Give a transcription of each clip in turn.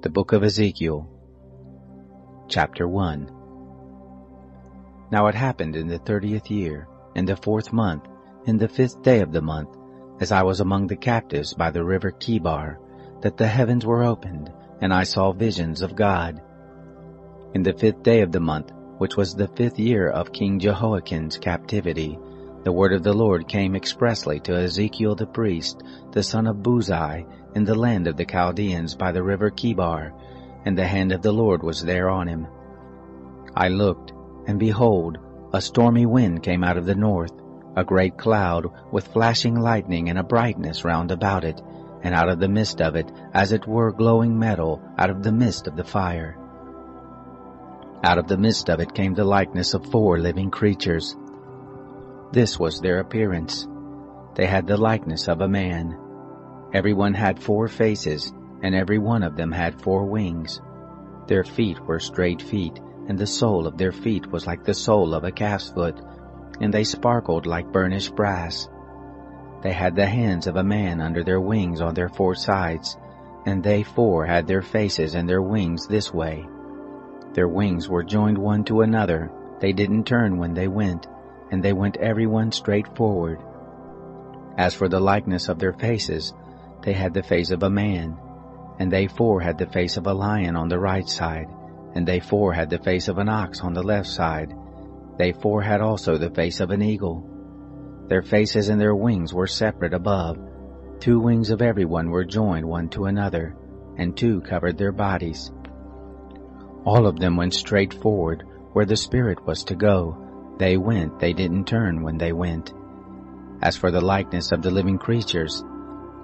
The Book of Ezekiel, Chapter 1 Now it happened in the thirtieth year, in the fourth month, in the fifth day of the month, as I was among the captives by the river Chebar, that the heavens were opened, and I saw visions of God. In the fifth day of the month, which was the fifth year of King Jehoiachin's captivity, the word of the Lord came expressly to Ezekiel the priest, the son of Buzi, in the land of the Chaldeans by the river Chebar, and the hand of the Lord was there on him. I looked, and behold, a stormy wind came out of the north, a great cloud, with flashing lightning and a brightness round about it, and out of the midst of it, as it were glowing metal, out of the midst of the fire. Out of the midst of it came the likeness of four living creatures. This was their appearance. They had the likeness of a man. Every one had four faces, and every one of them had four wings. Their feet were straight feet, and the sole of their feet was like the sole of a calf's foot, and they sparkled like burnished brass. They had the hands of a man under their wings on their four sides, and they four had their faces and their wings this way. Their wings were joined one to another, they didn't turn when they went, and they went every one straight forward. As for the likeness of their faces, they had the face of a man, and they four had the face of a lion on the right side, and they four had the face of an ox on the left side. They four had also the face of an eagle. Their faces and their wings were separate above. Two wings of every one were joined one to another, and two covered their bodies. All of them went straight forward, where the Spirit was to go. They went, they didn't turn when they went. As for the likeness of the living creatures,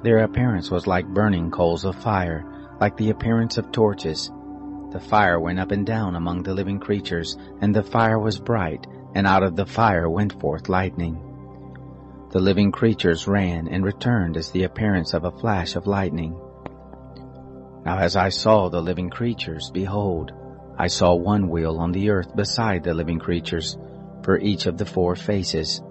their appearance was like burning coals of fire, like the appearance of torches. The fire went up and down among the living creatures, and the fire was bright, and out of the fire went forth lightning. The living creatures ran and returned as the appearance of a flash of lightning. Now as I saw the living creatures, behold, I saw one wheel on the earth beside the living creatures, for each of the four faces.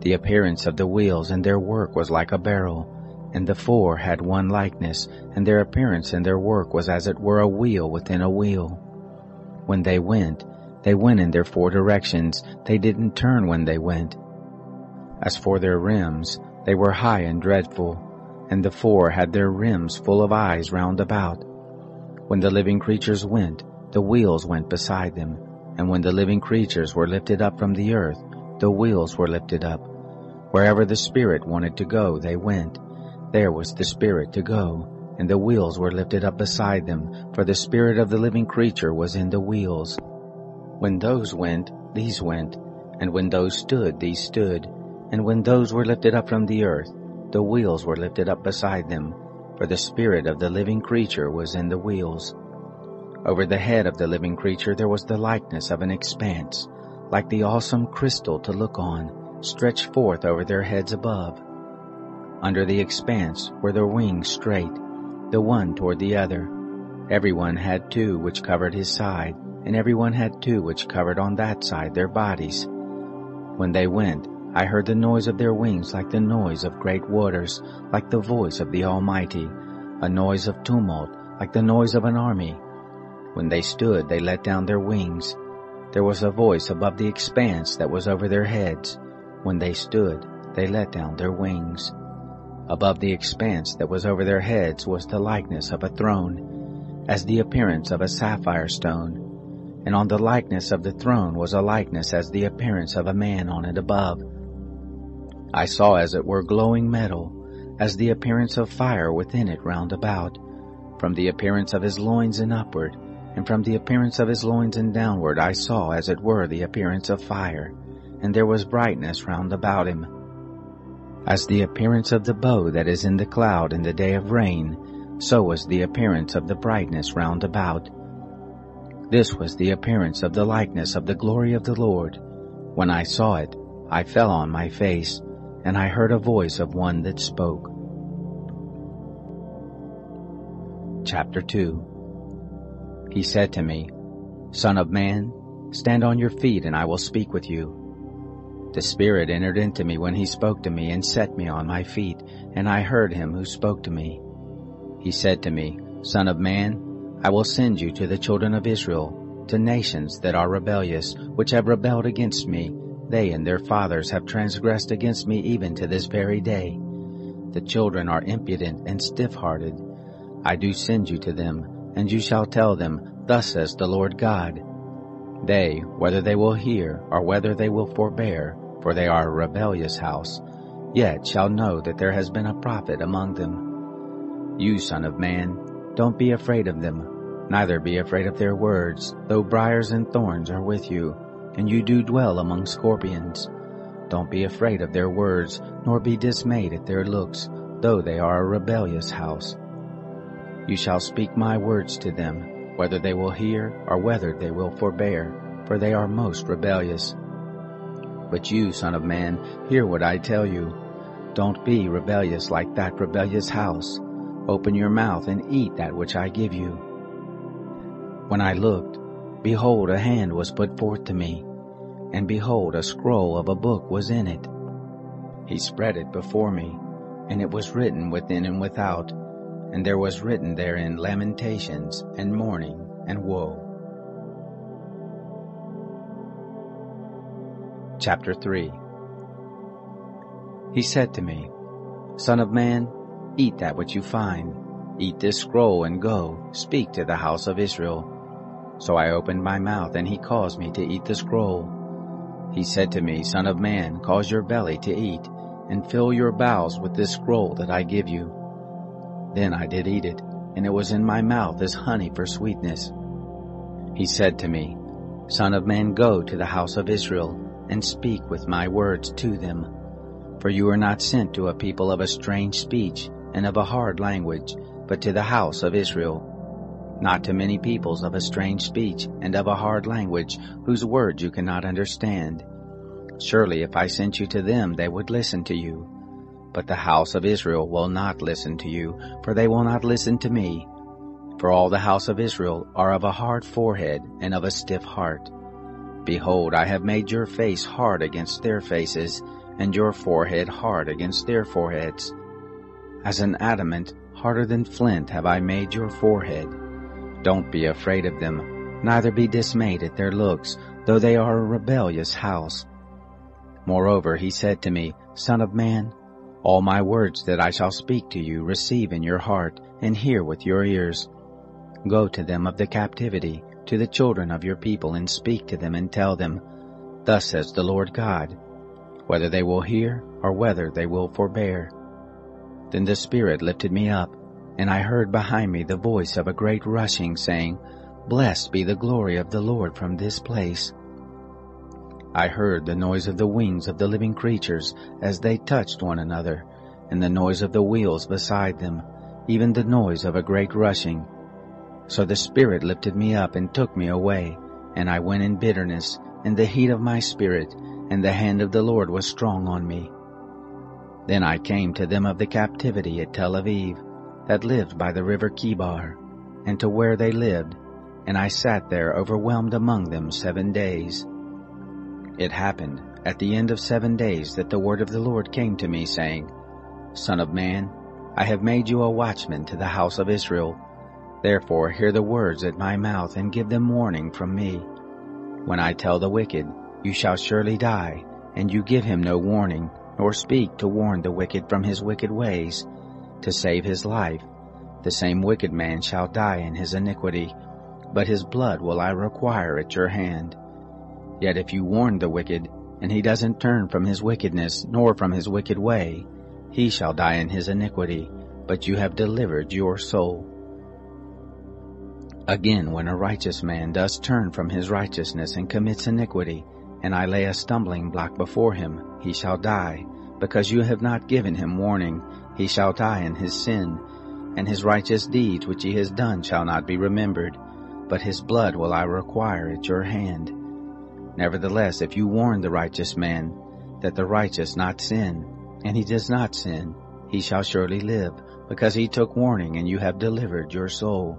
The appearance of the wheels and their work was like a barrel, and the four had one likeness, and their appearance and their work was as it were a wheel within a wheel. When they went, they went in their four directions, they didn't turn when they went. As for their rims, they were high and dreadful, and the four had their rims full of eyes round about. When the living creatures went, the wheels went beside them, and when the living creatures were lifted up from the earth, the wheels were lifted up. Wherever the Spirit wanted to go, they went, there was the Spirit to go, and the wheels were lifted up beside them, for the Spirit of the living creature was in the wheels. When those went, these went, and when those stood, these stood, and when those were lifted up from the earth, the wheels were lifted up beside them, for the Spirit of the living creature was in the wheels. Over the head of the living creature there was the likeness of an expanse, like the awesome crystal to look on, stretched forth over their heads above. Under the expanse were their wings straight, the one toward the other. Everyone had two which covered his side, and everyone had two which covered on that side their bodies. When they went, I heard the noise of their wings like the noise of great waters, like the voice of the Almighty, a noise of tumult, like the noise of an army. When they stood, they let down their wings. There was a voice above the expanse that was over their heads. When they stood, they let down their wings. Above the expanse that was over their heads was the likeness of a throne, as the appearance of a sapphire stone, and on the likeness of the throne was a likeness as the appearance of a man on it above. I saw as it were glowing metal, as the appearance of fire within it round about, from the appearance of his loins and upward, and from the appearance of his loins and downward I saw as it were the appearance of fire, and there was brightness round about him as the appearance of the bow that is in the cloud in the day of rain, so was the appearance of the brightness round about. This was the appearance of the likeness of the glory of the Lord. When I saw it, I fell on my face, and I heard a voice of one that spoke. Chapter 2 He said to me, Son of man, stand on your feet and I will speak with you. The Spirit entered into me when he spoke to me and set me on my feet, and I heard him who spoke to me. He said to me, Son of man, I will send you to the children of Israel, to nations that are rebellious, which have rebelled against me. They and their fathers have transgressed against me even to this very day. The children are impudent and stiff-hearted. I do send you to them, and you shall tell them, Thus says the Lord God. They, whether they will hear, or whether they will forbear, for they are a rebellious house, yet shall know that there has been a prophet among them. You, son of man, don't be afraid of them, neither be afraid of their words, though briars and thorns are with you, and you do dwell among scorpions. Don't be afraid of their words, nor be dismayed at their looks, though they are a rebellious house. You shall speak my words to them, whether they will hear or whether they will forbear, for they are most rebellious. But you, son of man, hear what I tell you. Don't be rebellious like that rebellious house. Open your mouth and eat that which I give you. When I looked, behold, a hand was put forth to me, and behold, a scroll of a book was in it. He spread it before me, and it was written within and without, and there was written therein lamentations, and mourning, and woe. Chapter 3 He said to me, Son of man, eat that which you find. Eat this scroll and go, speak to the house of Israel. So I opened my mouth, and he caused me to eat the scroll. He said to me, Son of man, cause your belly to eat, and fill your bowels with this scroll that I give you. Then I did eat it, and it was in my mouth as honey for sweetness. He said to me, Son of man, go to the house of Israel, and speak with my words to them. For you are not sent to a people of a strange speech and of a hard language, but to the house of Israel not to many peoples of a strange speech and of a hard language, whose words you cannot understand. Surely if I sent you to them, they would listen to you. But the house of Israel will not listen to you, for they will not listen to me. For all the house of Israel are of a hard forehead and of a stiff heart. Behold, I have made your face hard against their faces, and your forehead hard against their foreheads. As an adamant, harder than flint have I made your forehead. Don't be afraid of them, neither be dismayed at their looks, though they are a rebellious house. Moreover, he said to me, Son of man, all my words that I shall speak to you receive in your heart, and hear with your ears. Go to them of the captivity, to the children of your people, and speak to them, and tell them, Thus says the Lord God, whether they will hear, or whether they will forbear. Then the Spirit lifted me up, and I heard behind me the voice of a great rushing, saying, Blessed be the glory of the Lord from this place. I heard the noise of the wings of the living creatures as they touched one another, and the noise of the wheels beside them, even the noise of a great rushing. So the Spirit lifted me up and took me away, and I went in bitterness, in the heat of my spirit, and the hand of the Lord was strong on me. Then I came to them of the captivity at Tel Aviv, that lived by the river Chebar, and to where they lived, and I sat there overwhelmed among them seven days. It happened at the end of seven days that the word of the Lord came to me, saying, Son of man, I have made you a watchman to the house of Israel. Therefore hear the words at my mouth and give them warning from me. When I tell the wicked, You shall surely die, and you give him no warning, nor speak to warn the wicked from his wicked ways, to save his life. The same wicked man shall die in his iniquity, but his blood will I require at your hand. Yet if you warn the wicked, and he doesn't turn from his wickedness, nor from his wicked way, he shall die in his iniquity, but you have delivered your soul. Again, when a righteous man does turn from his righteousness and commits iniquity, and I lay a stumbling block before him, he shall die, because you have not given him warning, he shall die in his sin, and his righteous deeds which he has done shall not be remembered, but his blood will I require at your hand. Nevertheless, if you warn the righteous man that the righteous not sin, and he does not sin, he shall surely live, because he took warning and you have delivered your soul.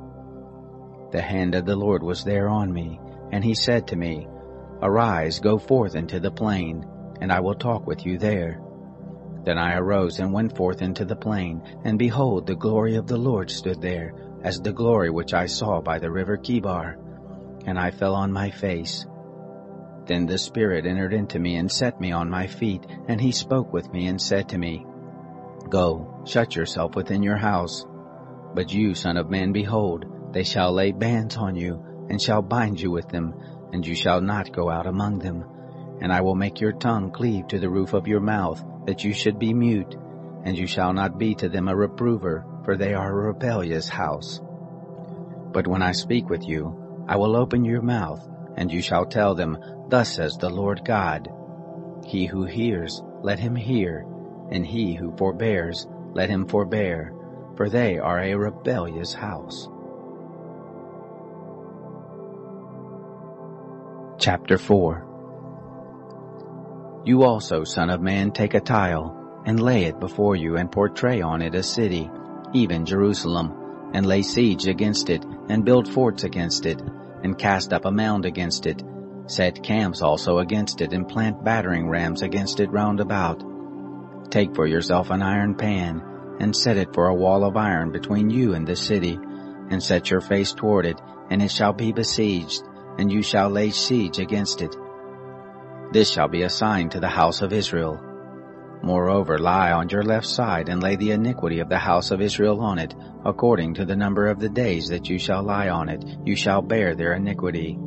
The hand of the Lord was there on me, and he said to me, Arise, go forth into the plain, and I will talk with you there. Then I arose and went forth into the plain, and behold, the glory of the Lord stood there, as the glory which I saw by the river Chebar. And I fell on my face. Then the Spirit entered into me and set me on my feet, and he spoke with me and said to me, Go, shut yourself within your house. But you, son of man, behold, they shall lay bands on you, and shall bind you with them, and you shall not go out among them. And I will make your tongue cleave to the roof of your mouth, that you should be mute, and you shall not be to them a reprover, for they are a rebellious house. But when I speak with you, I will open your mouth, and you shall tell them, Thus says the Lord God. He who hears, let him hear, and he who forbears, let him forbear, for they are a rebellious house. Chapter 4 You also, son of man, take a tile, and lay it before you, and portray on it a city, even Jerusalem, and lay siege against it, and build forts against it, and cast up a mound against it, set camps also against it, and plant battering rams against it round about. Take for yourself an iron pan, and set it for a wall of iron between you and the city, and set your face toward it, and it shall be besieged, and you shall lay siege against it. This shall be a sign to the house of Israel. Moreover, lie on your left side, and lay the iniquity of the house of Israel on it, according to the number of the days that you shall lie on it, you shall bear their iniquity.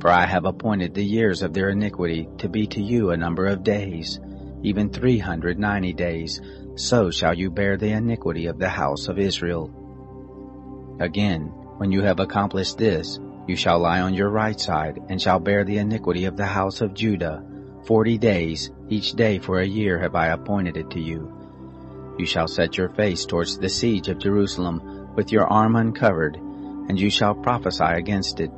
For I have appointed the years of their iniquity to be to you a number of days, even three hundred ninety days, so shall you bear the iniquity of the house of Israel. Again, when you have accomplished this, you shall lie on your right side, and shall bear the iniquity of the house of Judah. Forty days, each day for a year have I appointed it to you. You shall set your face towards the siege of Jerusalem, with your arm uncovered, and you shall prophesy against it.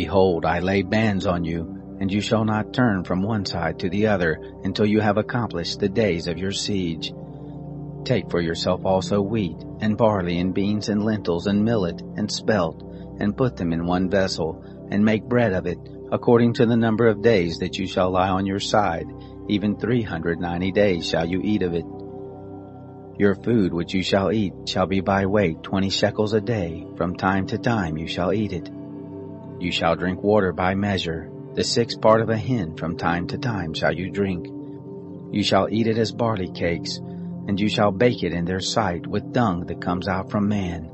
Behold, I lay bands on you, and you shall not turn from one side to the other until you have accomplished the days of your siege. Take for yourself also wheat, and barley, and beans, and lentils, and millet, and spelt, and put them in one vessel, and make bread of it, according to the number of days that you shall lie on your side, even three hundred ninety days shall you eat of it. Your food which you shall eat shall be by weight twenty shekels a day, from time to time you shall eat it. You shall drink water by measure, the sixth part of a hin from time to time shall you drink. You shall eat it as barley cakes, and you shall bake it in their sight with dung that comes out from man.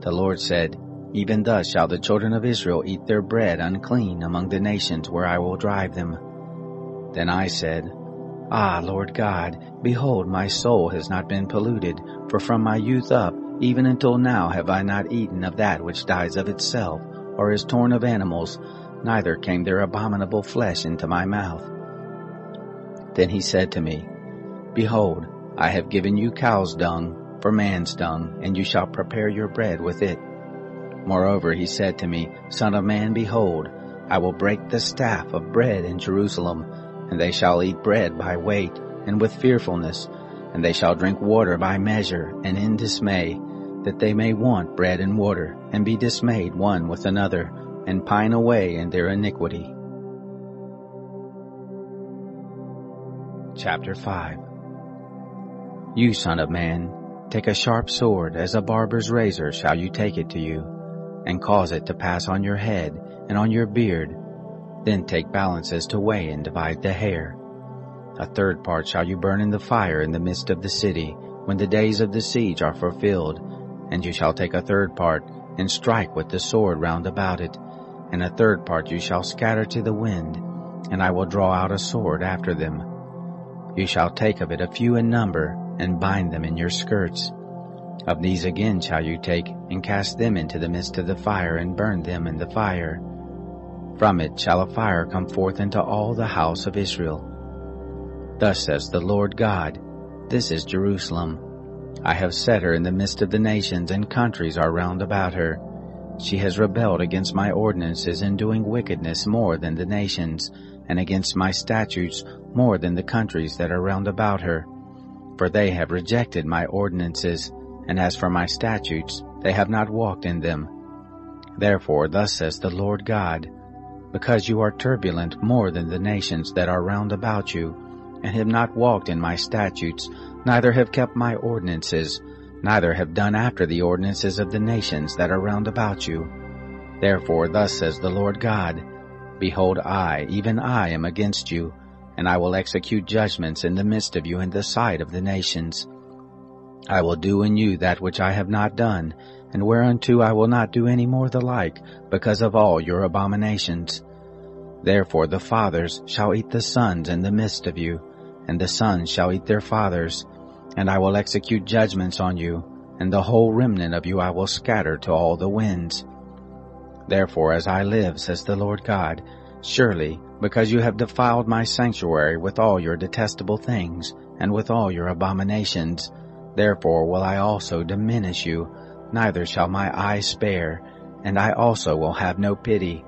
The Lord said, even thus shall the children of Israel eat their bread unclean among the nations where I will drive them. Then I said, Ah, Lord God, behold, my soul has not been polluted, for from my youth up, even until now have I not eaten of that which dies of itself, or is torn of animals, neither came their abominable flesh into my mouth. Then he said to me, Behold, I have given you cow's dung for man's dung, and you shall prepare your bread with it. Moreover, he said to me, Son of man, behold, I will break the staff of bread in Jerusalem, and they shall eat bread by weight, and with fearfulness, and they shall drink water by measure, and in dismay, that they may want bread and water, and be dismayed one with another, and pine away in their iniquity. Chapter 5 You son of man, take a sharp sword, as a barber's razor shall you take it to you and cause it to pass on your head and on your beard. Then take balances to weigh and divide the hair. A third part shall you burn in the fire in the midst of the city, when the days of the siege are fulfilled. And you shall take a third part, and strike with the sword round about it. And a third part you shall scatter to the wind, and I will draw out a sword after them. You shall take of it a few in number, and bind them in your skirts of these again shall you take, and cast them into the midst of the fire, and burn them in the fire. From it shall a fire come forth into all the house of Israel. Thus says the Lord God, This is Jerusalem. I have set her in the midst of the nations, and countries are round about her. She has rebelled against my ordinances in doing wickedness more than the nations, and against my statutes more than the countries that are round about her. For they have rejected my ordinances, and as for my statutes, they have not walked in them. Therefore thus says the Lord God, Because you are turbulent more than the nations that are round about you, and have not walked in my statutes, neither have kept my ordinances, neither have done after the ordinances of the nations that are round about you. Therefore thus says the Lord God, Behold, I, even I, am against you, and I will execute judgments in the midst of you in the sight of the nations. I will do in you that which I have not done, and whereunto I will not do any more the like, because of all your abominations. Therefore the fathers shall eat the sons in the midst of you, and the sons shall eat their fathers, and I will execute judgments on you, and the whole remnant of you I will scatter to all the winds. Therefore as I live, says the Lord God, surely, because you have defiled my sanctuary with all your detestable things, and with all your abominations, therefore will I also diminish you, neither shall my eye spare, and I also will have no pity.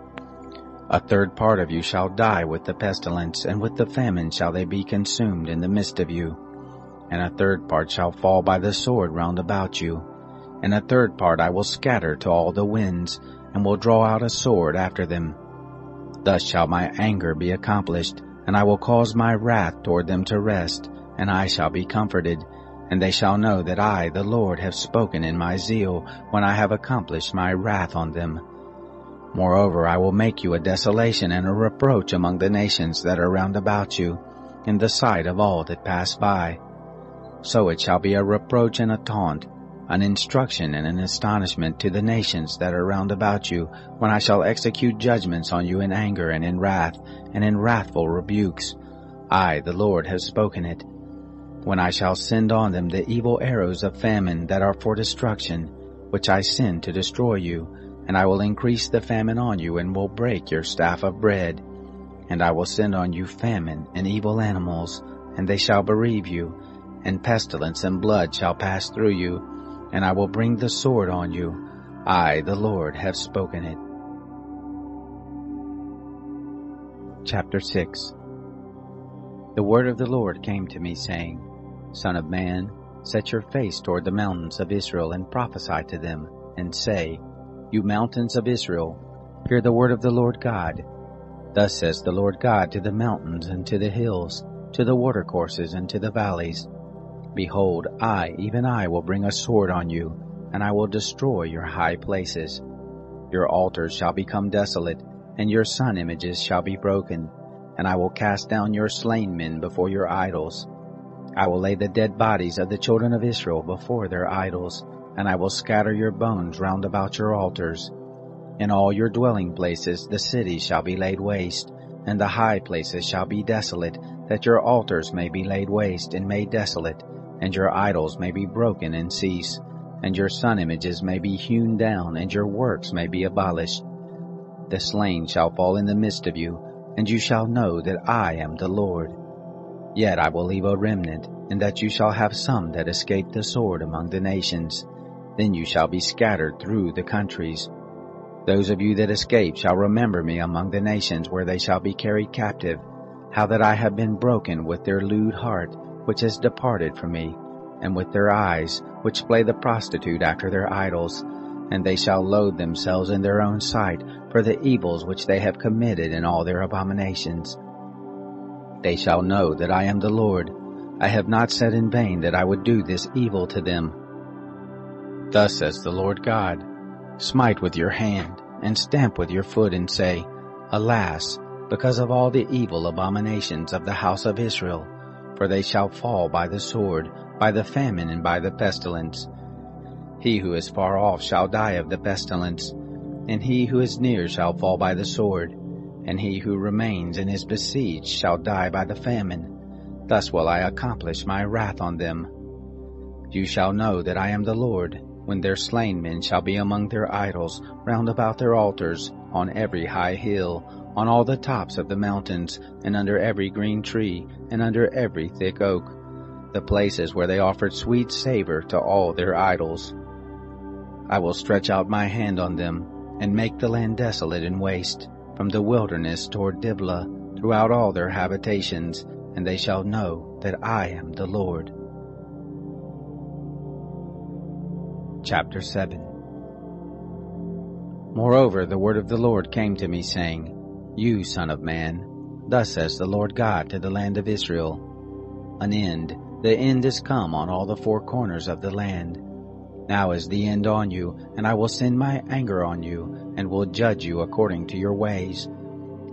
A third part of you shall die with the pestilence, and with the famine shall they be consumed in the midst of you. And a third part shall fall by the sword round about you. And a third part I will scatter to all the winds, and will draw out a sword after them. Thus shall my anger be accomplished, and I will cause my wrath toward them to rest, and I shall be comforted, and they shall know that I, the Lord, have spoken in my zeal, when I have accomplished my wrath on them. Moreover, I will make you a desolation and a reproach among the nations that are round about you, in the sight of all that pass by. So it shall be a reproach and a taunt, an instruction and an astonishment to the nations that are round about you, when I shall execute judgments on you in anger and in wrath, and in wrathful rebukes. I, the Lord, have spoken it. When I shall send on them the evil arrows of famine that are for destruction, which I send to destroy you, and I will increase the famine on you and will break your staff of bread. And I will send on you famine and evil animals, and they shall bereave you, and pestilence and blood shall pass through you, and I will bring the sword on you. I, the Lord, have spoken it. Chapter 6 The word of the Lord came to me, saying, Son of man, set your face toward the mountains of Israel and prophesy to them, and say, you mountains of Israel, hear the word of the Lord God. Thus says the Lord God to the mountains and to the hills, to the watercourses and to the valleys. Behold, I, even I, will bring a sword on you, and I will destroy your high places. Your altars shall become desolate, and your sun images shall be broken, and I will cast down your slain men before your idols. I will lay the dead bodies of the children of Israel before their idols, and I will scatter your bones round about your altars. In all your dwelling places the cities shall be laid waste, and the high places shall be desolate, that your altars may be laid waste and made desolate, and your idols may be broken and cease, and your sun images may be hewn down, and your works may be abolished. The slain shall fall in the midst of you, and you shall know that I am the Lord. Yet I will leave a remnant, and that you shall have some that escape the sword among the nations. Then you shall be scattered through the countries. Those of you that escape shall remember me among the nations where they shall be carried captive, how that I have been broken with their lewd heart, which has departed from me, and with their eyes, which play the prostitute after their idols, and they shall loathe themselves in their own sight for the evils which they have committed in all their abominations. They shall know that I am the Lord. I have not said in vain that I would do this evil to them. Thus says the Lord God, Smite with your hand, and stamp with your foot, and say, Alas, because of all the evil abominations of the house of Israel, for they shall fall by the sword, by the famine, and by the pestilence. He who is far off shall die of the pestilence, and he who is near shall fall by the sword, and he who remains and is besieged shall die by the famine. Thus will I accomplish my wrath on them. You shall know that I am the Lord, when their slain men shall be among their idols, round about their altars, on every high hill, on all the tops of the mountains, and under every green tree, and under every thick oak, the places where they offered sweet savor to all their idols. I will stretch out my hand on them, and make the land desolate and waste, from the wilderness toward Diblah, throughout all their habitations, and they shall know that I am the Lord. Chapter 7 Moreover, the word of the Lord came to me, saying, You, son of man, thus says the Lord God to the land of Israel, an end. The end is come on all the four corners of the land. Now is the end on you, and I will send my anger on you, and will judge you according to your ways.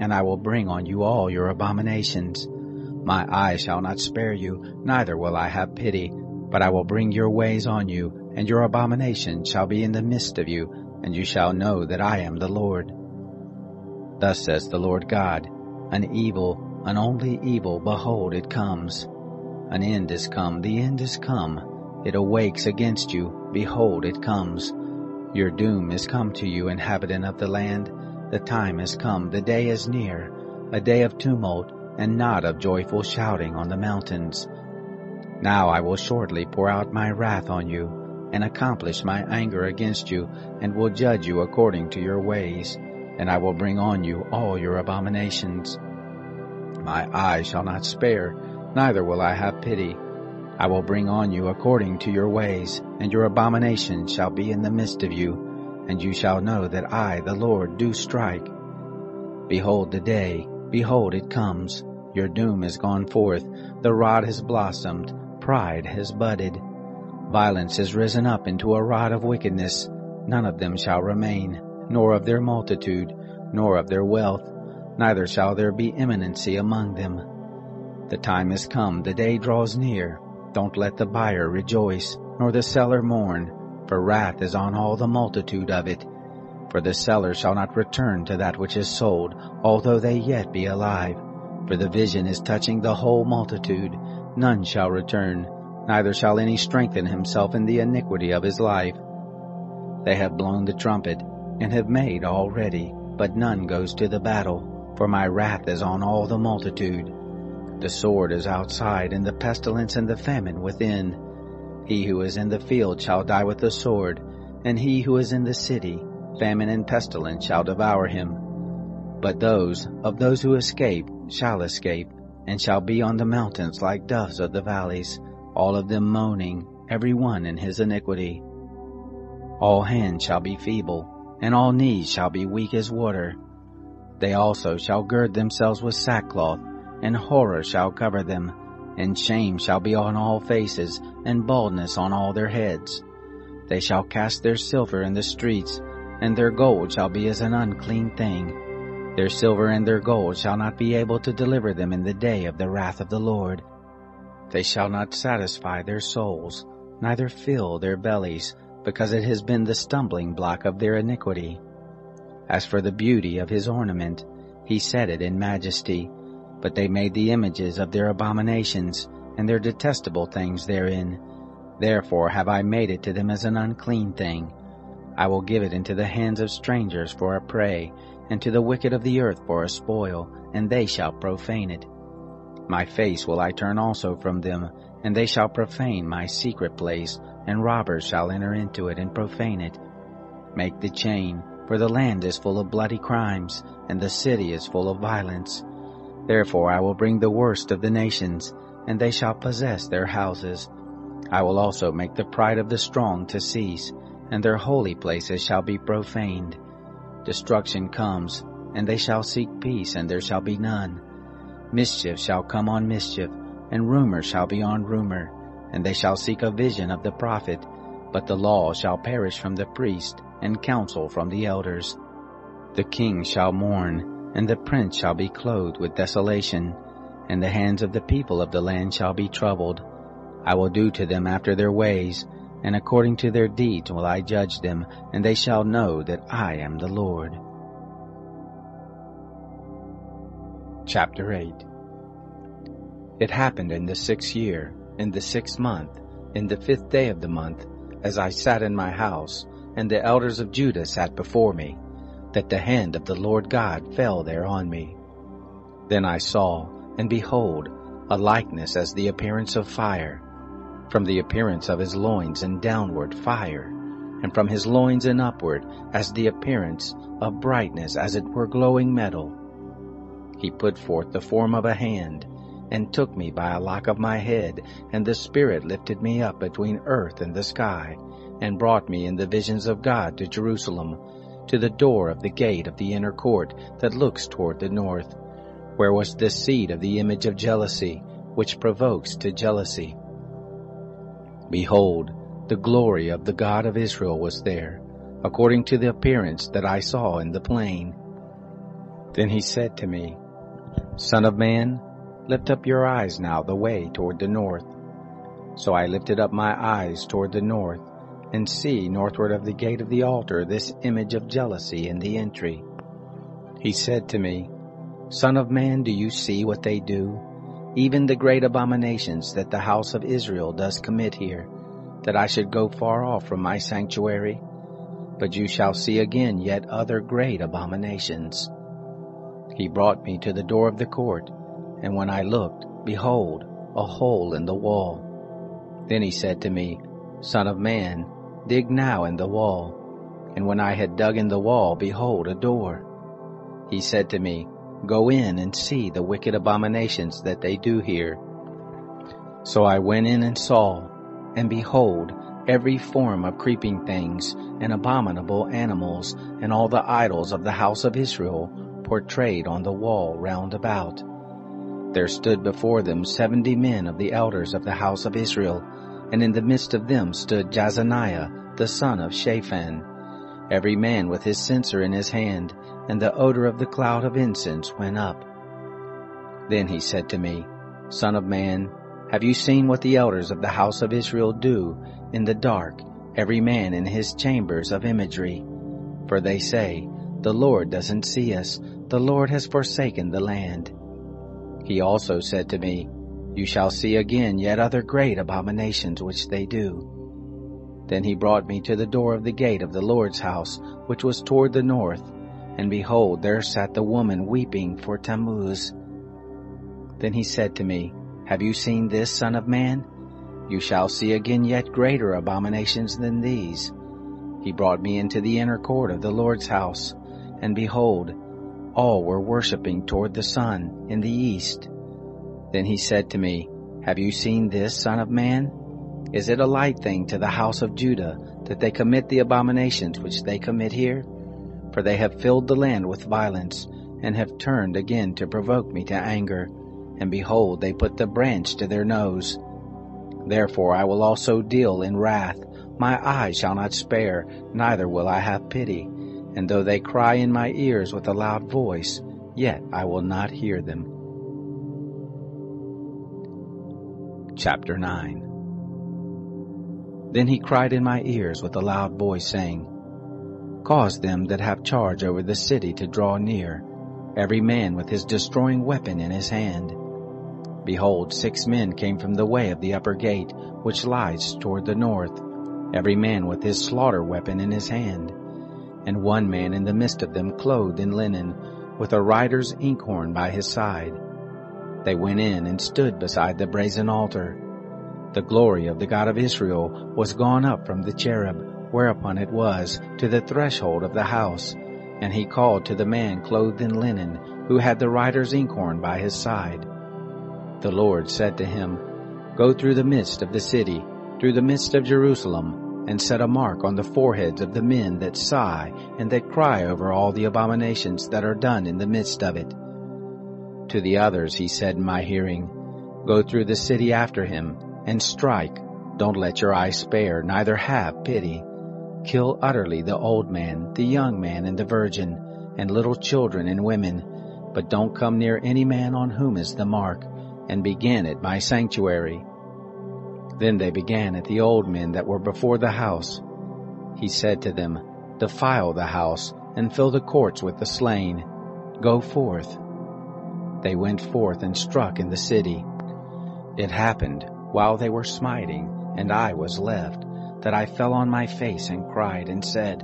And I will bring on you all your abominations. My eye shall not spare you, neither will I have pity, but I will bring your ways on you, and your abomination shall be in the midst of you, and you shall know that I am the Lord. Thus says the Lord God, an evil, an only evil, behold, it comes an end is come, the end is come. It awakes against you. Behold, it comes. Your doom is come to you, inhabitant of the land. The time is come, the day is near, a day of tumult, and not of joyful shouting on the mountains. Now I will shortly pour out my wrath on you, and accomplish my anger against you, and will judge you according to your ways, and I will bring on you all your abominations. My eye shall not spare, neither will I have pity. I will bring on you according to your ways, and your abomination shall be in the midst of you, and you shall know that I, the Lord, do strike. Behold the day, behold it comes. Your doom is gone forth, the rod has blossomed, pride has budded. Violence is risen up into a rod of wickedness, none of them shall remain, nor of their multitude, nor of their wealth, neither shall there be eminency among them. The time is come, the day draws near. Don't let the buyer rejoice, nor the seller mourn, for wrath is on all the multitude of it. For the seller shall not return to that which is sold, although they yet be alive. For the vision is touching the whole multitude. None shall return, neither shall any strengthen himself in the iniquity of his life. They have blown the trumpet, and have made all ready, but none goes to the battle, for my wrath is on all the multitude. The sword is outside, and the pestilence and the famine within. He who is in the field shall die with the sword, and he who is in the city, famine and pestilence shall devour him. But those of those who escape shall escape, and shall be on the mountains like doves of the valleys, all of them moaning, every one in his iniquity. All hands shall be feeble, and all knees shall be weak as water. They also shall gird themselves with sackcloth, and horror shall cover them, and shame shall be on all faces, and baldness on all their heads. They shall cast their silver in the streets, and their gold shall be as an unclean thing. Their silver and their gold shall not be able to deliver them in the day of the wrath of the Lord. They shall not satisfy their souls, neither fill their bellies, because it has been the stumbling block of their iniquity. As for the beauty of his ornament, he set it in majesty, but they made the images of their abominations, and their detestable things therein. Therefore have I made it to them as an unclean thing. I will give it into the hands of strangers for a prey, and to the wicked of the earth for a spoil, and they shall profane it. My face will I turn also from them, and they shall profane my secret place, and robbers shall enter into it and profane it. Make the chain, for the land is full of bloody crimes, and the city is full of violence. Therefore I will bring the worst of the nations, and they shall possess their houses. I will also make the pride of the strong to cease, and their holy places shall be profaned. Destruction comes, and they shall seek peace, and there shall be none. Mischief shall come on mischief, and rumor shall be on rumor, and they shall seek a vision of the prophet, but the law shall perish from the priest, and counsel from the elders. The king shall mourn, and the prince shall be clothed with desolation, and the hands of the people of the land shall be troubled. I will do to them after their ways, and according to their deeds will I judge them, and they shall know that I am the Lord. Chapter 8 It happened in the sixth year, in the sixth month, in the fifth day of the month, as I sat in my house, and the elders of Judah sat before me, that the hand of the Lord God fell there on me. Then I saw, and behold, a likeness as the appearance of fire, from the appearance of his loins and downward fire, and from his loins and upward as the appearance of brightness as it were glowing metal. He put forth the form of a hand, and took me by a lock of my head, and the Spirit lifted me up between earth and the sky, and brought me in the visions of God to Jerusalem, to the door of the gate of the inner court that looks toward the north, where was the seat of the image of jealousy, which provokes to jealousy. Behold, the glory of the God of Israel was there, according to the appearance that I saw in the plain. Then he said to me, Son of man, lift up your eyes now the way toward the north. So I lifted up my eyes toward the north, and see northward of the gate of the altar this image of jealousy in the entry. He said to me, Son of man, do you see what they do? Even the great abominations that the house of Israel does commit here, that I should go far off from my sanctuary? But you shall see again yet other great abominations. He brought me to the door of the court, and when I looked, behold, a hole in the wall. Then he said to me, Son of man, dig now in the wall. And when I had dug in the wall, behold, a door. He said to me, Go in and see the wicked abominations that they do here. So I went in and saw, and behold, every form of creeping things, and abominable animals, and all the idols of the house of Israel, portrayed on the wall round about. There stood before them seventy men of the elders of the house of Israel, and in the midst of them stood Jaazaniah, the son of Shaphan, every man with his censer in his hand, and the odor of the cloud of incense went up. Then he said to me, Son of man, have you seen what the elders of the house of Israel do in the dark, every man in his chambers of imagery? For they say, The Lord doesn't see us, the Lord has forsaken the land. He also said to me, You shall see again yet other great abominations which they do. Then he brought me to the door of the gate of the Lord's house, which was toward the north, and behold, there sat the woman weeping for Tammuz. Then he said to me, Have you seen this, son of man? You shall see again yet greater abominations than these. He brought me into the inner court of the Lord's house, and behold, all were worshipping toward the sun in the east. Then he said to me, Have you seen this, son of man? Is it a light thing to the house of Judah that they commit the abominations which they commit here? For they have filled the land with violence, and have turned again to provoke me to anger. And behold, they put the branch to their nose. Therefore I will also deal in wrath. My eye shall not spare, neither will I have pity. And though they cry in my ears with a loud voice, yet I will not hear them. Chapter 9 Then he cried in my ears with a loud voice, saying, Cause them that have charge over the city to draw near, every man with his destroying weapon in his hand. Behold, six men came from the way of the upper gate, which lies toward the north, every man with his slaughter weapon in his hand. And one man in the midst of them clothed in linen, with a writer's inkhorn by his side. They went in and stood beside the brazen altar. The glory of the God of Israel was gone up from the cherub, whereupon it was, to the threshold of the house. And he called to the man clothed in linen, who had the writer's inkhorn by his side. The Lord said to him, Go through the midst of the city, through the midst of Jerusalem, and set a mark on the foreheads of the men that sigh and that cry over all the abominations that are done in the midst of it. To the others he said in my hearing, Go through the city after him, and strike. Don't let your eye spare, neither have pity. Kill utterly the old man, the young man, and the virgin, and little children and women, but don't come near any man on whom is the mark, and begin at my sanctuary. Then they began at the old men that were before the house. He said to them, Defile the house, and fill the courts with the slain. Go forth. They went forth and struck in the city. It happened, while they were smiting, and I was left, that I fell on my face and cried and said,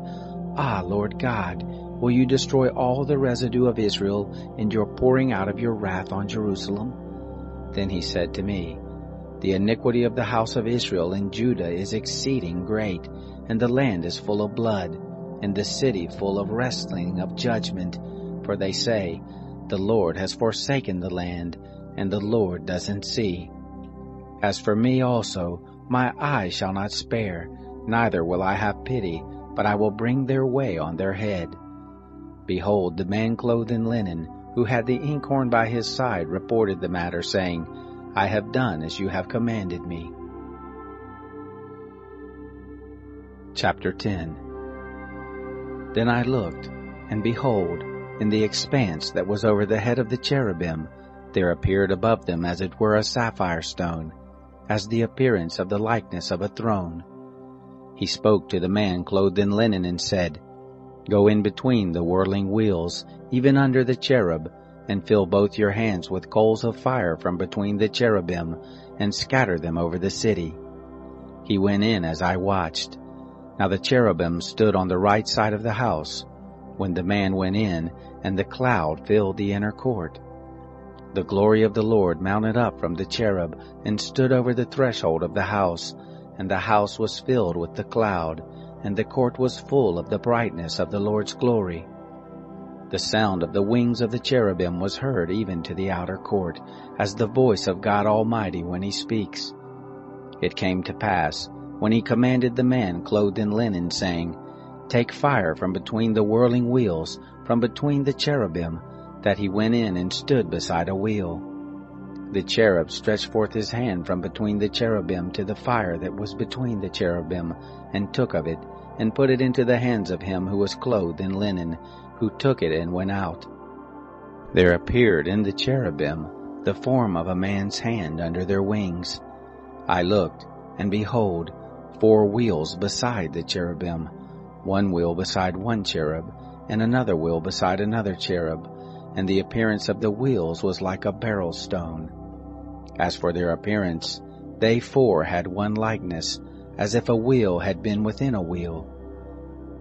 Ah, Lord God, will you destroy all the residue of Israel in your pouring out of your wrath on Jerusalem? Then he said to me, The iniquity of the house of Israel in Judah is exceeding great, and the land is full of blood, and the city full of wrestling of judgment. For they say, The Lord has forsaken the land, and the Lord doesn't see. As for me also, my eye shall not spare, neither will I have pity, but I will bring their way on their head. Behold, the man clothed in linen, who had the inkhorn by his side, reported the matter, saying, I have done as you have commanded me. Chapter 10 Then I looked, and behold, in the expanse that was over the head of the cherubim, there appeared above them as it were a sapphire stone, as the appearance of the likeness of a throne. He spoke to the man clothed in linen and said, Go in between the whirling wheels, even under the cherub, and fill both your hands with coals of fire from between the cherubim, and scatter them over the city. He went in as I watched. Now the cherubim stood on the right side of the house, when the man went in, and the cloud filled the inner court. The glory of the Lord mounted up from the cherub, and stood over the threshold of the house, and the house was filled with the cloud, and the court was full of the brightness of the Lord's glory. The sound of the wings of the cherubim was heard even to the outer court, as the voice of God Almighty when he speaks. It came to pass, when he commanded the man clothed in linen, saying, Take fire from between the whirling wheels, from between the cherubim, that he went in and stood beside a wheel. The cherub stretched forth his hand from between the cherubim to the fire that was between the cherubim, and took of it, and put it into the hands of him who was clothed in linen, who took it and went out. There appeared in the cherubim the form of a man's hand under their wings. I looked, and behold, four wheels beside the cherubim, one wheel beside one cherub, and another wheel beside another cherub, and the appearance of the wheels was like a beryl stone. As for their appearance, they four had one likeness, as if a wheel had been within a wheel.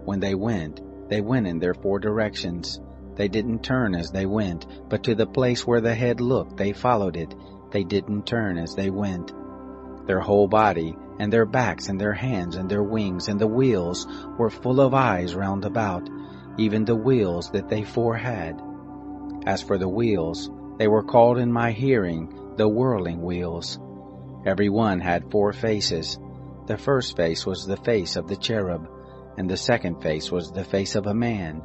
When they went, they went in their four directions. They didn't turn as they went, but to the place where the head looked they followed it. They didn't turn as they went. Their whole body, and their backs, and their hands, and their wings, and the wheels were full of eyes round about, even the wheels that they four had. As for the wheels, they were called in my hearing the whirling wheels. Every one had four faces. The first face was the face of the cherub, and the second face was the face of a man,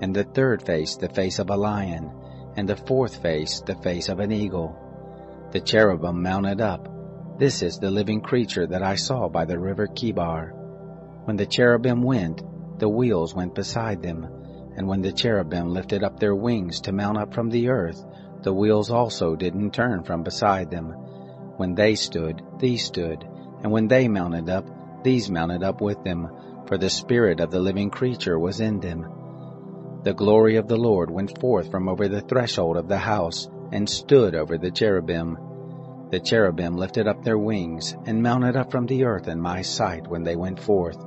and the third face the face of a lion, and the fourth face the face of an eagle. The cherubim mounted up. This is the living creature that I saw by the river Chebar. When the cherubim went, the wheels went beside them, and when the cherubim lifted up their wings to mount up from the earth, the wheels also didn't turn from beside them. When they stood, these stood, and when they mounted up, these mounted up with them, for the spirit of the living creature was in them. The glory of the Lord went forth from over the threshold of the house, and stood over the cherubim. The cherubim lifted up their wings, and mounted up from the earth in my sight when they went forth,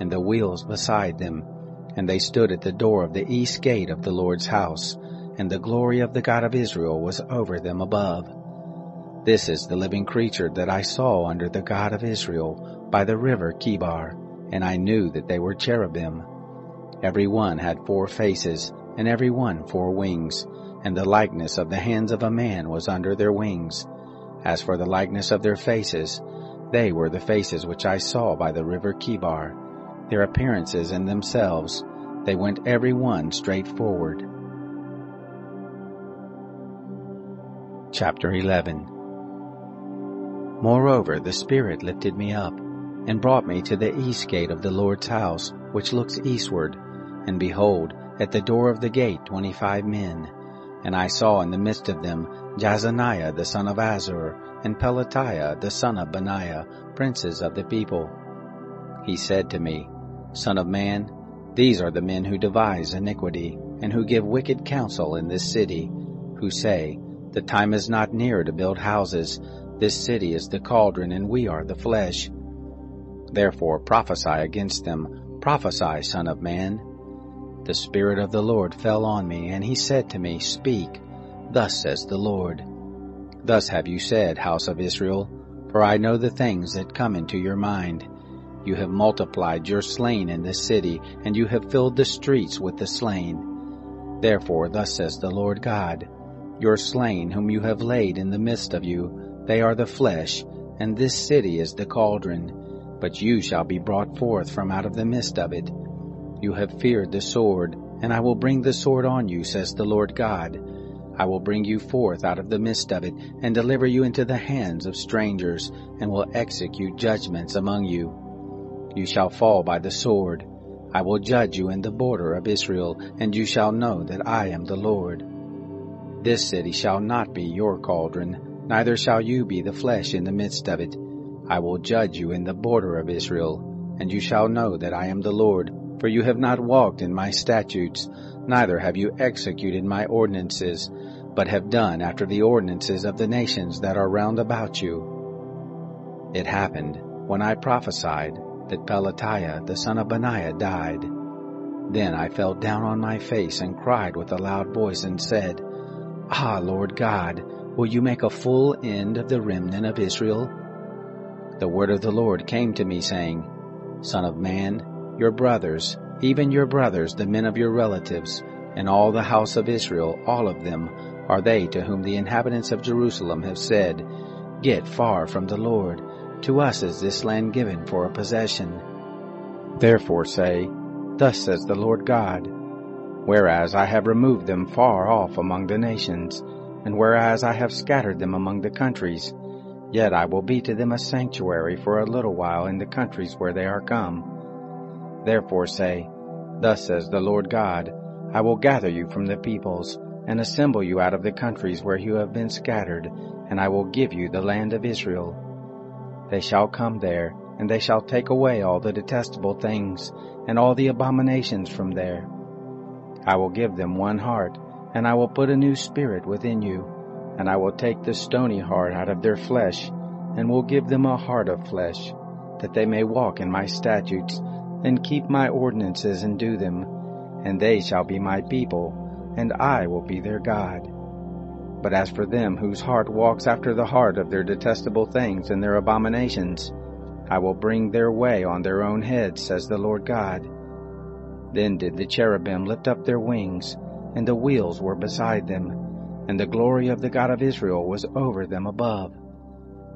and the wheels beside them and they stood at the door of the east gate of the Lord's house, and the glory of the God of Israel was over them above. This is the living creature that I saw under the God of Israel by the river Chebar, and I knew that they were cherubim. Every one had four faces, and every one four wings, and the likeness of the hands of a man was under their wings. As for the likeness of their faces, they were the faces which I saw by the river Chebar, their appearances and themselves, they went every one straight forward. Chapter 11 Moreover, the Spirit lifted me up, and brought me to the east gate of the Lord's house, which looks eastward. And behold, at the door of the gate twenty-five men. And I saw in the midst of them Jaazaniah the son of Azzur, and Pelatiah the son of Benaiah, princes of the people. He said to me, Son of man, these are the men who devise iniquity, and who give wicked counsel in this city, who say, The time is not near to build houses, this city is the cauldron, and we are the flesh. Therefore prophesy against them, prophesy, Son of man. The Spirit of the Lord fell on me, and he said to me, Speak, thus says the Lord. Thus have you said, house of Israel, for I know the things that come into your mind you have multiplied your slain in this city, and you have filled the streets with the slain. Therefore thus says the Lord God, Your slain whom you have laid in the midst of you, they are the flesh, and this city is the cauldron. But you shall be brought forth from out of the midst of it. You have feared the sword, and I will bring the sword on you, says the Lord God. I will bring you forth out of the midst of it, and deliver you into the hands of strangers, and will execute judgments among you. You shall fall by the sword. I will judge you in the border of Israel, and you shall know that I am the Lord. This city shall not be your cauldron, neither shall you be the flesh in the midst of it. I will judge you in the border of Israel, and you shall know that I am the Lord, for you have not walked in my statutes, neither have you executed my ordinances, but have done after the ordinances of the nations that are round about you. It happened, when I prophesied, that Pelatiah the son of Benaiah died. Then I fell down on my face and cried with a loud voice and said, Ah, Lord God, will you make a full end of the remnant of Israel? The word of the Lord came to me saying, Son of man, your brothers, even your brothers, the men of your relatives, and all the house of Israel, all of them, are they to whom the inhabitants of Jerusalem have said, Get far from the Lord. To us is this land given for a possession. Therefore say, Thus says the Lord God, Whereas I have removed them far off among the nations, and whereas I have scattered them among the countries, yet I will be to them a sanctuary for a little while in the countries where they are come Therefore say, Thus says the Lord God, I will gather you from the peoples, and assemble you out of the countries where you have been scattered, and I will give you the land of Israel. They shall come there, and they shall take away all the detestable things, and all the abominations from there. I will give them one heart, and I will put a new spirit within you, and I will take the stony heart out of their flesh, and will give them a heart of flesh, that they may walk in my statutes, and keep my ordinances and do them, and they shall be my people, and I will be their God. But as for them whose heart walks after the heart of their detestable things and their abominations, I will bring their way on their own heads, says the Lord God. Then did the cherubim lift up their wings, and the wheels were beside them, and the glory of the God of Israel was over them above.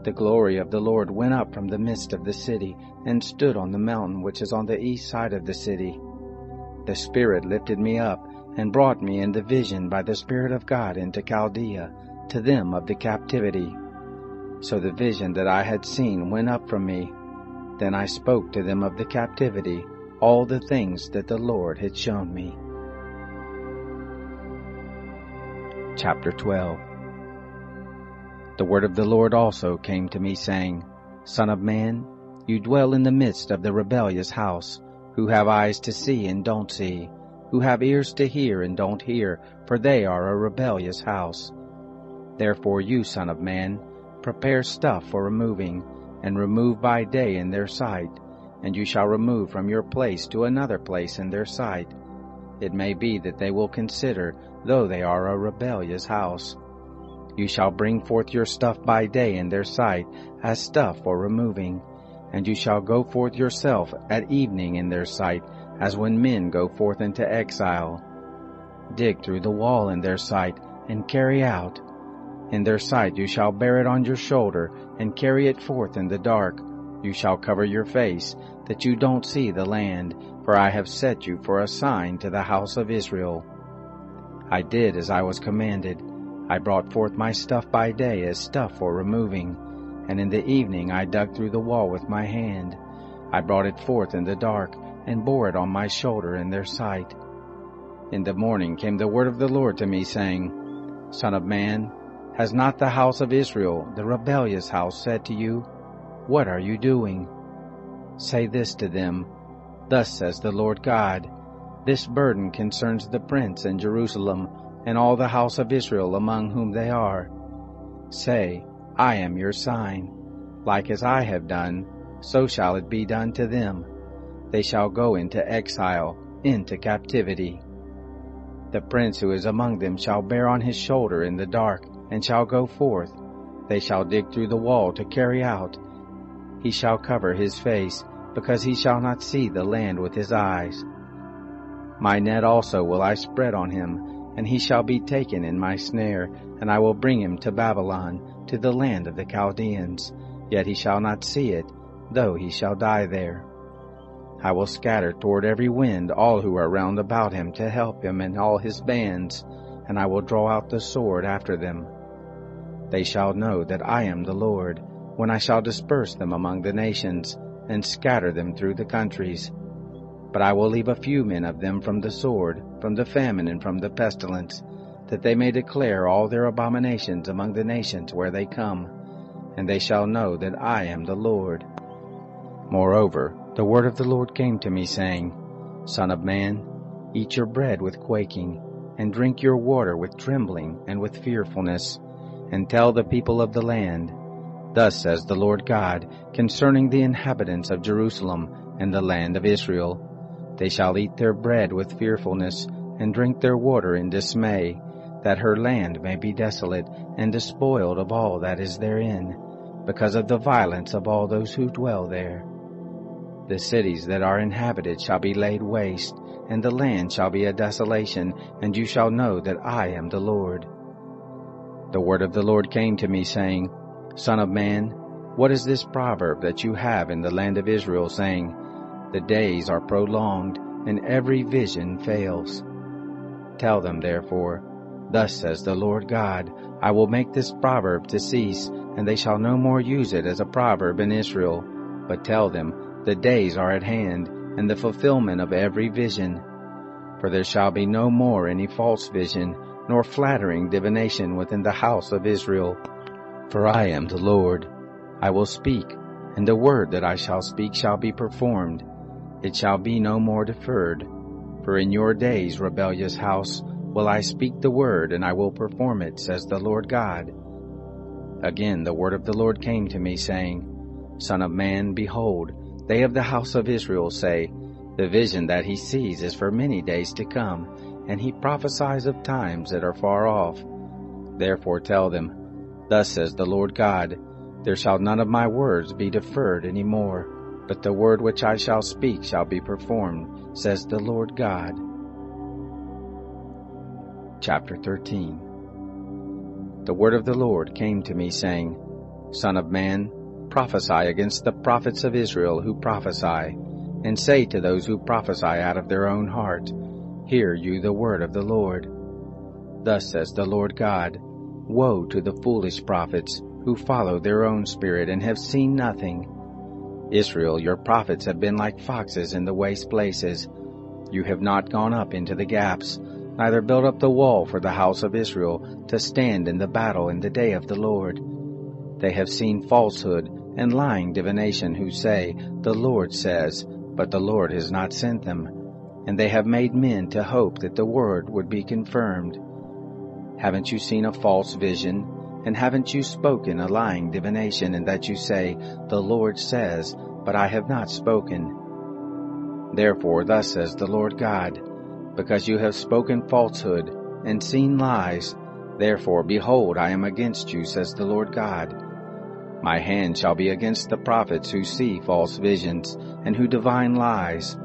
The glory of the Lord went up from the midst of the city, and stood on the mountain which is on the east side of the city. The Spirit lifted me up, and brought me in the vision by the Spirit of God into Chaldea, to them of the captivity. So the vision that I had seen went up from me. Then I spoke to them of the captivity, all the things that the Lord had shown me. Chapter 12 the word of the Lord also came to me, saying, Son of man, you dwell in the midst of the rebellious house, who have eyes to see and don't see, who have ears to hear and don't hear, for they are a rebellious house. Therefore you, son of man, prepare stuff for removing, and remove by day in their sight, and you shall remove from your place to another place in their sight. It may be that they will consider, though they are a rebellious house. You shall bring forth your stuff by day in their sight as stuff for removing, and you shall go forth yourself at evening in their sight as when men go forth into exile. Dig through the wall in their sight and carry out. In their sight you shall bear it on your shoulder and carry it forth in the dark. You shall cover your face that you don't see the land, for I have set you for a sign to the house of Israel. I did as I was commanded I brought forth my stuff by day as stuff for removing, and in the evening I dug through the wall with my hand. I brought it forth in the dark, and bore it on my shoulder in their sight. In the morning came the word of the Lord to me, saying, Son of man, has not the house of Israel, the rebellious house, said to you, What are you doing? Say this to them, Thus says the Lord God, This burden concerns the prince in Jerusalem, and all the house of Israel among whom they are. Say, I am your sign. Like as I have done, so shall it be done to them. They shall go into exile, into captivity. The prince who is among them shall bear on his shoulder in the dark, and shall go forth. They shall dig through the wall to carry out. He shall cover his face, because he shall not see the land with his eyes. My net also will I spread on him, and he shall be taken in my snare, and I will bring him to Babylon, to the land of the Chaldeans. Yet he shall not see it, though he shall die there. I will scatter toward every wind all who are round about him to help him and all his bands, and I will draw out the sword after them. They shall know that I am the Lord, when I shall disperse them among the nations, and scatter them through the countries. But I will leave a few men of them from the sword, from the famine, and from the pestilence, that they may declare all their abominations among the nations where they come, and they shall know that I am the Lord. Moreover, the word of the Lord came to me, saying, Son of man, eat your bread with quaking, and drink your water with trembling and with fearfulness, and tell the people of the land, Thus says the Lord God concerning the inhabitants of Jerusalem and the land of Israel. They shall eat their bread with fearfulness, and drink their water in dismay, that her land may be desolate and despoiled of all that is therein, because of the violence of all those who dwell there. The cities that are inhabited shall be laid waste, and the land shall be a desolation, and you shall know that I am the Lord. The word of the Lord came to me, saying, Son of man, what is this proverb that you have in the land of Israel, saying, The days are prolonged, and every vision fails? Tell them, therefore, Thus says the Lord God, I will make this proverb to cease, and they shall no more use it as a proverb in Israel, but tell them, the days are at hand, and the fulfillment of every vision. For there shall be no more any false vision, nor flattering divination within the house of Israel. For I am the Lord. I will speak, and the word that I shall speak shall be performed. It shall be no more deferred. For in your days, rebellious house, will I speak the word, and I will perform it, says the Lord God. Again the word of the Lord came to me, saying, Son of man, behold, they of the house of Israel say, The vision that he sees is for many days to come, and he prophesies of times that are far off. Therefore tell them, Thus says the Lord God, There shall none of my words be deferred any more, but the word which I shall speak shall be performed, says the Lord God. Chapter 13 The word of the Lord came to me, saying, Son of man, prophesy against the prophets of Israel who prophesy, and say to those who prophesy out of their own heart, Hear you the word of the Lord. Thus says the Lord God, Woe to the foolish prophets who follow their own spirit and have seen nothing. Israel, your prophets have been like foxes in the waste places. You have not gone up into the gaps, neither built up the wall for the house of Israel to stand in the battle in the day of the Lord. They have seen falsehood and lying divination who say, The Lord says, but the Lord has not sent them. And they have made men to hope that the word would be confirmed. Haven't you seen a false vision? And haven't you spoken a lying divination in that you say, The Lord says, but I have not spoken? Therefore thus says the Lord God, Because you have spoken falsehood and seen lies, therefore behold I am against you, says the Lord God my hand shall be against the prophets who see false visions, and who divine lies.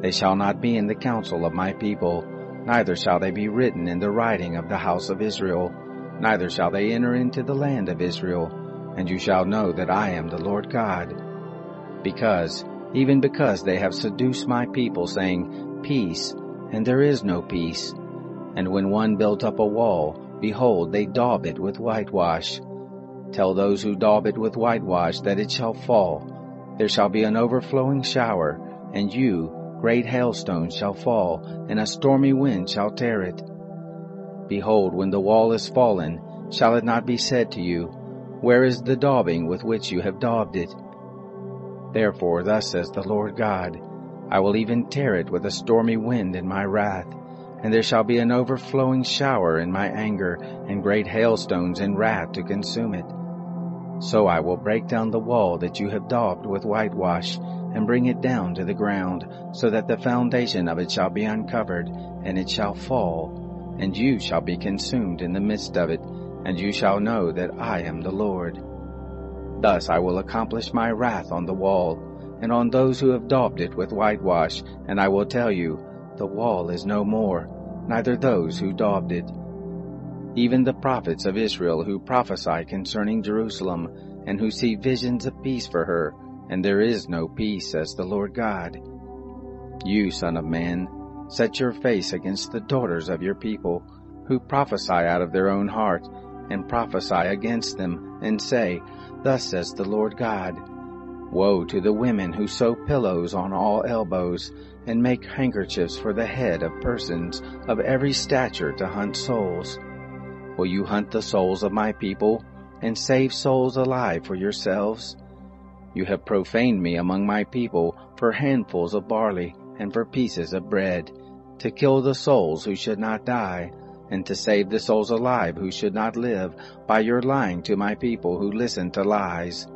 They shall not be in the council of my people, neither shall they be written in the writing of the house of Israel, neither shall they enter into the land of Israel, and you shall know that I am the Lord God. Because, even because they have seduced my people, saying, Peace, and there is no peace. And when one built up a wall, behold, they daub it with whitewash. Tell those who daub it with whitewash that it shall fall. There shall be an overflowing shower, and you, great hailstones, shall fall, and a stormy wind shall tear it. Behold, when the wall is fallen, shall it not be said to you, Where is the daubing with which you have daubed it? Therefore, thus says the Lord God, I will even tear it with a stormy wind in my wrath, and there shall be an overflowing shower in my anger, and great hailstones in wrath to consume it. So I will break down the wall that you have daubed with whitewash, and bring it down to the ground, so that the foundation of it shall be uncovered, and it shall fall, and you shall be consumed in the midst of it, and you shall know that I am the Lord. Thus I will accomplish my wrath on the wall, and on those who have daubed it with whitewash, and I will tell you, the wall is no more, neither those who daubed it even the prophets of Israel who prophesy concerning Jerusalem, and who see visions of peace for her, and there is no peace, says the Lord God. You, son of man, set your face against the daughters of your people, who prophesy out of their own heart, and prophesy against them, and say, Thus says the Lord God. Woe to the women who sew pillows on all elbows, and make handkerchiefs for the head of persons of every stature to hunt souls. Will you hunt the souls of my people, and save souls alive for yourselves? You have profaned me among my people for handfuls of barley and for pieces of bread, to kill the souls who should not die, and to save the souls alive who should not live by your lying to my people who listen to lies.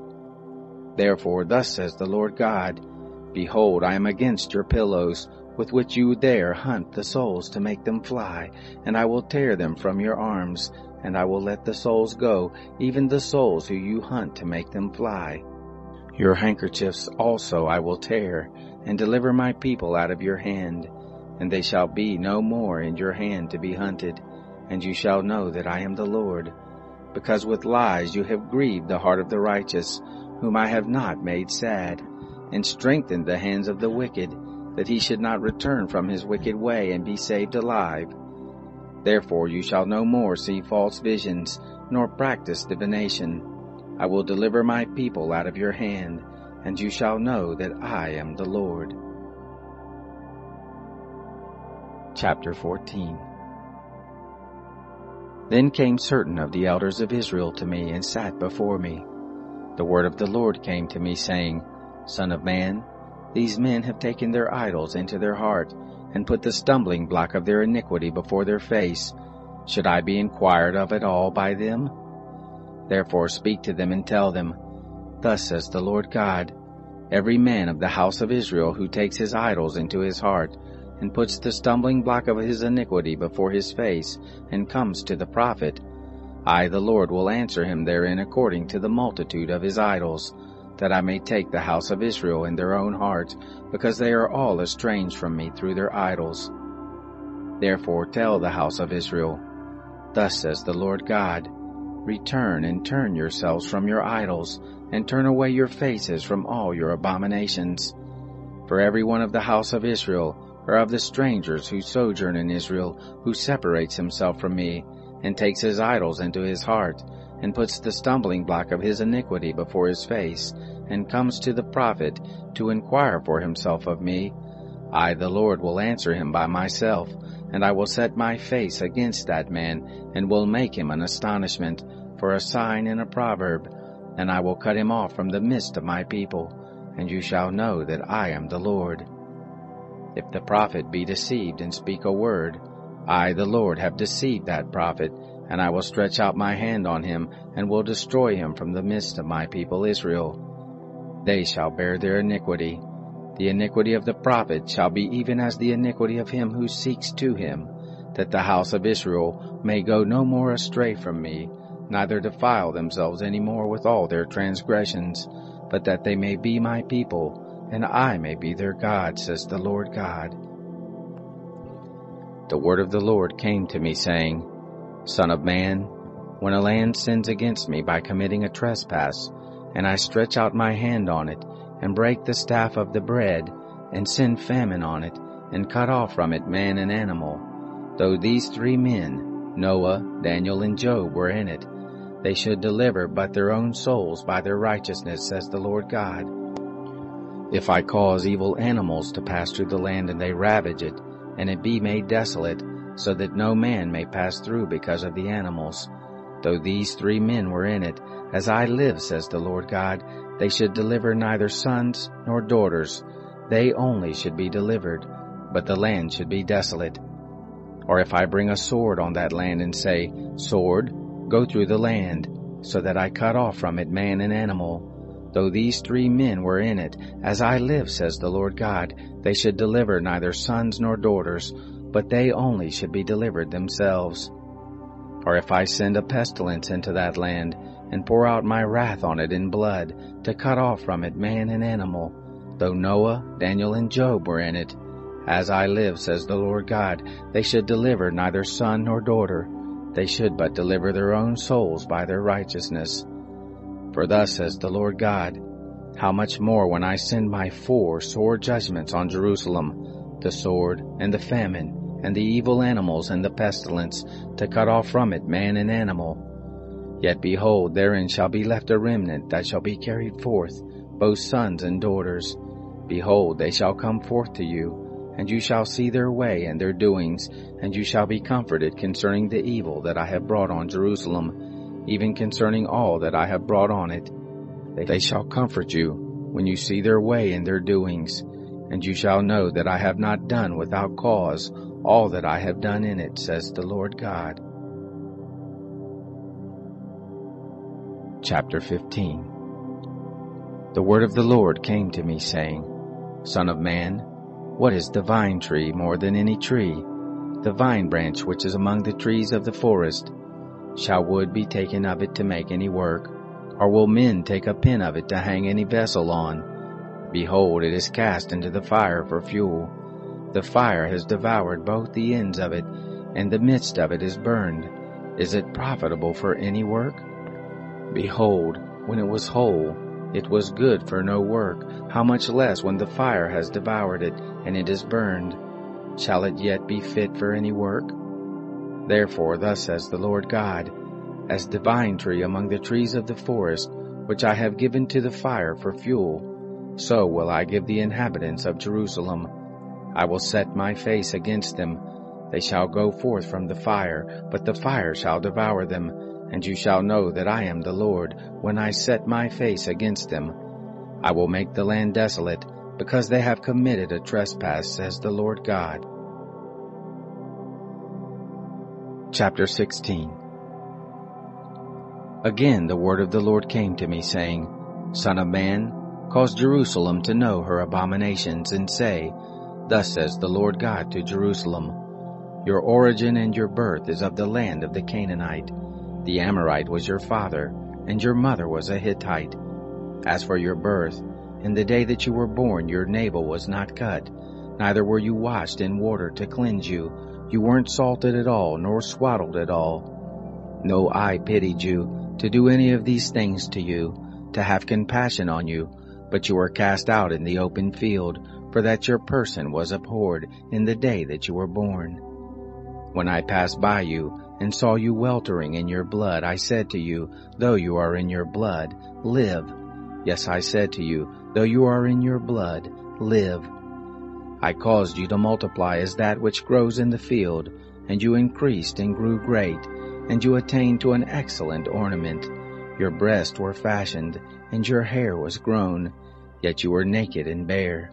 Therefore thus says the Lord God, Behold, I am against your pillows, with which you there hunt the souls to make them fly, and I will tear them from your arms, and I will let the souls go, even the souls who you hunt to make them fly. Your handkerchiefs also I will tear, and deliver my people out of your hand, and they shall be no more in your hand to be hunted, and you shall know that I am the Lord. Because with lies you have grieved the heart of the righteous, whom I have not made sad, and strengthened the hands of the wicked, that he should not return from his wicked way and be saved alive. Therefore you shall no more see false visions, nor practice divination I will deliver my people out of your hand, and you shall know that I am the Lord. Chapter 14 Then came certain of the elders of Israel to me and sat before me. The word of the Lord came to me, saying, Son of man, these men have taken their idols into their heart, and put the stumbling block of their iniquity before their face. Should I be inquired of at all by them? Therefore speak to them and tell them, Thus says the Lord God, Every man of the house of Israel who takes his idols into his heart, and puts the stumbling block of his iniquity before his face, and comes to the prophet, I the Lord will answer him therein according to the multitude of his idols, that I may take the house of Israel in their own heart, because they are all estranged from me through their idols. Therefore tell the house of Israel, Thus says the Lord God, Return and turn yourselves from your idols, and turn away your faces from all your abominations. For every one of the house of Israel, or of the strangers who sojourn in Israel, who separates himself from me, and takes his idols into his heart, and puts the stumbling block of his iniquity before his face, and comes to the prophet to inquire for himself of me, I the Lord will answer him by myself, and I will set my face against that man, and will make him an astonishment, for a sign and a proverb, and I will cut him off from the midst of my people, and you shall know that I am the Lord. If the prophet be deceived and speak a word, I, the Lord, have deceived that prophet, and I will stretch out my hand on him, and will destroy him from the midst of my people Israel. They shall bear their iniquity. The iniquity of the prophet shall be even as the iniquity of him who seeks to him, that the house of Israel may go no more astray from me, neither defile themselves any more with all their transgressions, but that they may be my people, and I may be their God, says the Lord God. The word of the Lord came to me, saying, Son of man, when a land sins against me by committing a trespass, and I stretch out my hand on it, and break the staff of the bread, and send famine on it, and cut off from it man and animal, though these three men, Noah, Daniel, and Job, were in it, they should deliver but their own souls by their righteousness, says the Lord God. If I cause evil animals to pass through the land and they ravage it, and it be made desolate, so that no man may pass through because of the animals, though these three men were in it, as I live, says the Lord God, they should deliver neither sons nor daughters, they only should be delivered, but the land should be desolate. Or if I bring a sword on that land and say, Sword, Go through the land, so that I cut off from it man and animal. Though these three men were in it, as I live, says the Lord God, they should deliver neither sons nor daughters, but they only should be delivered themselves. Or if I send a pestilence into that land, and pour out my wrath on it in blood, to cut off from it man and animal, though Noah, Daniel, and Job were in it, as I live, says the Lord God, they should deliver neither son nor daughter, they should but deliver their own souls by their righteousness. For thus says the Lord God, How much more when I send my four sore judgments on Jerusalem, the sword, and the famine, and the evil animals, and the pestilence, to cut off from it man and animal. Yet behold, therein shall be left a remnant that shall be carried forth, both sons and daughters. Behold, they shall come forth to you, and you shall see their way and their doings, and you shall be comforted concerning the evil that I have brought on Jerusalem, even concerning all that I have brought on it. They shall comfort you when you see their way and their doings, and you shall know that I have not done without cause all that I have done in it, says the Lord God. Chapter 15 The word of the Lord came to me, saying, Son of man, what is the vine tree more than any tree? The vine branch which is among the trees of the forest. Shall wood be taken of it to make any work? Or will men take a pin of it to hang any vessel on? Behold, it is cast into the fire for fuel. The fire has devoured both the ends of it, and the midst of it is burned. Is it profitable for any work? Behold, when it was whole, it was good for no work. How much less when the fire has devoured it, and it is burned? Shall it yet be fit for any work? Therefore thus says the Lord God, As divine tree among the trees of the forest, which I have given to the fire for fuel, so will I give the inhabitants of Jerusalem I will set my face against them. They shall go forth from the fire, but the fire shall devour them. And you shall know that I am the Lord when I set my face against them. I will make the land desolate, because they have committed a trespass, says the Lord God. Chapter 16 Again the word of the Lord came to me, saying, Son of man, cause Jerusalem to know her abominations, and say, Thus says the Lord God to Jerusalem, Your origin and your birth is of the land of the Canaanite. The Amorite was your father, and your mother was a Hittite. As for your birth, in the day that you were born your navel was not cut, neither were you washed in water to cleanse you. You weren't salted at all, nor swaddled at all. No eye pitied you to do any of these things to you, to have compassion on you, but you were cast out in the open field, for that your person was abhorred in the day that you were born. When I passed by you and saw you weltering in your blood, I said to you, though you are in your blood, live. Yes, I said to you, though you are in your blood, live. I caused you to multiply as that which grows in the field, and you increased and grew great, and you attained to an excellent ornament. Your breasts were fashioned, and your hair was grown, yet you were naked and bare.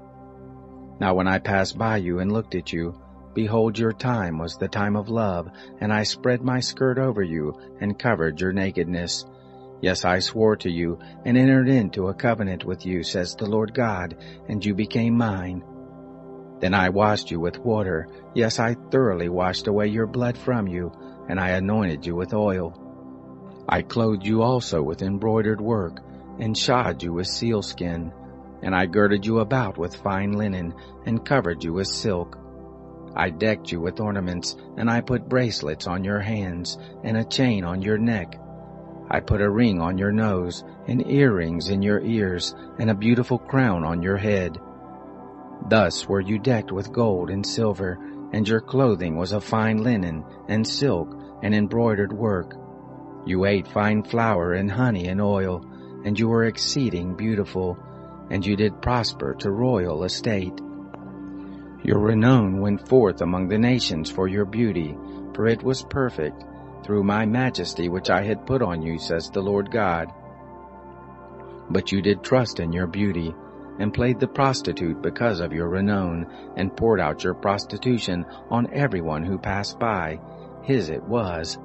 Now when I passed by you and looked at you, behold your time was the time of love, and I spread my skirt over you and covered your nakedness. Yes, I swore to you and entered into a covenant with you, says the Lord God, and you became mine. Then I washed you with water, yes, I thoroughly washed away your blood from you, and I anointed you with oil. I clothed you also with embroidered work, and shod you with sealskin, and I girded you about with fine linen, and covered you with silk. I decked you with ornaments, and I put bracelets on your hands, and a chain on your neck. I put a ring on your nose, and earrings in your ears, and a beautiful crown on your head. Thus were you decked with gold and silver, and your clothing was of fine linen, and silk, and embroidered work. You ate fine flour and honey and oil, and you were exceeding beautiful, and you did prosper to royal estate. Your renown went forth among the nations for your beauty, for it was perfect, through my majesty which I had put on you, says the Lord God. But you did trust in your beauty, and played the prostitute because of your renown, and poured out your prostitution on everyone who passed by. His it was.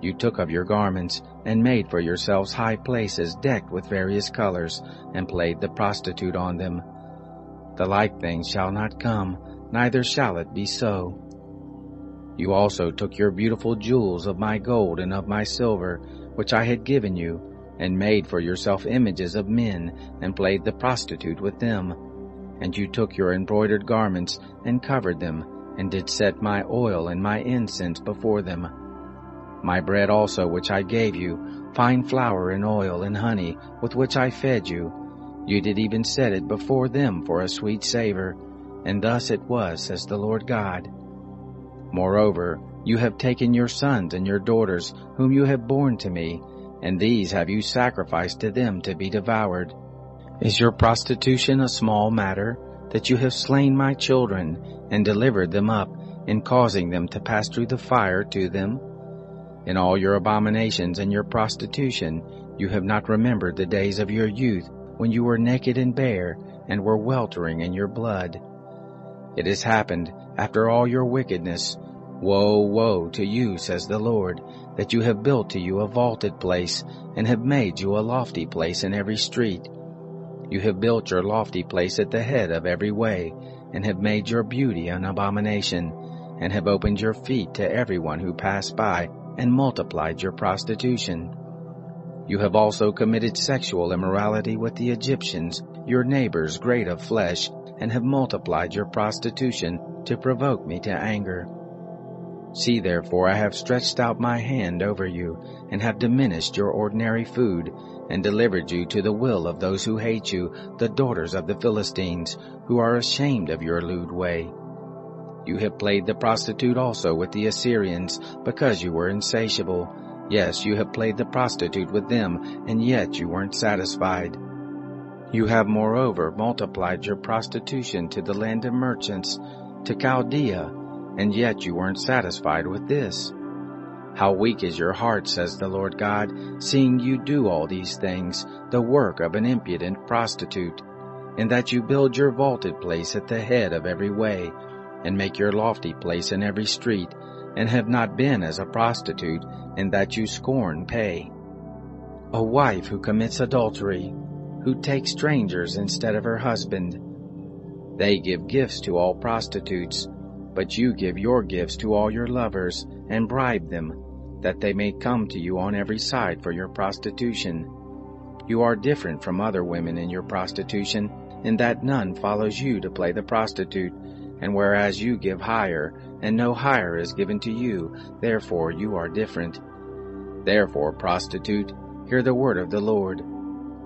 You took of your garments, and made for yourselves high places decked with various colors, and played the prostitute on them. The like thing shall not come, neither shall it be so. You also took your beautiful jewels of my gold and of my silver, which I had given you, and made for yourself images of men, and played the prostitute with them. And you took your embroidered garments, and covered them, and did set my oil and my incense before them my bread also which I gave you, fine flour and oil and honey, with which I fed you. You did even set it before them for a sweet savor. And thus it was, says the Lord God. Moreover, you have taken your sons and your daughters, whom you have borne to me, and these have you sacrificed to them to be devoured. Is your prostitution a small matter, that you have slain my children, and delivered them up, in causing them to pass through the fire to them? In all your abominations and your prostitution, you have not remembered the days of your youth, when you were naked and bare, and were weltering in your blood. It has happened, after all your wickedness, Woe, woe to you, says the Lord, that you have built to you a vaulted place, and have made you a lofty place in every street. You have built your lofty place at the head of every way, and have made your beauty an abomination, and have opened your feet to everyone who passed by, and multiplied your prostitution. You have also committed sexual immorality with the Egyptians, your neighbors great of flesh, and have multiplied your prostitution to provoke me to anger. See therefore I have stretched out my hand over you, and have diminished your ordinary food, and delivered you to the will of those who hate you, the daughters of the Philistines, who are ashamed of your lewd way. You have played the prostitute also with the Assyrians, because you were insatiable. Yes, you have played the prostitute with them, and yet you weren't satisfied. You have moreover multiplied your prostitution to the land of merchants, to Chaldea, and yet you weren't satisfied with this. How weak is your heart, says the Lord God, seeing you do all these things, the work of an impudent prostitute, and that you build your vaulted place at the head of every way, and make your lofty place in every street, and have not been as a prostitute, and that you scorn pay. A wife who commits adultery, who takes strangers instead of her husband. They give gifts to all prostitutes, but you give your gifts to all your lovers, and bribe them, that they may come to you on every side for your prostitution. You are different from other women in your prostitution, in that none follows you to play the prostitute, and whereas you give hire, and no hire is given to you, therefore you are different. Therefore, prostitute, hear the word of the Lord.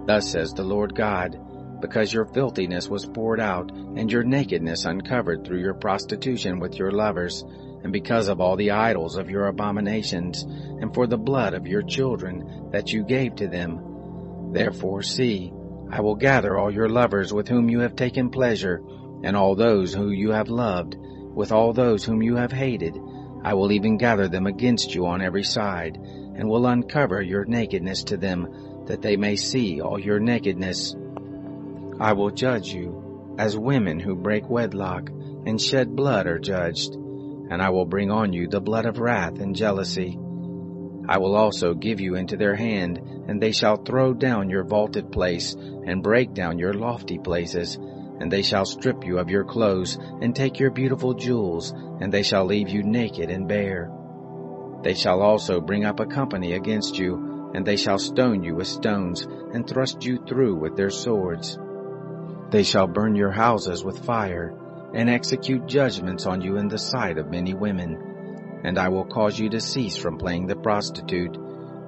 Thus says the Lord God, because your filthiness was poured out, and your nakedness uncovered through your prostitution with your lovers, and because of all the idols of your abominations, and for the blood of your children that you gave to them. Therefore, see, I will gather all your lovers with whom you have taken pleasure, and all those whom you have loved, with all those whom you have hated. I will even gather them against you on every side, and will uncover your nakedness to them, that they may see all your nakedness. I will judge you as women who break wedlock and shed blood are judged, and I will bring on you the blood of wrath and jealousy. I will also give you into their hand, and they shall throw down your vaulted place, and break down your lofty places, and they shall strip you of your clothes, and take your beautiful jewels, and they shall leave you naked and bare. They shall also bring up a company against you, and they shall stone you with stones, and thrust you through with their swords. They shall burn your houses with fire, and execute judgments on you in the sight of many women. And I will cause you to cease from playing the prostitute,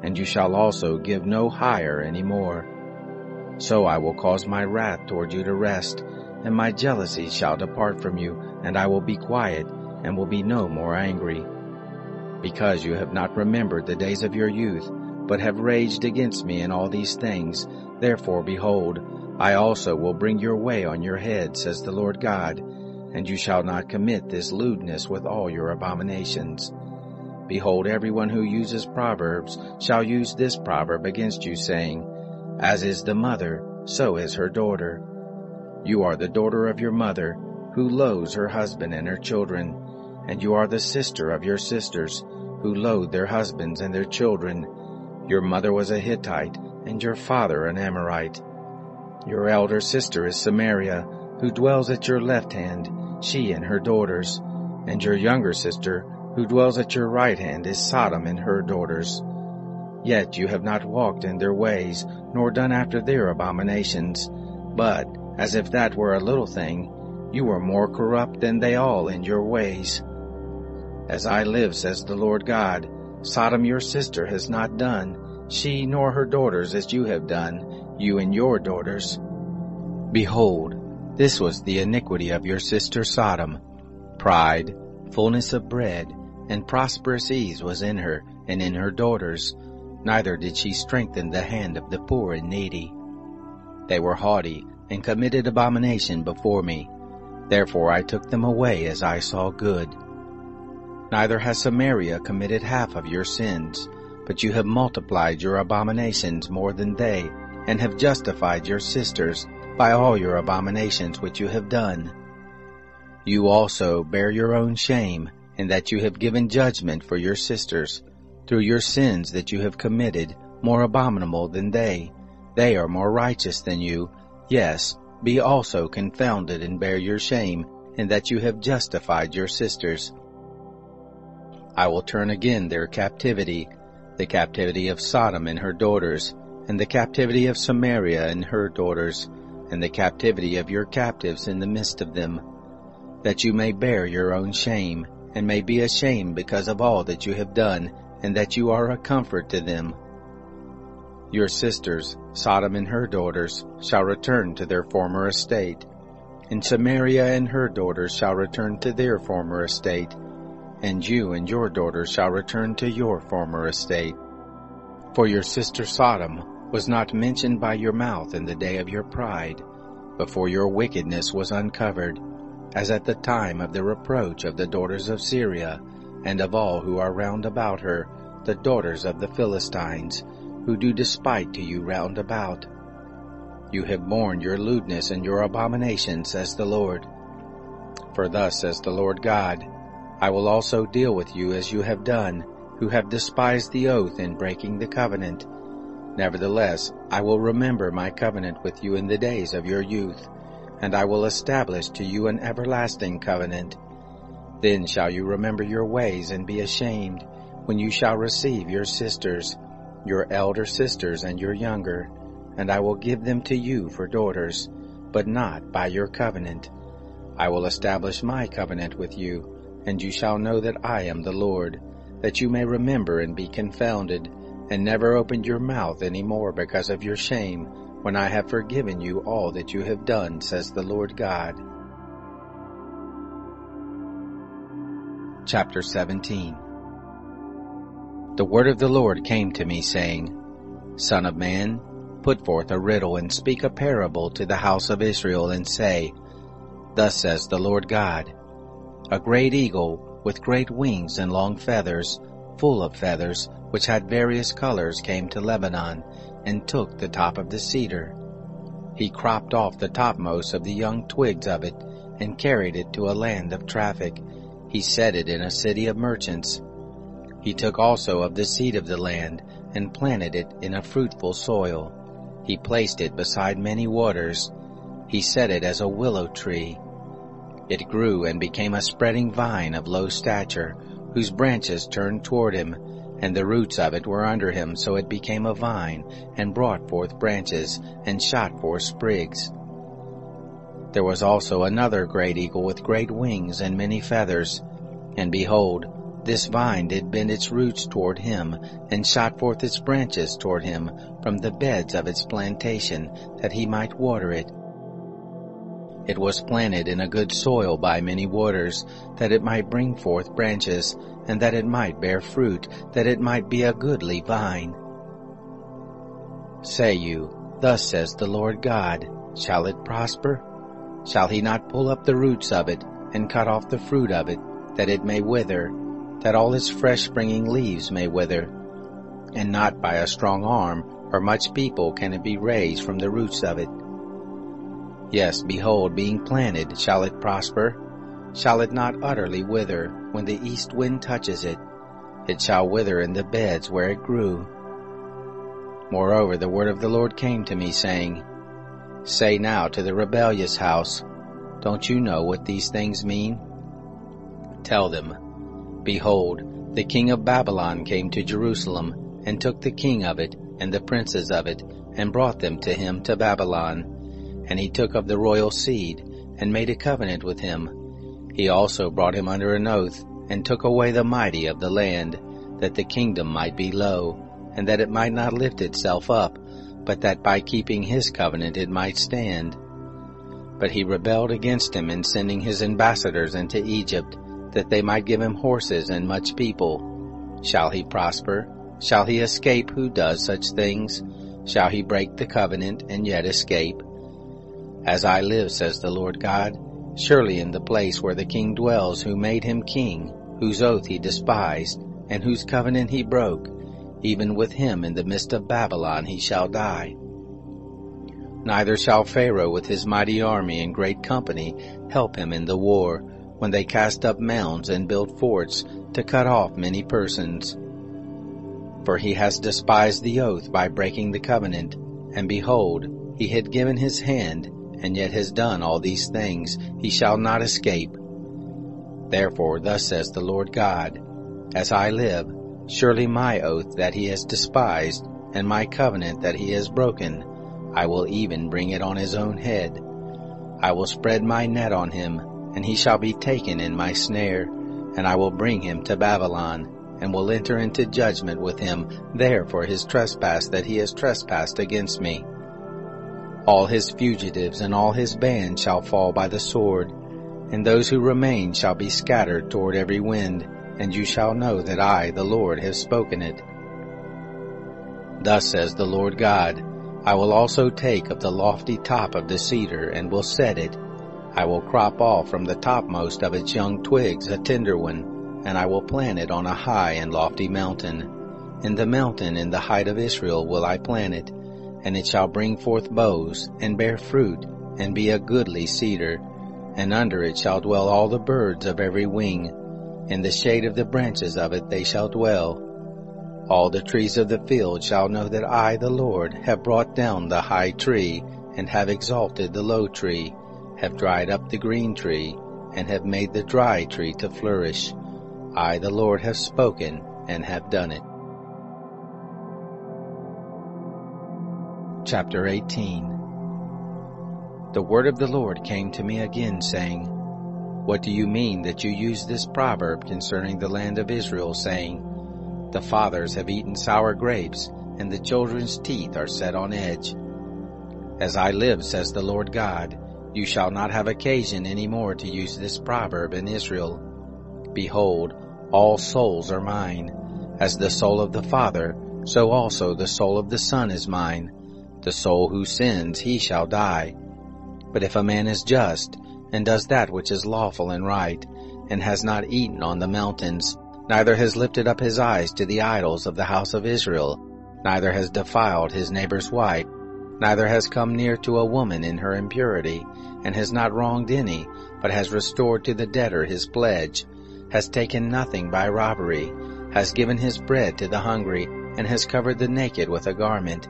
and you shall also give no hire any more. So I will cause my wrath toward you to rest, and my jealousy shall depart from you, and I will be quiet, and will be no more angry. Because you have not remembered the days of your youth, but have raged against me in all these things, therefore behold, I also will bring your way on your head, says the Lord God, and you shall not commit this lewdness with all your abominations. Behold, everyone who uses proverbs shall use this proverb against you, saying, As is the mother, so is her daughter. You are the daughter of your mother, who loathes her husband and her children, and you are the sister of your sisters, who loathe their husbands and their children. Your mother was a Hittite, and your father an Amorite. Your elder sister is Samaria, who dwells at your left hand, she and her daughters. And your younger sister, who dwells at your right hand, is Sodom and her daughters. Yet you have not walked in their ways, nor done after their abominations. But, as if that were a little thing, you are more corrupt than they all in your ways. As I live, says the Lord God, Sodom your sister has not done, she nor her daughters as you have done, you and your daughters. Behold, this was the iniquity of your sister Sodom, pride, fullness of bread, and prosperous ease was in her and in her daughters, neither did she strengthen the hand of the poor and needy. They were haughty, and committed abomination before me. Therefore I took them away as I saw good. Neither has Samaria committed half of your sins, but you have multiplied your abominations more than they, and have justified your sisters by all your abominations which you have done. You also bear your own shame, in that you have given judgment for your sisters, through your sins that you have committed, more abominable than they. They are more righteous than you. Yes, be also confounded and bear your shame, in that you have justified your sisters. I will turn again their captivity, the captivity of Sodom and her daughters, and the captivity of Samaria and her daughters, and the captivity of your captives in the midst of them, that you may bear your own shame, and may be ashamed because of all that you have done, and that you are a comfort to them. Your sisters, Sodom and her daughters, shall return to their former estate, and Samaria and her daughters shall return to their former estate, and you and your daughters shall return to your former estate. For your sister Sodom was not mentioned by your mouth in the day of your pride, before your wickedness was uncovered, as at the time of the reproach of the daughters of Syria, and of all who are round about her, the daughters of the Philistines, who do despite to you round about. You have borne your lewdness and your abomination, says the Lord. For thus says the Lord God, I will also deal with you as you have done, who have despised the oath in breaking the covenant. Nevertheless, I will remember my covenant with you in the days of your youth, and I will establish to you an everlasting covenant. Then shall you remember your ways and be ashamed, when you shall receive your sisters, your elder sisters and your younger, and I will give them to you for daughters, but not by your covenant. I will establish my covenant with you, and you shall know that I am the Lord, that you may remember and be confounded, and never open your mouth any more because of your shame, when I have forgiven you all that you have done, says the Lord God. Chapter 17 The word of the Lord came to me, saying, Son of man, put forth a riddle and speak a parable to the house of Israel, and say, Thus says the Lord God, a great eagle with great wings and long feathers, full of feathers, which had various colors, came to Lebanon and took the top of the cedar. He cropped off the topmost of the young twigs of it and carried it to a land of traffic. He set it in a city of merchants. He took also of the seed of the land and planted it in a fruitful soil. He placed it beside many waters. He set it as a willow tree it grew and became a spreading vine of low stature, whose branches turned toward him, and the roots of it were under him, so it became a vine, and brought forth branches, and shot forth sprigs. There was also another great eagle with great wings and many feathers. And behold, this vine did bend its roots toward him, and shot forth its branches toward him from the beds of its plantation, that he might water it. It was planted in a good soil by many waters, that it might bring forth branches, and that it might bear fruit, that it might be a goodly vine. Say you, Thus says the Lord God, Shall it prosper? Shall he not pull up the roots of it, and cut off the fruit of it, that it may wither, that all its fresh springing leaves may wither? And not by a strong arm or much people can it be raised from the roots of it. Yes, behold, being planted, shall it prosper? Shall it not utterly wither when the east wind touches it? It shall wither in the beds where it grew. Moreover, the word of the Lord came to me, saying, Say now to the rebellious house, Don't you know what these things mean? Tell them, Behold, the king of Babylon came to Jerusalem, and took the king of it, and the princes of it, and brought them to him to Babylon and he took of the royal seed, and made a covenant with him. He also brought him under an oath, and took away the mighty of the land, that the kingdom might be low, and that it might not lift itself up, but that by keeping his covenant it might stand. But he rebelled against him in sending his ambassadors into Egypt, that they might give him horses and much people. Shall he prosper? Shall he escape who does such things? Shall he break the covenant and yet escape? As I live, says the Lord God, surely in the place where the king dwells who made him king, whose oath he despised, and whose covenant he broke, even with him in the midst of Babylon he shall die. Neither shall Pharaoh with his mighty army and great company help him in the war, when they cast up mounds and build forts to cut off many persons. For he has despised the oath by breaking the covenant, and behold, he had given his hand, and yet has done all these things, he shall not escape. Therefore thus says the Lord God, As I live, surely my oath that he has despised, and my covenant that he has broken, I will even bring it on his own head. I will spread my net on him, and he shall be taken in my snare, and I will bring him to Babylon, and will enter into judgment with him there for his trespass that he has trespassed against me. All his fugitives and all his band shall fall by the sword, and those who remain shall be scattered toward every wind, and you shall know that I, the Lord, have spoken it. Thus says the Lord God, I will also take of the lofty top of the cedar, and will set it. I will crop off from the topmost of its young twigs a tender one, and I will plant it on a high and lofty mountain. In the mountain in the height of Israel will I plant it, and it shall bring forth boughs, and bear fruit, and be a goodly cedar, and under it shall dwell all the birds of every wing. In the shade of the branches of it they shall dwell. All the trees of the field shall know that I, the Lord, have brought down the high tree, and have exalted the low tree, have dried up the green tree, and have made the dry tree to flourish. I, the Lord, have spoken, and have done it. Chapter 18 The word of the Lord came to me again, saying, What do you mean that you use this proverb concerning the land of Israel, saying, the fathers have eaten sour grapes, and the children's teeth are set on edge. As I live, says the Lord God, you shall not have occasion any more to use this proverb in Israel. Behold, all souls are mine. As the soul of the Father, so also the soul of the Son is mine. The soul who sins, he shall die. But if a man is just, and does that which is lawful and right, and has not eaten on the mountains, neither has lifted up his eyes to the idols of the house of Israel, neither has defiled his neighbor's wife, neither has come near to a woman in her impurity, and has not wronged any, but has restored to the debtor his pledge, has taken nothing by robbery, has given his bread to the hungry, and has covered the naked with a garment.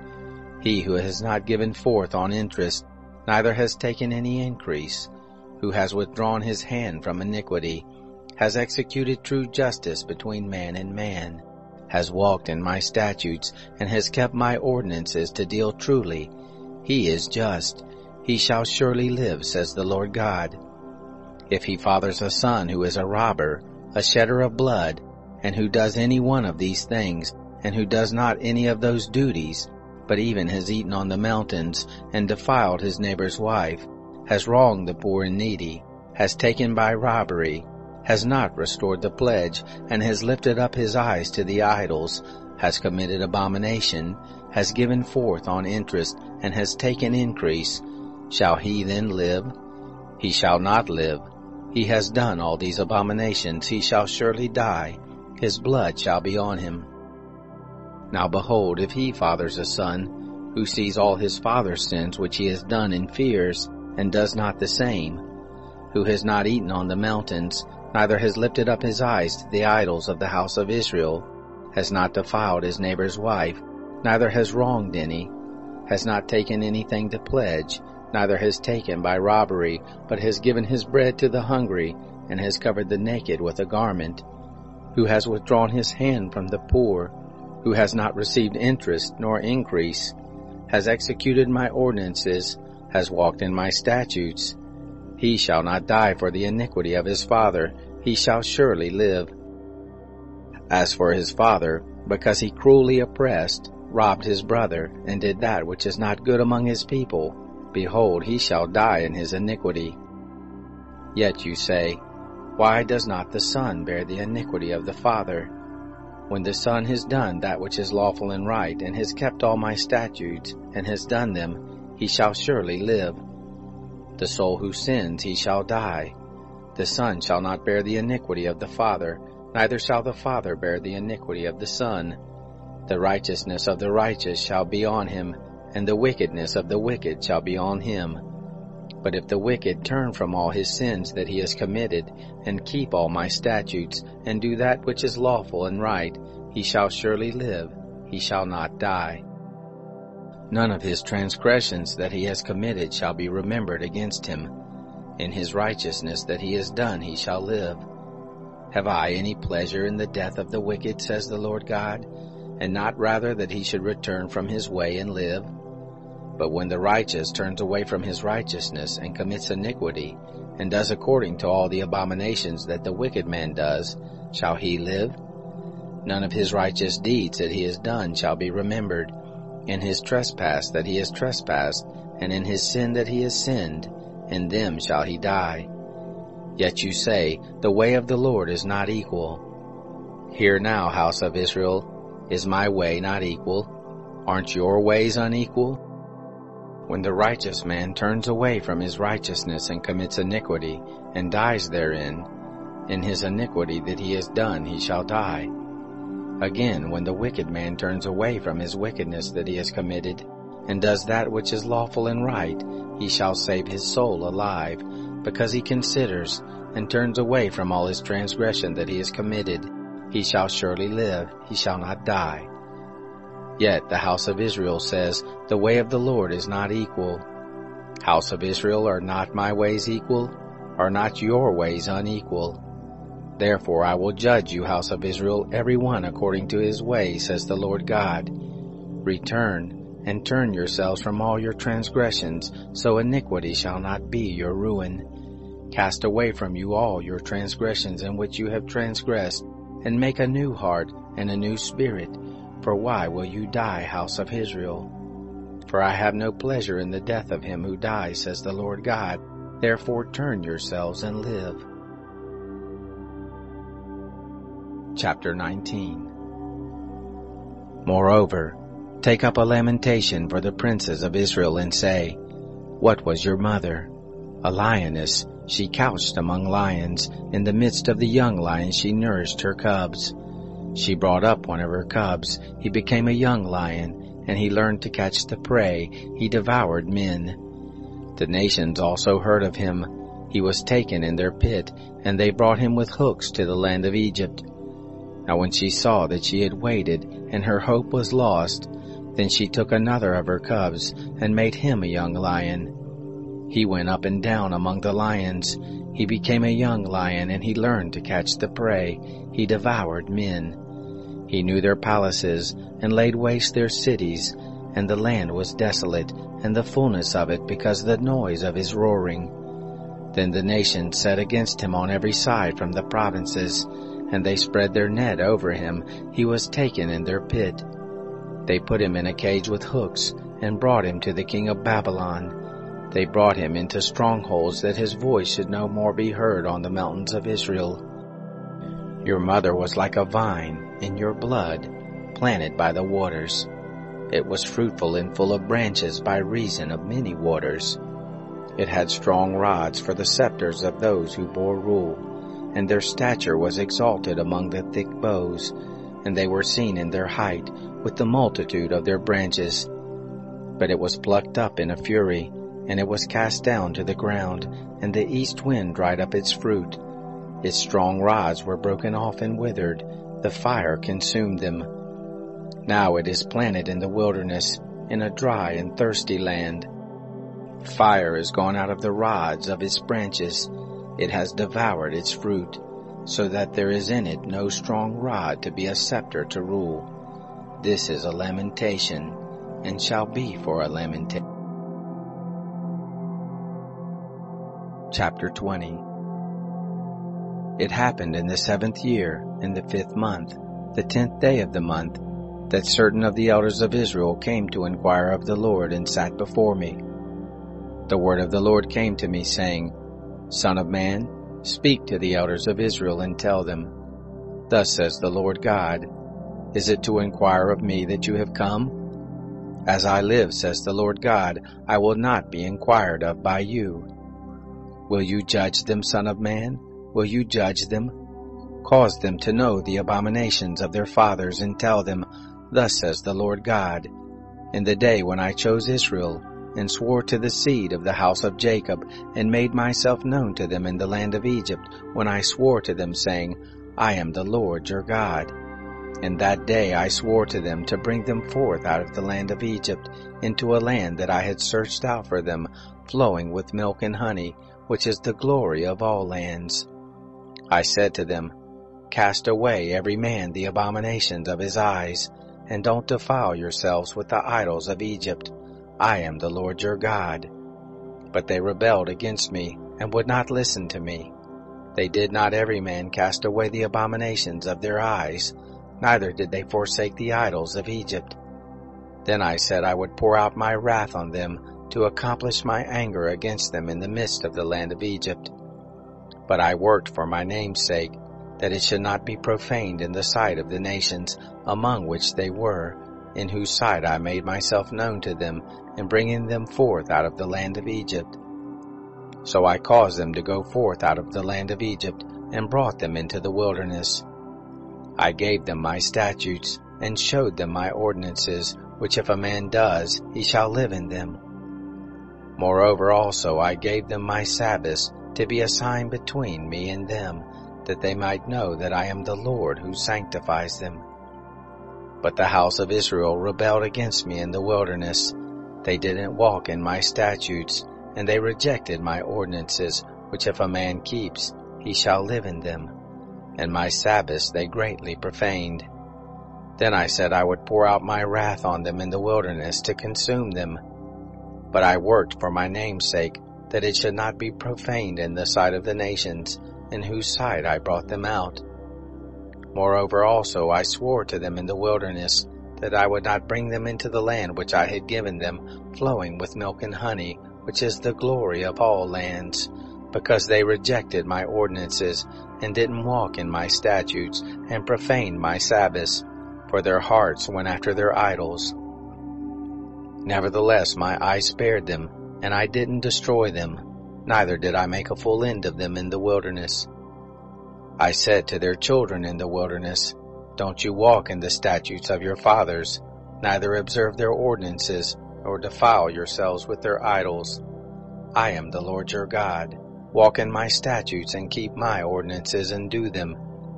He who has not given forth on interest, neither has taken any increase, who has withdrawn his hand from iniquity, has executed true justice between man and man, has walked in my statutes, and has kept my ordinances to deal truly. He is just. He shall surely live, says the Lord God. If he fathers a son who is a robber, a shedder of blood, and who does any one of these things, and who does not any of those duties, but even has eaten on the mountains, and defiled his neighbor's wife, has wronged the poor and needy, has taken by robbery, has not restored the pledge, and has lifted up his eyes to the idols, has committed abomination, has given forth on interest, and has taken increase, shall he then live? He shall not live. He has done all these abominations, he shall surely die, his blood shall be on him. Now behold, if he fathers a son, who sees all his father's sins which he has done and fears, and does not the same, who has not eaten on the mountains, neither has lifted up his eyes to the idols of the house of Israel, has not defiled his neighbor's wife, neither has wronged any, has not taken anything to pledge, neither has taken by robbery, but has given his bread to the hungry, and has covered the naked with a garment, who has withdrawn his hand from the poor, who has not received interest nor increase, has executed my ordinances, has walked in my statutes, he shall not die for the iniquity of his father, he shall surely live. As for his father, because he cruelly oppressed, robbed his brother, and did that which is not good among his people, behold, he shall die in his iniquity. Yet you say, Why does not the Son bear the iniquity of the Father? When the Son has done that which is lawful and right, and has kept all my statutes, and has done them, he shall surely live. The soul who sins, he shall die. The Son shall not bear the iniquity of the Father, neither shall the Father bear the iniquity of the Son. The righteousness of the righteous shall be on him, and the wickedness of the wicked shall be on him. But if the wicked turn from all his sins that he has committed, and keep all my statutes, and do that which is lawful and right, he shall surely live, he shall not die. None of his transgressions that he has committed shall be remembered against him. In his righteousness that he has done he shall live. Have I any pleasure in the death of the wicked, says the Lord God, and not rather that he should return from his way and live? But when the righteous turns away from his righteousness and commits iniquity, and does according to all the abominations that the wicked man does, shall he live? None of his righteous deeds that he has done shall be remembered. In his trespass that he has trespassed, and in his sin that he has sinned, in them shall he die. Yet you say, The way of the Lord is not equal. Hear now, house of Israel, is my way not equal? Aren't your ways unequal? When the righteous man turns away from his righteousness and commits iniquity, and dies therein, in his iniquity that he has done he shall die. Again, when the wicked man turns away from his wickedness that he has committed, and does that which is lawful and right, he shall save his soul alive, because he considers and turns away from all his transgression that he has committed. He shall surely live, he shall not die. Yet the house of Israel says, The way of the Lord is not equal. House of Israel, are not my ways equal? Are not your ways unequal? Therefore I will judge you, house of Israel, every one according to his way, says the Lord God. Return, and turn yourselves from all your transgressions, so iniquity shall not be your ruin. Cast away from you all your transgressions in which you have transgressed, and make a new heart and a new spirit. For why will you die, house of Israel? For I have no pleasure in the death of him who dies, says the Lord God. Therefore turn yourselves and live. Chapter 19 Moreover, Take up a lamentation for the princes of Israel and say, What was your mother? A lioness, she couched among lions. In the midst of the young lions she nourished her cubs. She brought up one of her cubs. He became a young lion, and he learned to catch the prey. He devoured men. The nations also heard of him. He was taken in their pit, and they brought him with hooks to the land of Egypt. Now when she saw that she had waited, and her hope was lost, then she took another of her cubs and made him a young lion. He went up and down among the lions. He became a young lion and he learned to catch the prey. He devoured men. He knew their palaces and laid waste their cities, and the land was desolate and the fullness of it because of the noise of his roaring. Then the nations set against him on every side from the provinces, and they spread their net over him. He was taken in their pit. They put him in a cage with hooks and brought him to the king of Babylon. They brought him into strongholds that his voice should no more be heard on the mountains of Israel. Your mother was like a vine in your blood, planted by the waters. It was fruitful and full of branches by reason of many waters. It had strong rods for the scepters of those who bore rule, and their stature was exalted among the thick boughs, and they were seen in their height with the multitude of their branches. But it was plucked up in a fury, and it was cast down to the ground, and the east wind dried up its fruit. Its strong rods were broken off and withered, the fire consumed them. Now it is planted in the wilderness, in a dry and thirsty land. Fire is gone out of the rods of its branches, it has devoured its fruit, so that there is in it no strong rod to be a scepter to rule. This is a lamentation, and shall be for a lamentation. Chapter 20 It happened in the seventh year, in the fifth month, the tenth day of the month, that certain of the elders of Israel came to inquire of the Lord and sat before me. The word of the Lord came to me, saying, Son of man, Speak to the elders of Israel and tell them, Thus says the Lord God, Is it to inquire of me that you have come? As I live, says the Lord God, I will not be inquired of by you. Will you judge them, Son of Man? Will you judge them? Cause them to know the abominations of their fathers and tell them, Thus says the Lord God, In the day when I chose Israel, and swore to the seed of the house of Jacob, and made myself known to them in the land of Egypt, when I swore to them, saying, I am the Lord your God. In that day I swore to them to bring them forth out of the land of Egypt, into a land that I had searched out for them, flowing with milk and honey, which is the glory of all lands. I said to them, Cast away every man the abominations of his eyes, and don't defile yourselves with the idols of Egypt. I am the Lord your God. But they rebelled against me, and would not listen to me. They did not every man cast away the abominations of their eyes, neither did they forsake the idols of Egypt. Then I said I would pour out my wrath on them to accomplish my anger against them in the midst of the land of Egypt. But I worked for my name's sake, that it should not be profaned in the sight of the nations among which they were, in whose sight I made myself known to them, in bringing them forth out of the land of Egypt. So I caused them to go forth out of the land of Egypt, and brought them into the wilderness. I gave them my statutes, and showed them my ordinances, which if a man does, he shall live in them. Moreover also I gave them my Sabbaths, to be a sign between me and them, that they might know that I am the Lord who sanctifies them. But the house of Israel rebelled against me in the wilderness. They didn't walk in my statutes, and they rejected my ordinances, which if a man keeps, he shall live in them. And my Sabbaths they greatly profaned. Then I said I would pour out my wrath on them in the wilderness to consume them. But I worked for my name's sake, that it should not be profaned in the sight of the nations, in whose sight I brought them out. Moreover also I swore to them in the wilderness that I would not bring them into the land which I had given them, flowing with milk and honey, which is the glory of all lands, because they rejected my ordinances, and didn't walk in my statutes, and profaned my Sabbaths, for their hearts went after their idols. Nevertheless my eye spared them, and I didn't destroy them, neither did I make a full end of them in the wilderness. I said to their children in the wilderness, Don't you walk in the statutes of your fathers, neither observe their ordinances, nor defile yourselves with their idols. I am the Lord your God. Walk in my statutes and keep my ordinances and do them,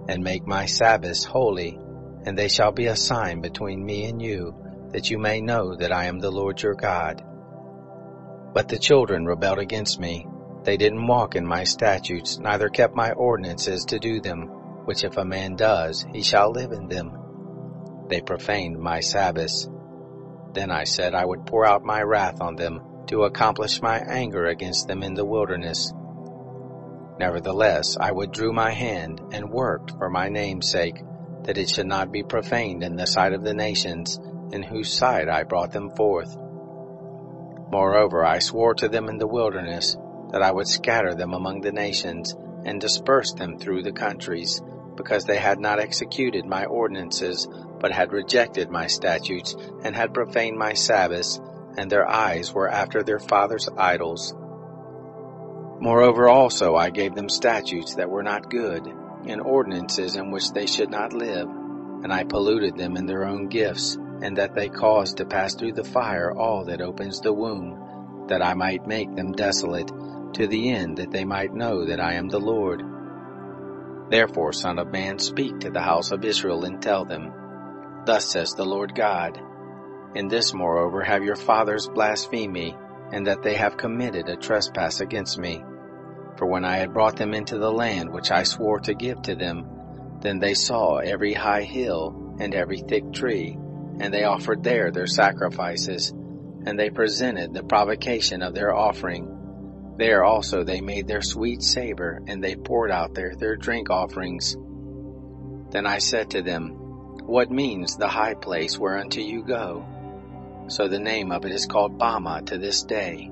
and make my Sabbaths holy, and they shall be a sign between me and you, that you may know that I am the Lord your God. But the children rebelled against me, they didn't walk in my statutes, neither kept my ordinances to do them, which if a man does, he shall live in them. They profaned my Sabbaths. Then I said I would pour out my wrath on them, to accomplish my anger against them in the wilderness. Nevertheless, I withdrew my hand, and worked for my name's sake, that it should not be profaned in the sight of the nations, in whose sight I brought them forth. Moreover, I swore to them in the wilderness, that I would scatter them among the nations, and disperse them through the countries, because they had not executed my ordinances, but had rejected my statutes, and had profaned my Sabbaths, and their eyes were after their fathers' idols. Moreover also I gave them statutes that were not good, and ordinances in which they should not live, and I polluted them in their own gifts, and that they cause to pass through the fire all that opens the womb, that I might make them desolate, to the end that they might know that I am the Lord. Therefore, Son of Man, speak to the house of Israel and tell them, Thus says the Lord God, In this moreover have your fathers blasphemed me, and that they have committed a trespass against me. For when I had brought them into the land which I swore to give to them, then they saw every high hill and every thick tree, and they offered there their sacrifices, and they presented the provocation of their offering there also they made their sweet savor, and they poured out there their drink offerings. Then I said to them, What means the high place whereunto you go? So the name of it is called Bamah to this day.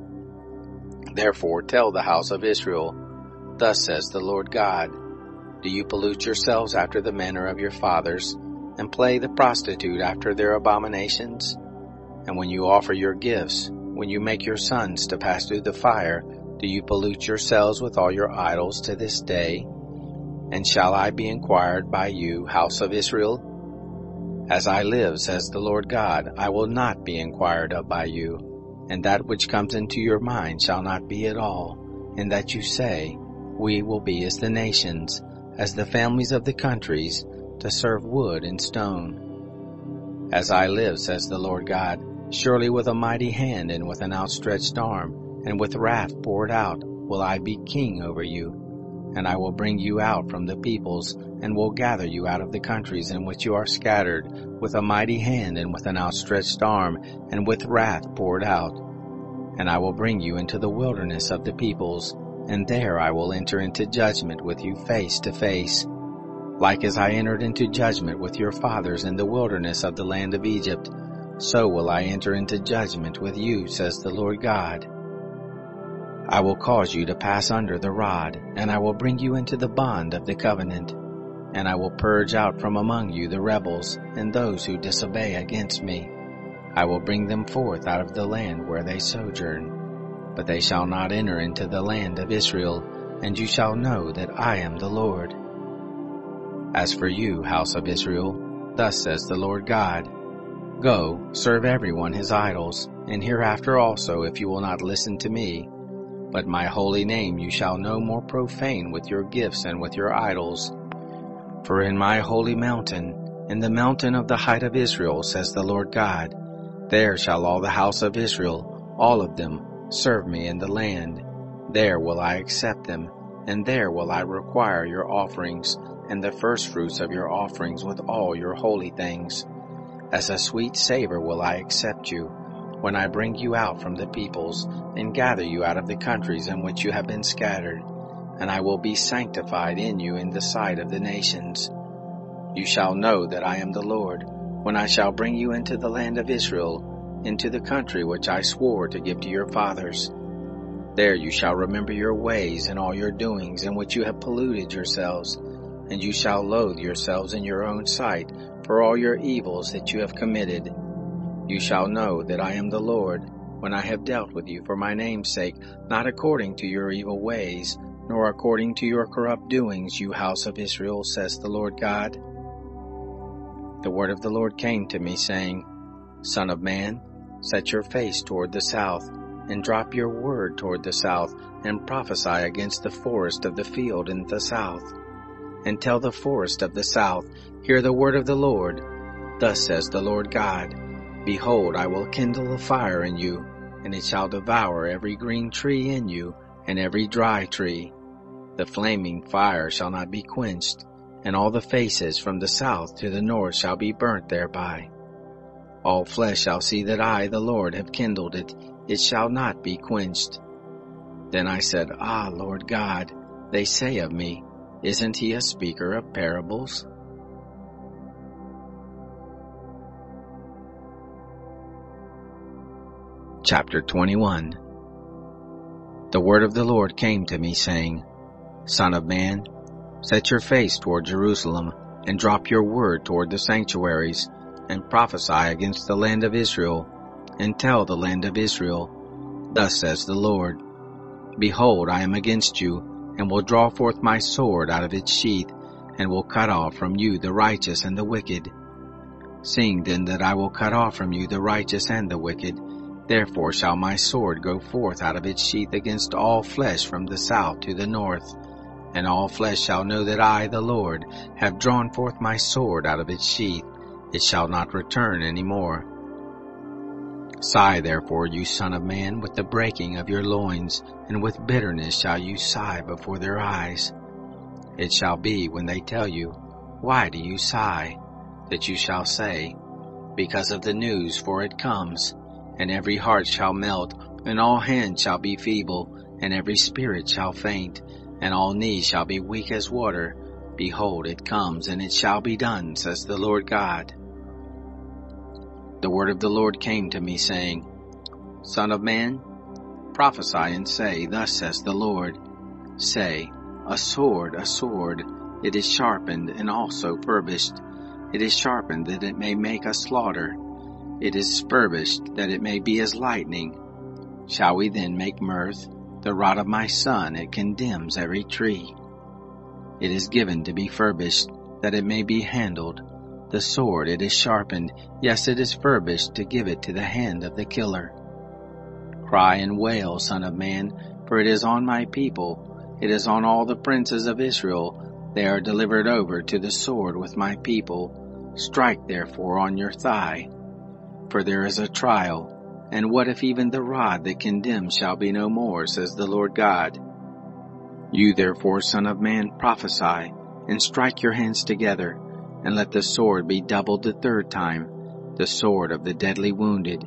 Therefore tell the house of Israel, Thus says the Lord God. Do you pollute yourselves after the manner of your fathers, and play the prostitute after their abominations? And when you offer your gifts, when you make your sons to pass through the fire, do you pollute yourselves with all your idols to this day? And shall I be inquired by you, house of Israel? As I live, says the Lord God, I will not be inquired of by you, and that which comes into your mind shall not be at all, and that you say, We will be as the nations, as the families of the countries, to serve wood and stone. As I live, says the Lord God, surely with a mighty hand and with an outstretched arm, and with wrath poured out, will I be king over you. And I will bring you out from the peoples, and will gather you out of the countries in which you are scattered, with a mighty hand and with an outstretched arm, and with wrath poured out. And I will bring you into the wilderness of the peoples, and there I will enter into judgment with you face to face. Like as I entered into judgment with your fathers in the wilderness of the land of Egypt, so will I enter into judgment with you, says the Lord God. I will cause you to pass under the rod, and I will bring you into the bond of the covenant. And I will purge out from among you the rebels, and those who disobey against me. I will bring them forth out of the land where they sojourn but they shall not enter into the land of Israel, and you shall know that I am the Lord. As for you, house of Israel, thus says the Lord God, Go, serve everyone his idols, and hereafter also if you will not listen to me. But my holy name you shall no more profane with your gifts and with your idols. For in my holy mountain, in the mountain of the height of Israel, says the Lord God, there shall all the house of Israel, all of them, Serve me in the land. There will I accept them, and there will I require your offerings, and the firstfruits of your offerings with all your holy things. As a sweet savor will I accept you, when I bring you out from the peoples, and gather you out of the countries in which you have been scattered, and I will be sanctified in you in the sight of the nations. You shall know that I am the Lord, when I shall bring you into the land of Israel, into the country which I swore to give to your fathers. There you shall remember your ways and all your doings in which you have polluted yourselves, and you shall loathe yourselves in your own sight for all your evils that you have committed. You shall know that I am the Lord, when I have dealt with you for my name's sake, not according to your evil ways, nor according to your corrupt doings, you house of Israel, says the Lord God. The word of the Lord came to me, saying, Son of man, Set your face toward the south, and drop your word toward the south, and prophesy against the forest of the field in the south. And tell the forest of the south, Hear the word of the Lord. Thus says the Lord God, Behold, I will kindle a fire in you, and it shall devour every green tree in you, and every dry tree. The flaming fire shall not be quenched, and all the faces from the south to the north shall be burnt thereby. All flesh shall see that I, the Lord, have kindled it. It shall not be quenched. Then I said, Ah, Lord God, they say of me, isn't he a speaker of parables? Chapter 21 The word of the Lord came to me, saying, Son of man, set your face toward Jerusalem, and drop your word toward the sanctuaries, and prophesy against the land of Israel, and tell the land of Israel, Thus says the Lord, Behold, I am against you, and will draw forth my sword out of its sheath, and will cut off from you the righteous and the wicked. Seeing then that I will cut off from you the righteous and the wicked, therefore shall my sword go forth out of its sheath against all flesh from the south to the north, and all flesh shall know that I, the Lord, have drawn forth my sword out of its sheath, it shall not return any more. Sigh therefore, you son of man, with the breaking of your loins, and with bitterness shall you sigh before their eyes. It shall be when they tell you, Why do you sigh? that you shall say, Because of the news, for it comes, and every heart shall melt, and all hands shall be feeble, and every spirit shall faint, and all knees shall be weak as water. Behold, it comes, and it shall be done, says the Lord God the word of the Lord came to me, saying, Son of man, prophesy and say, Thus says the Lord, Say, A sword, a sword, it is sharpened and also furbished. It is sharpened that it may make a slaughter. It is furbished that it may be as lightning. Shall we then make mirth? The rod of my son, it condemns every tree. It is given to be furbished, that it may be handled. The sword, it is sharpened, yes, it is furbished to give it to the hand of the killer. Cry and wail, Son of Man, for it is on my people, it is on all the princes of Israel. They are delivered over to the sword with my people. Strike therefore on your thigh. For there is a trial, and what if even the rod that condemns shall be no more, says the Lord God? You therefore, Son of Man, prophesy, and strike your hands together, and let the sword be doubled the third time, the sword of the deadly wounded.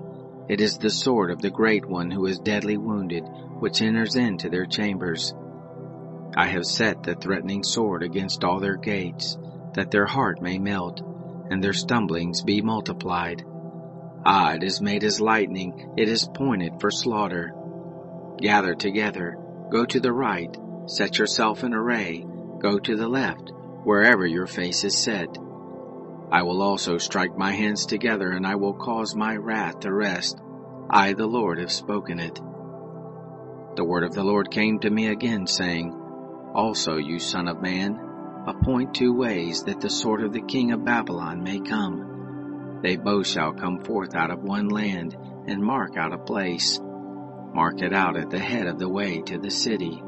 It is the sword of the great one who is deadly wounded, which enters into their chambers. I have set the threatening sword against all their gates, that their heart may melt, and their stumblings be multiplied. Ah, it is made as lightning, it is pointed for slaughter. Gather together, go to the right, set yourself in array, go to the left, wherever your face is set. I will also strike my hands together, and I will cause my wrath to rest. I, the Lord, have spoken it. The word of the Lord came to me again, saying, Also, you son of man, appoint two ways that the sword of the king of Babylon may come they both shall come forth out of one land, and mark out a place. Mark it out at the head of the way to the city.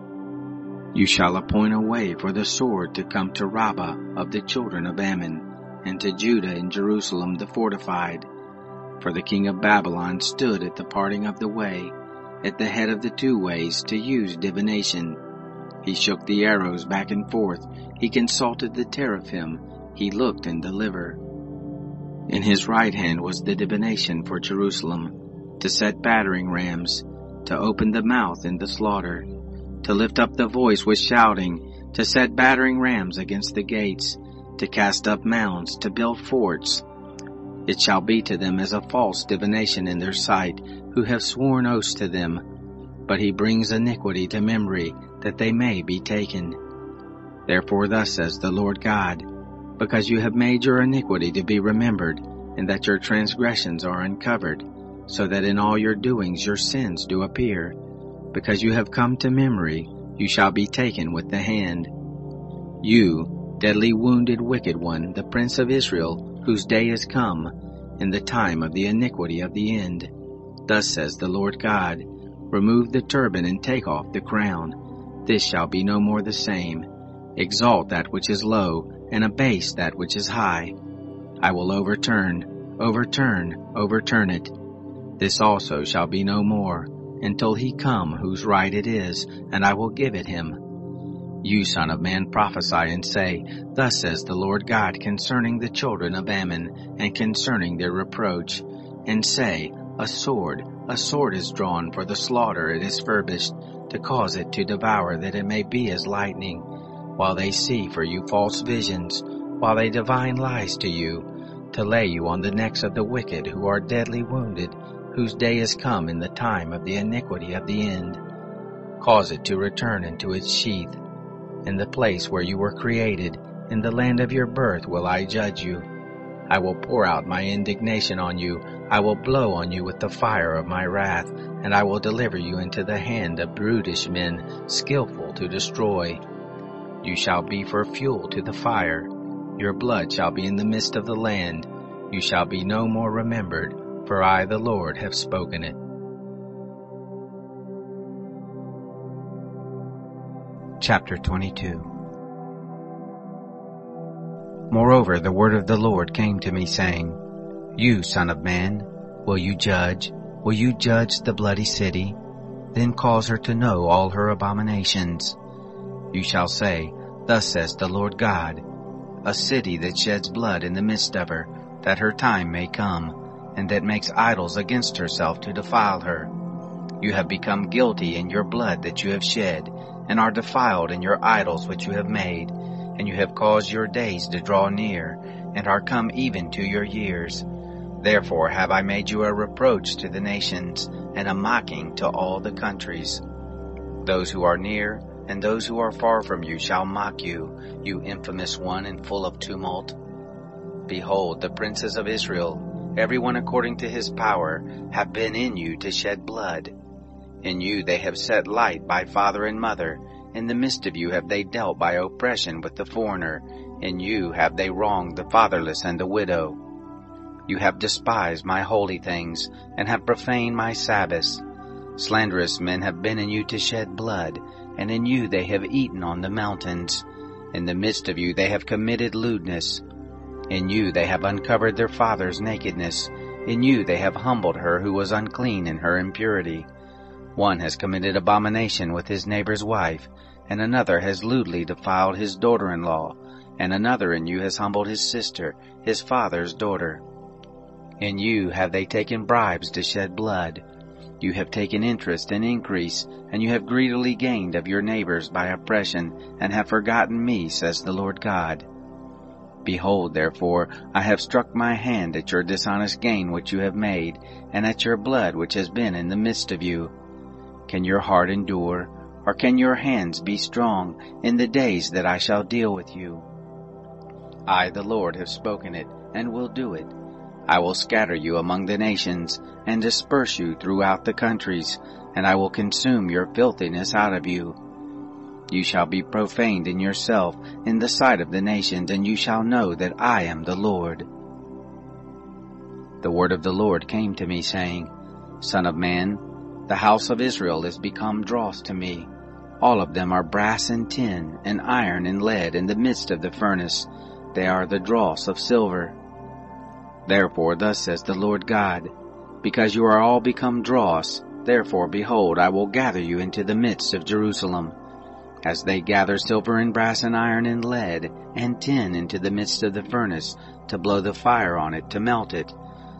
You shall appoint a way for the sword to come to Rabbah of the children of Ammon, and to Judah and Jerusalem the fortified. For the king of Babylon stood at the parting of the way, at the head of the two ways, to use divination. He shook the arrows back and forth, he consulted the teraphim, he looked and delivered. In his right hand was the divination for Jerusalem, to set battering rams, to open the mouth in the slaughter, to lift up the voice with shouting, to set battering rams against the gates, to cast up mounds, to build forts. It shall be to them as a false divination in their sight, who have sworn oaths to them. But he brings iniquity to memory, that they may be taken. Therefore thus says the Lord God, because you have made your iniquity to be remembered, and that your transgressions are uncovered, so that in all your doings your sins do appear. Because you have come to memory, you shall be taken with the hand. You, deadly wounded wicked one, the prince of Israel, whose day is come, in the time of the iniquity of the end. Thus says the Lord God, Remove the turban and take off the crown. This shall be no more the same. Exalt that which is low, and abase that which is high. I will overturn, overturn, overturn it. This also shall be no more, until he come whose right it is, and I will give it him. You, son of man, prophesy and say, Thus says the Lord God concerning the children of Ammon, and concerning their reproach, and say, A sword, a sword is drawn for the slaughter it is furbished, to cause it to devour that it may be as lightning while they see for you false visions, while they divine lies to you, to lay you on the necks of the wicked who are deadly wounded, whose day is come in the time of the iniquity of the end. Cause it to return into its sheath. In the place where you were created, in the land of your birth will I judge you. I will pour out my indignation on you. I will blow on you with the fire of my wrath, and I will deliver you into the hand of brutish men, skillful to destroy. You shall be for fuel to the fire. Your blood shall be in the midst of the land. You shall be no more remembered, for I, the Lord, have spoken it. Chapter 22 Moreover, the word of the Lord came to me, saying, You, son of man, will you judge? Will you judge the bloody city? Then cause her to know all her abominations you shall say, Thus says the Lord God, a city that sheds blood in the midst of her, that her time may come, and that makes idols against herself to defile her. You have become guilty in your blood that you have shed, and are defiled in your idols which you have made, and you have caused your days to draw near, and are come even to your years. Therefore have I made you a reproach to the nations, and a mocking to all the countries. Those who are near, and those who are far from you shall mock you, you infamous one and full of tumult. Behold, the princes of Israel, every one according to his power, have been in you to shed blood. In you they have set light by father and mother, in the midst of you have they dealt by oppression with the foreigner, in you have they wronged the fatherless and the widow. You have despised my holy things, and have profaned my Sabbaths. Slanderous men have been in you to shed blood, and in you they have eaten on the mountains. In the midst of you they have committed lewdness. In you they have uncovered their father's nakedness. In you they have humbled her who was unclean in her impurity. One has committed abomination with his neighbor's wife, and another has lewdly defiled his daughter-in-law, and another in you has humbled his sister, his father's daughter. In you have they taken bribes to shed blood. You have taken interest and increase, and you have greedily gained of your neighbors by oppression, and have forgotten me, says the Lord God. Behold, therefore, I have struck my hand at your dishonest gain which you have made, and at your blood which has been in the midst of you. Can your heart endure, or can your hands be strong in the days that I shall deal with you? I, the Lord, have spoken it, and will do it. I will scatter you among the nations, and disperse you throughout the countries, and I will consume your filthiness out of you. You shall be profaned in yourself in the sight of the nations, and you shall know that I am the Lord. The word of the Lord came to me, saying, Son of man, the house of Israel is become dross to me. All of them are brass and tin, and iron and lead in the midst of the furnace. They are the dross of silver. Therefore thus says the Lord God, Because you are all become dross, therefore behold, I will gather you into the midst of Jerusalem. As they gather silver and brass and iron and lead and tin into the midst of the furnace, to blow the fire on it, to melt it,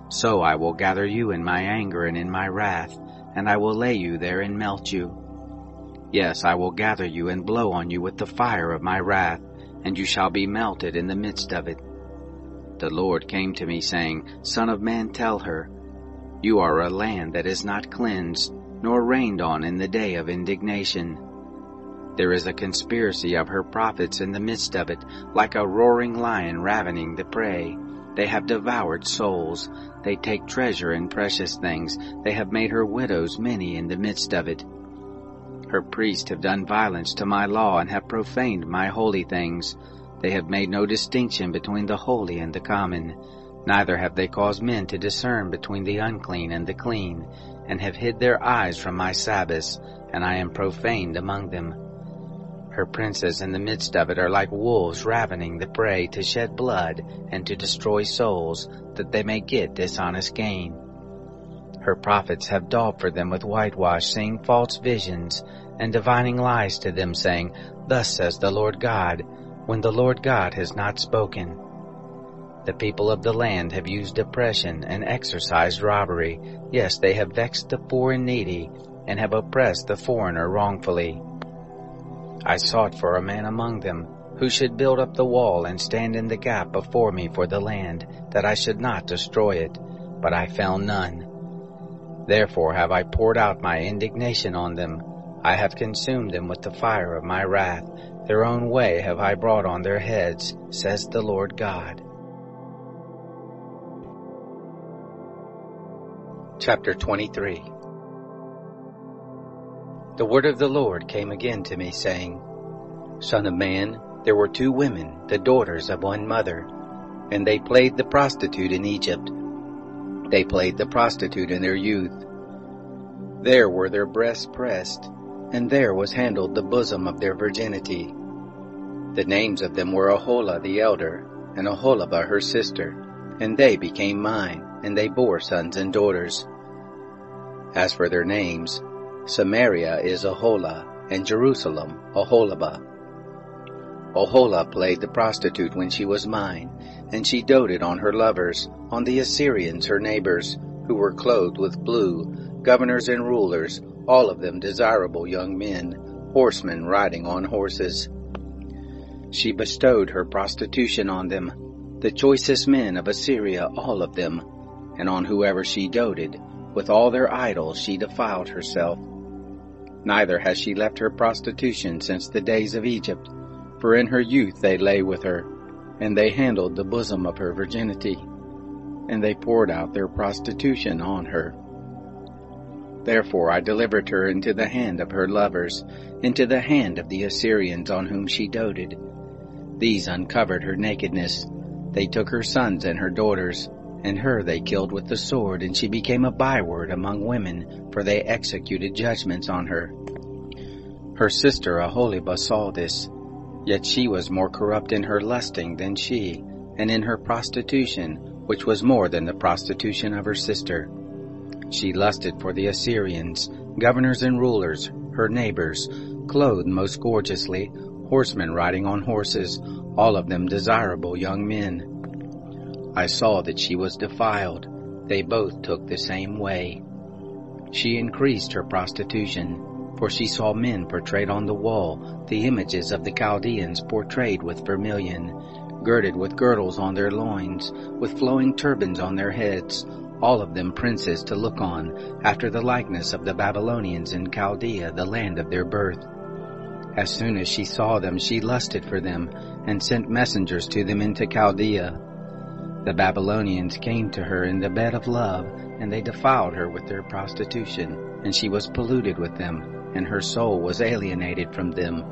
so I will gather you in my anger and in my wrath, and I will lay you there and melt you. Yes, I will gather you and blow on you with the fire of my wrath, and you shall be melted in the midst of it. The Lord came to me saying, Son of man, tell her, You are a land that is not cleansed, nor rained on in the day of indignation. There is a conspiracy of her prophets in the midst of it, like a roaring lion ravening the prey. They have devoured souls. They take treasure in precious things. They have made her widows many in the midst of it. Her priests have done violence to my law and have profaned my holy things. They have made no distinction between the holy and the common. Neither have they caused men to discern between the unclean and the clean, and have hid their eyes from my Sabbaths, and I am profaned among them. Her princes in the midst of it are like wolves ravening the prey to shed blood and to destroy souls, that they may get dishonest gain. Her prophets have daubed for them with whitewash, seeing false visions, and divining lies to them, saying, Thus says the Lord God, when the Lord God has not spoken. The people of the land have used oppression and exercised robbery. Yes, they have vexed the poor and needy, and have oppressed the foreigner wrongfully. I sought for a man among them who should build up the wall and stand in the gap before me for the land, that I should not destroy it, but I found none. Therefore have I poured out my indignation on them. I have consumed them with the fire of my wrath. Their own way have I brought on their heads, says the Lord God. Chapter 23 the word of the Lord came again to me, saying, Son of man, there were two women, the daughters of one mother, and they played the prostitute in Egypt. They played the prostitute in their youth. There were their breasts pressed, and there was handled the bosom of their virginity. The names of them were Aholah the elder, and Aholibah her sister, and they became mine, and they bore sons and daughters. As for their names, Samaria is Aholah, and Jerusalem Aholibah. Aholah played the prostitute when she was mine, and she doted on her lovers, on the Assyrians her neighbors, who were clothed with blue, governors and rulers, all of them desirable young men, horsemen riding on horses. She bestowed her prostitution on them, the choicest men of Assyria, all of them, and on whoever she doted, with all their idols she defiled herself. Neither has she left her prostitution since the days of Egypt, for in her youth they lay with her, and they handled the bosom of her virginity, and they poured out their prostitution on her. Therefore I delivered her into the hand of her lovers, into the hand of the Assyrians on whom she doted. These uncovered her nakedness. They took her sons and her daughters, and her they killed with the sword, and she became a byword among women, for they executed judgments on her. Her sister Aholibah saw this, yet she was more corrupt in her lusting than she, and in her prostitution, which was more than the prostitution of her sister. She lusted for the Assyrians, governors and rulers, her neighbors, clothed most gorgeously, horsemen riding on horses, all of them desirable young men. I saw that she was defiled. They both took the same way. She increased her prostitution, for she saw men portrayed on the wall, the images of the Chaldeans portrayed with vermilion, girded with girdles on their loins, with flowing turbans on their heads, all of them princes to look on, after the likeness of the Babylonians in Chaldea, the land of their birth. As soon as she saw them, she lusted for them, and sent messengers to them into Chaldea. The Babylonians came to her in the bed of love, and they defiled her with their prostitution, and she was polluted with them, and her soul was alienated from them.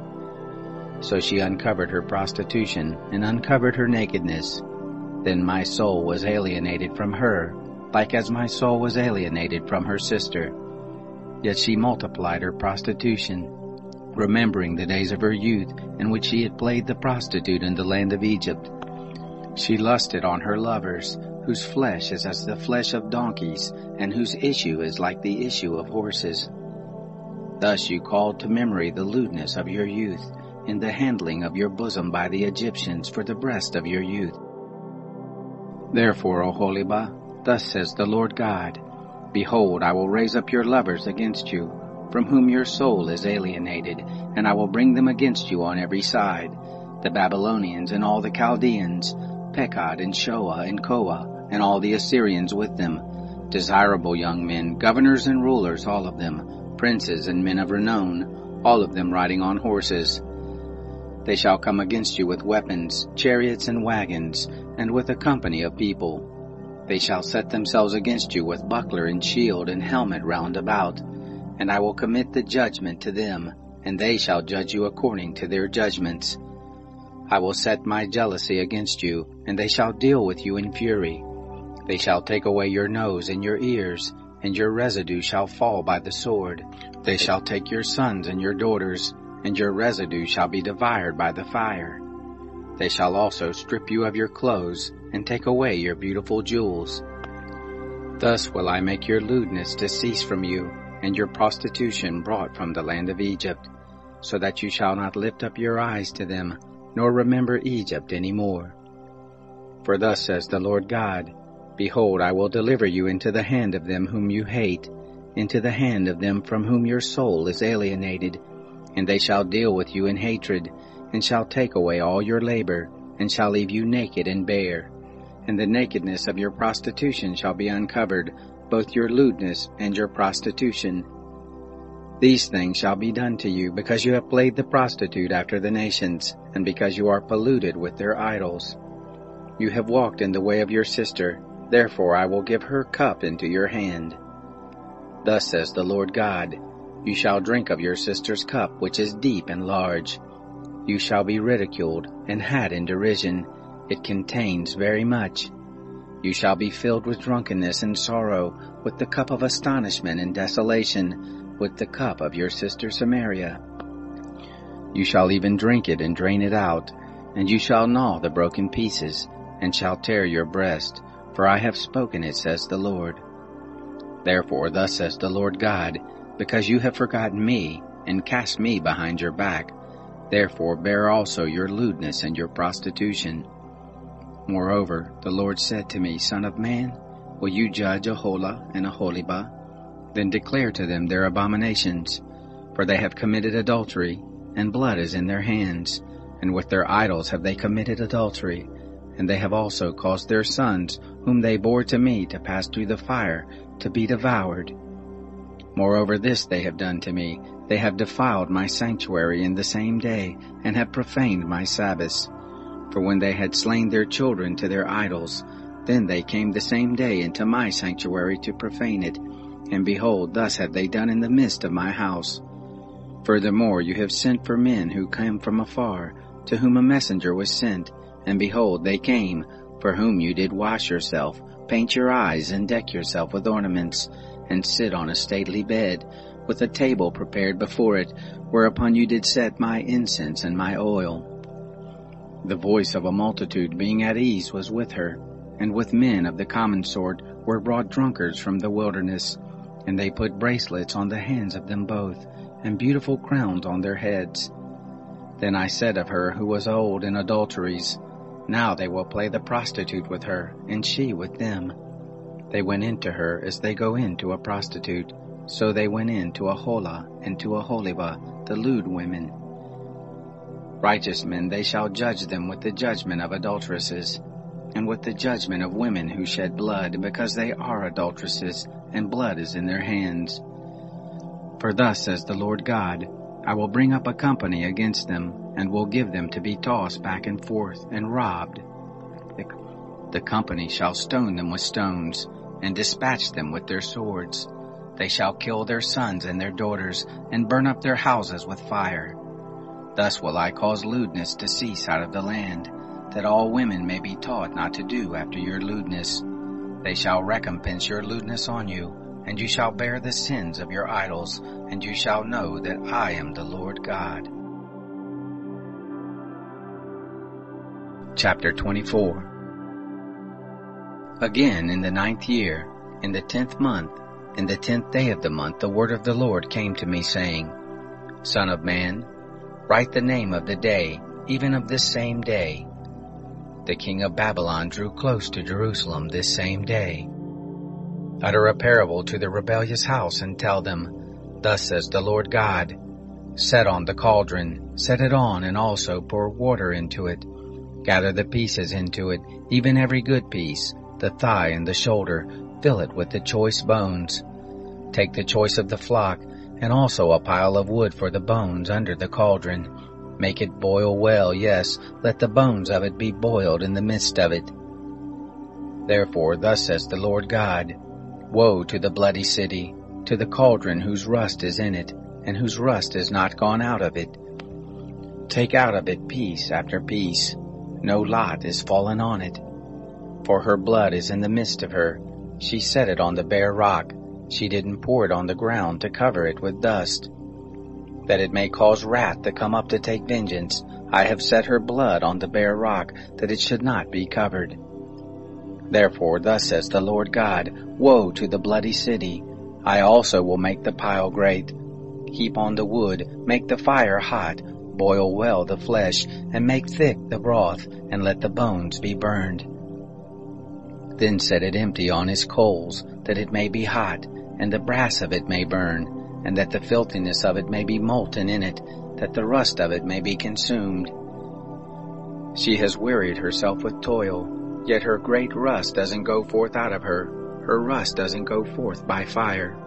So she uncovered her prostitution, and uncovered her nakedness. Then my soul was alienated from her, like as my soul was alienated from her sister. Yet she multiplied her prostitution, remembering the days of her youth, in which she had played the prostitute in the land of Egypt she lusted on her lovers, whose flesh is as the flesh of donkeys, and whose issue is like the issue of horses. Thus you called to memory the lewdness of your youth, in the handling of your bosom by the Egyptians for the breast of your youth. Therefore, O Holibah, thus says the Lord God, Behold, I will raise up your lovers against you, from whom your soul is alienated, and I will bring them against you on every side, the Babylonians and all the Chaldeans, Pekod and Shoa and Koa, and all the Assyrians with them, desirable young men, governors and rulers, all of them, princes and men of renown, all of them riding on horses. They shall come against you with weapons, chariots and wagons, and with a company of people. They shall set themselves against you with buckler and shield and helmet round about, and I will commit the judgment to them, and they shall judge you according to their judgments. I will set my jealousy against you, and they shall deal with you in fury. They shall take away your nose and your ears, and your residue shall fall by the sword. They shall take your sons and your daughters, and your residue shall be devoured by the fire. They shall also strip you of your clothes, and take away your beautiful jewels. Thus will I make your lewdness to cease from you, and your prostitution brought from the land of Egypt, so that you shall not lift up your eyes to them, nor remember Egypt any more. For thus says the Lord God, Behold, I will deliver you into the hand of them whom you hate, into the hand of them from whom your soul is alienated, and they shall deal with you in hatred, and shall take away all your labor, and shall leave you naked and bare. And the nakedness of your prostitution shall be uncovered, both your lewdness and your prostitution. These things shall be done to you, because you have played the prostitute after the nations, and because you are polluted with their idols. You have walked in the way of your sister, therefore I will give her cup into your hand. Thus says the Lord God, You shall drink of your sister's cup, which is deep and large. You shall be ridiculed and had in derision. It contains very much. You shall be filled with drunkenness and sorrow, with the cup of astonishment and desolation, with the cup of your sister Samaria. You shall even drink it and drain it out, and you shall gnaw the broken pieces, and shall tear your breast, for I have spoken it, says the Lord. Therefore thus says the Lord God, because you have forgotten me, and cast me behind your back, therefore bear also your lewdness and your prostitution. Moreover, the Lord said to me, Son of man, will you judge Aholah and Aholibah? Then declare to them their abominations, for they have committed adultery, and blood is in their hands, and with their idols have they committed adultery, and they have also caused their sons, whom they bore to me, to pass through the fire, to be devoured. Moreover, this they have done to me. They have defiled my sanctuary in the same day, and have profaned my Sabbaths. For when they had slain their children to their idols, then they came the same day into my sanctuary to profane it. And behold, thus have they done in the midst of my house. Furthermore, you have sent for men who came from afar, to whom a messenger was sent, and behold, they came, for whom you did wash yourself, paint your eyes, and deck yourself with ornaments, and sit on a stately bed, with a table prepared before it, whereupon you did set my incense and my oil. The voice of a multitude being at ease was with her, and with men of the common sort were brought drunkards from the wilderness, and they put bracelets on the hands of them both, and beautiful crowns on their heads. Then I said of her who was old in adulteries, Now they will play the prostitute with her, and she with them. They went into her as they go into a prostitute, so they went in to Aholah and to Aholibah, the lewd women. Righteous men they shall judge them with the judgment of adulteresses, and with the judgment of women who shed blood, because they are adulteresses, and blood is in their hands. For thus says the Lord God, I will bring up a company against them, and will give them to be tossed back and forth, and robbed. The, the company shall stone them with stones, and dispatch them with their swords. They shall kill their sons and their daughters, and burn up their houses with fire. Thus will I cause lewdness to cease out of the land, that all women may be taught not to do after your lewdness. They shall recompense your lewdness on you, and you shall bear the sins of your idols, and you shall know that I am the Lord God. Chapter 24 Again in the ninth year, in the tenth month, in the tenth day of the month, the word of the Lord came to me, saying, Son of man, write the name of the day, even of this same day. The king of Babylon drew close to Jerusalem this same day. Utter a parable to the rebellious house and tell them, Thus says the Lord God, Set on the cauldron, set it on, and also pour water into it. Gather the pieces into it, even every good piece, the thigh and the shoulder, fill it with the choice bones. Take the choice of the flock, and also a pile of wood for the bones under the cauldron. Make it boil well, yes, let the bones of it be boiled in the midst of it. Therefore thus says the Lord God, Woe to the bloody city, to the cauldron whose rust is in it, and whose rust is not gone out of it. Take out of it piece after piece, no lot is fallen on it for her blood is in the midst of her. She set it on the bare rock. She didn't pour it on the ground to cover it with dust. That it may cause wrath to come up to take vengeance, I have set her blood on the bare rock, that it should not be covered. Therefore thus says the Lord God, Woe to the bloody city! I also will make the pile great. Heap on the wood, make the fire hot, boil well the flesh, and make thick the broth, and let the bones be burned. Then set it empty on his coals, that it may be hot, and the brass of it may burn, and that the filthiness of it may be molten in it, that the rust of it may be consumed. She has wearied herself with toil, yet her great rust doesn't go forth out of her. Her rust doesn't go forth by fire.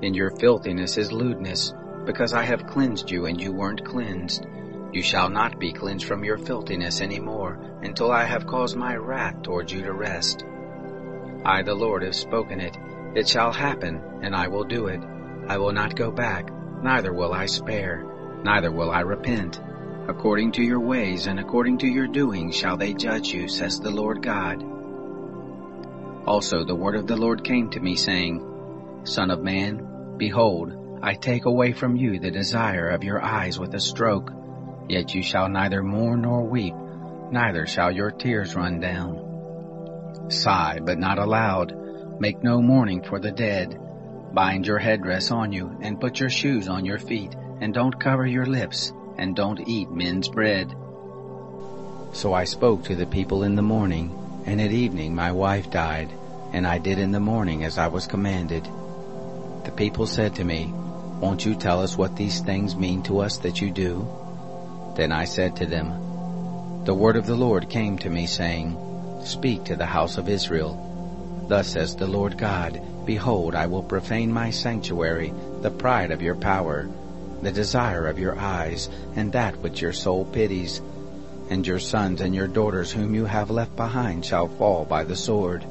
In your filthiness is lewdness, because I have cleansed you and you weren't cleansed. You shall not be cleansed from your filthiness any more, until I have caused my wrath towards you to rest. I, the Lord, have spoken it. It shall happen, and I will do it. I will not go back, neither will I spare, neither will I repent. According to your ways and according to your doings shall they judge you, says the Lord God. Also the word of the Lord came to me, saying, Son of man, behold, I take away from you the desire of your eyes with a stroke Yet you shall neither mourn nor weep, neither shall your tears run down. Sigh, but not aloud. Make no mourning for the dead. Bind your headdress on you, and put your shoes on your feet, and don't cover your lips, and don't eat men's bread. So I spoke to the people in the morning, and at evening my wife died, and I did in the morning as I was commanded. The people said to me, Won't you tell us what these things mean to us that you do? Then I said to them, The word of the Lord came to me, saying, Speak to the house of Israel. Thus says the Lord God, Behold, I will profane my sanctuary, the pride of your power, the desire of your eyes, and that which your soul pities. And your sons and your daughters whom you have left behind shall fall by the sword.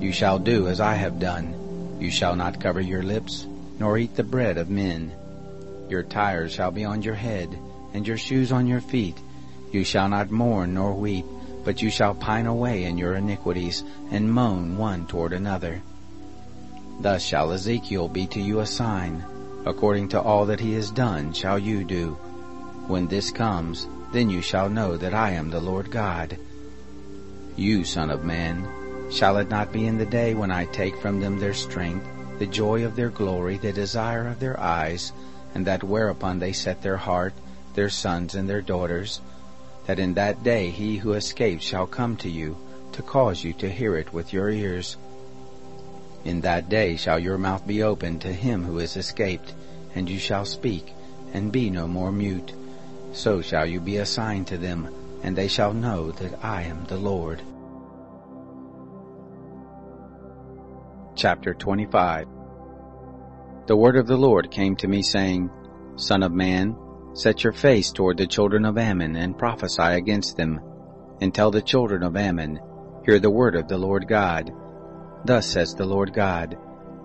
You shall do as I have done. You shall not cover your lips, nor eat the bread of men. Your tires shall be on your head, and your shoes on your feet. You shall not mourn nor weep, but you shall pine away in your iniquities, and moan one toward another. Thus shall Ezekiel be to you a sign. According to all that he has done shall you do. When this comes, then you shall know that I am the Lord God. You, son of man, shall it not be in the day when I take from them their strength, the joy of their glory, the desire of their eyes, and that whereupon they set their heart, their sons and their daughters, that in that day he who escapes shall come to you, to cause you to hear it with your ears. In that day shall your mouth be opened to him who is escaped, and you shall speak, and be no more mute. So shall you be a sign to them, and they shall know that I am the Lord. Chapter 25 The word of the Lord came to me, saying, Son of man, set your face toward the children of Ammon, and prophesy against them, and tell the children of Ammon, Hear the word of the Lord God. Thus says the Lord God,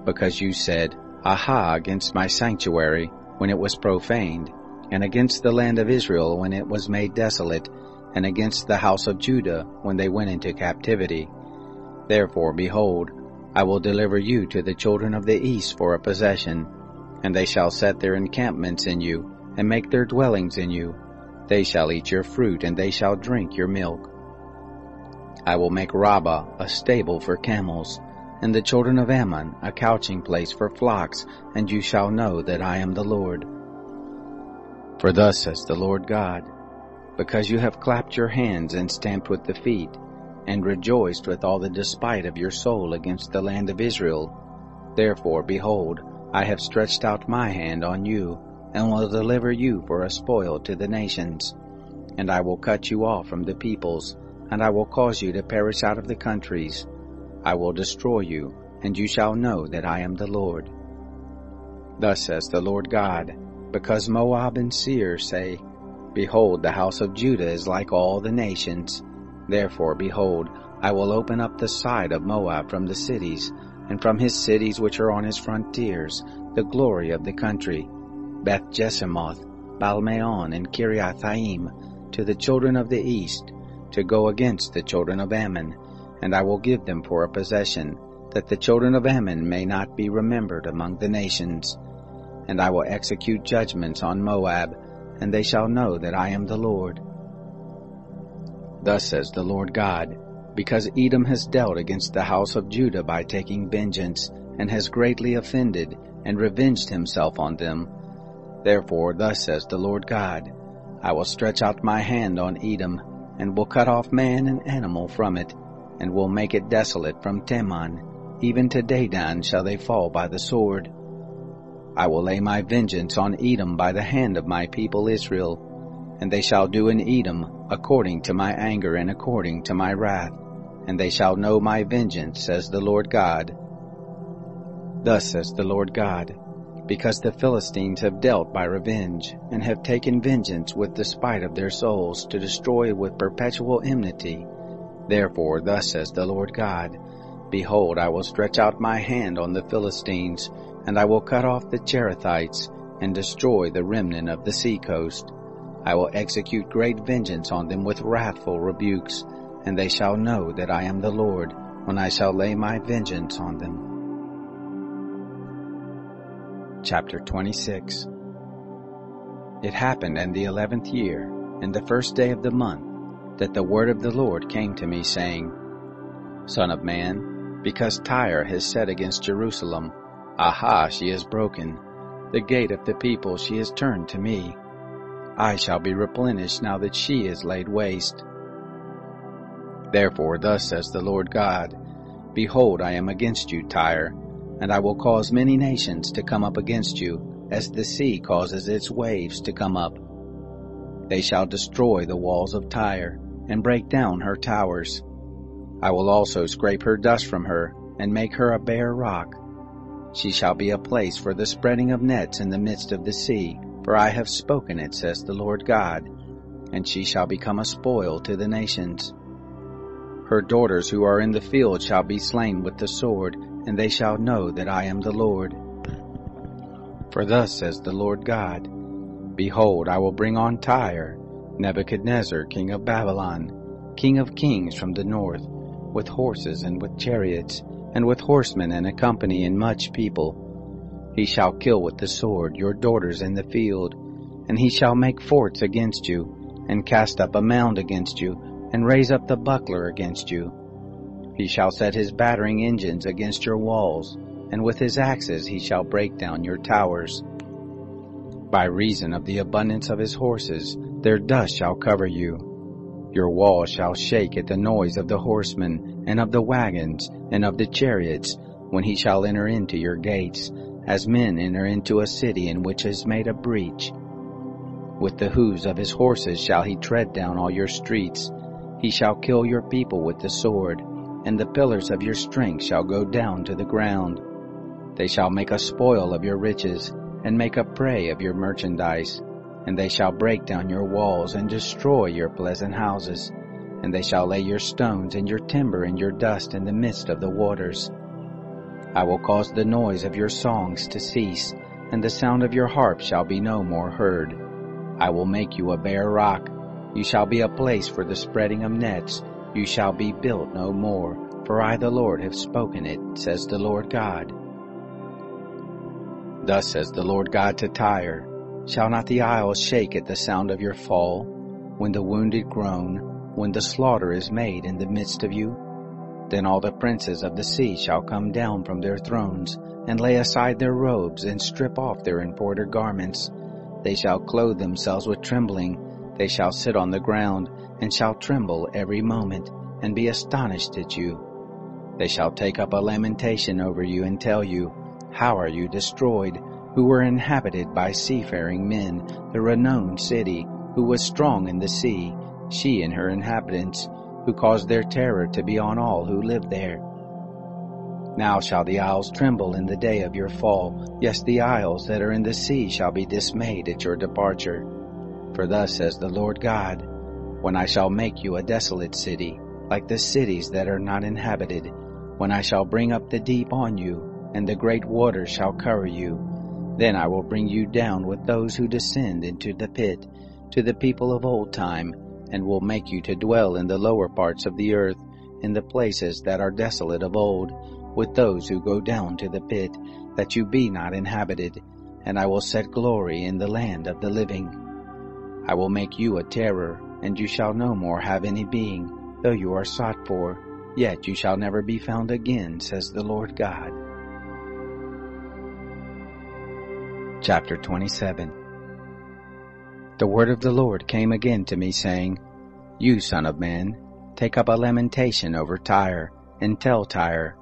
because you said, Aha, against my sanctuary, when it was profaned, and against the land of Israel when it was made desolate, and against the house of Judah when they went into captivity. Therefore, behold, I will deliver you to the children of the east for a possession, and they shall set their encampments in you, and make their dwellings in you. They shall eat your fruit, and they shall drink your milk. I will make Rabbah a stable for camels, and the children of Ammon a couching place for flocks, and you shall know that I am the Lord. For thus says the Lord God, because you have clapped your hands and stamped with the feet, and rejoiced with all the despite of your soul against the land of Israel, therefore, behold, I have stretched out my hand on you, and will deliver you for a spoil to the nations. And I will cut you off from the peoples, and I will cause you to perish out of the countries, I will destroy you, and you shall know that I am the Lord. Thus says the Lord God, because Moab and Seir say, Behold, the house of Judah is like all the nations. Therefore, behold, I will open up the side of Moab from the cities, and from his cities which are on his frontiers, the glory of the country, Beth Jeshimoth, Baal Meon, and Kiriathaim, to the children of the east, to go against the children of Ammon, and I will give them for a possession, that the children of Ammon may not be remembered among the nations. And I will execute judgments on Moab, and they shall know that I am the Lord. Thus says the Lord God, because Edom has dealt against the house of Judah by taking vengeance, and has greatly offended, and revenged himself on them. Therefore thus says the Lord God, I will stretch out my hand on Edom, and will cut off man and animal from it, and will make it desolate from Teman, even to Dedan shall they fall by the sword. I will lay my vengeance on Edom by the hand of my people Israel, and they shall do in Edom according to my anger and according to my wrath, and they shall know my vengeance, says the Lord God. Thus says the Lord God, because the Philistines have dealt by revenge, and have taken vengeance with the spite of their souls to destroy with perpetual enmity, Therefore, thus says the Lord God, Behold, I will stretch out my hand on the Philistines, and I will cut off the Cherethites, and destroy the remnant of the sea coast. I will execute great vengeance on them with wrathful rebukes, and they shall know that I am the Lord, when I shall lay my vengeance on them. Chapter 26 It happened in the eleventh year, in the first day of the month, that the word of the Lord came to me, saying, Son of man, because Tyre has said against Jerusalem, Aha, she is broken, the gate of the people she has turned to me. I shall be replenished now that she is laid waste. Therefore thus says the Lord God, Behold, I am against you, Tyre, and I will cause many nations to come up against you, as the sea causes its waves to come up. They shall destroy the walls of Tyre, and break down her towers. I will also scrape her dust from her, and make her a bare rock. She shall be a place for the spreading of nets in the midst of the sea, for I have spoken it, says the Lord God, and she shall become a spoil to the nations. Her daughters who are in the field shall be slain with the sword, and they shall know that I am the Lord. For thus says the Lord God, Behold, I will bring on Tyre, Nebuchadnezzar, king of Babylon, king of kings from the north, with horses and with chariots, and with horsemen and a company and much people. He shall kill with the sword your daughters in the field, and he shall make forts against you, and cast up a mound against you, and raise up the buckler against you. He shall set his battering engines against your walls, and with his axes he shall break down your towers. By reason of the abundance of his horses, their dust shall cover you. Your walls shall shake at the noise of the horsemen, and of the wagons, and of the chariots, when he shall enter into your gates, as men enter into a city in which is made a breach. With the hoofs of his horses shall he tread down all your streets. He shall kill your people with the sword, and the pillars of your strength shall go down to the ground. They shall make a spoil of your riches, and make a prey of your merchandise. And they shall break down your walls, and destroy your pleasant houses. And they shall lay your stones and your timber and your dust in the midst of the waters. I will cause the noise of your songs to cease, and the sound of your harp shall be no more heard. I will make you a bare rock. You shall be a place for the spreading of nets. You shall be built no more, for I the Lord have spoken it, says the Lord God. Thus says the Lord God to Tyre, Shall not the isles shake at the sound of your fall, when the wounded groan, when the slaughter is made in the midst of you? Then all the princes of the sea shall come down from their thrones, and lay aside their robes, and strip off their embroidered garments. They shall clothe themselves with trembling, they shall sit on the ground, and shall tremble every moment, and be astonished at you. They shall take up a lamentation over you, and tell you, how are you destroyed, who were inhabited by seafaring men, the renowned city, who was strong in the sea, she and her inhabitants, who caused their terror to be on all who lived there? Now shall the isles tremble in the day of your fall, yes, the isles that are in the sea shall be dismayed at your departure. For thus says the Lord God, When I shall make you a desolate city, like the cities that are not inhabited, when I shall bring up the deep on you, and the great waters shall cover you. Then I will bring you down with those who descend into the pit, to the people of old time, and will make you to dwell in the lower parts of the earth, in the places that are desolate of old, with those who go down to the pit, that you be not inhabited, and I will set glory in the land of the living. I will make you a terror, and you shall no more have any being, though you are sought for, yet you shall never be found again, says the Lord God. Chapter 27 The word of the Lord came again to me, saying, You, son of man, take up a lamentation over Tyre, and tell Tyre,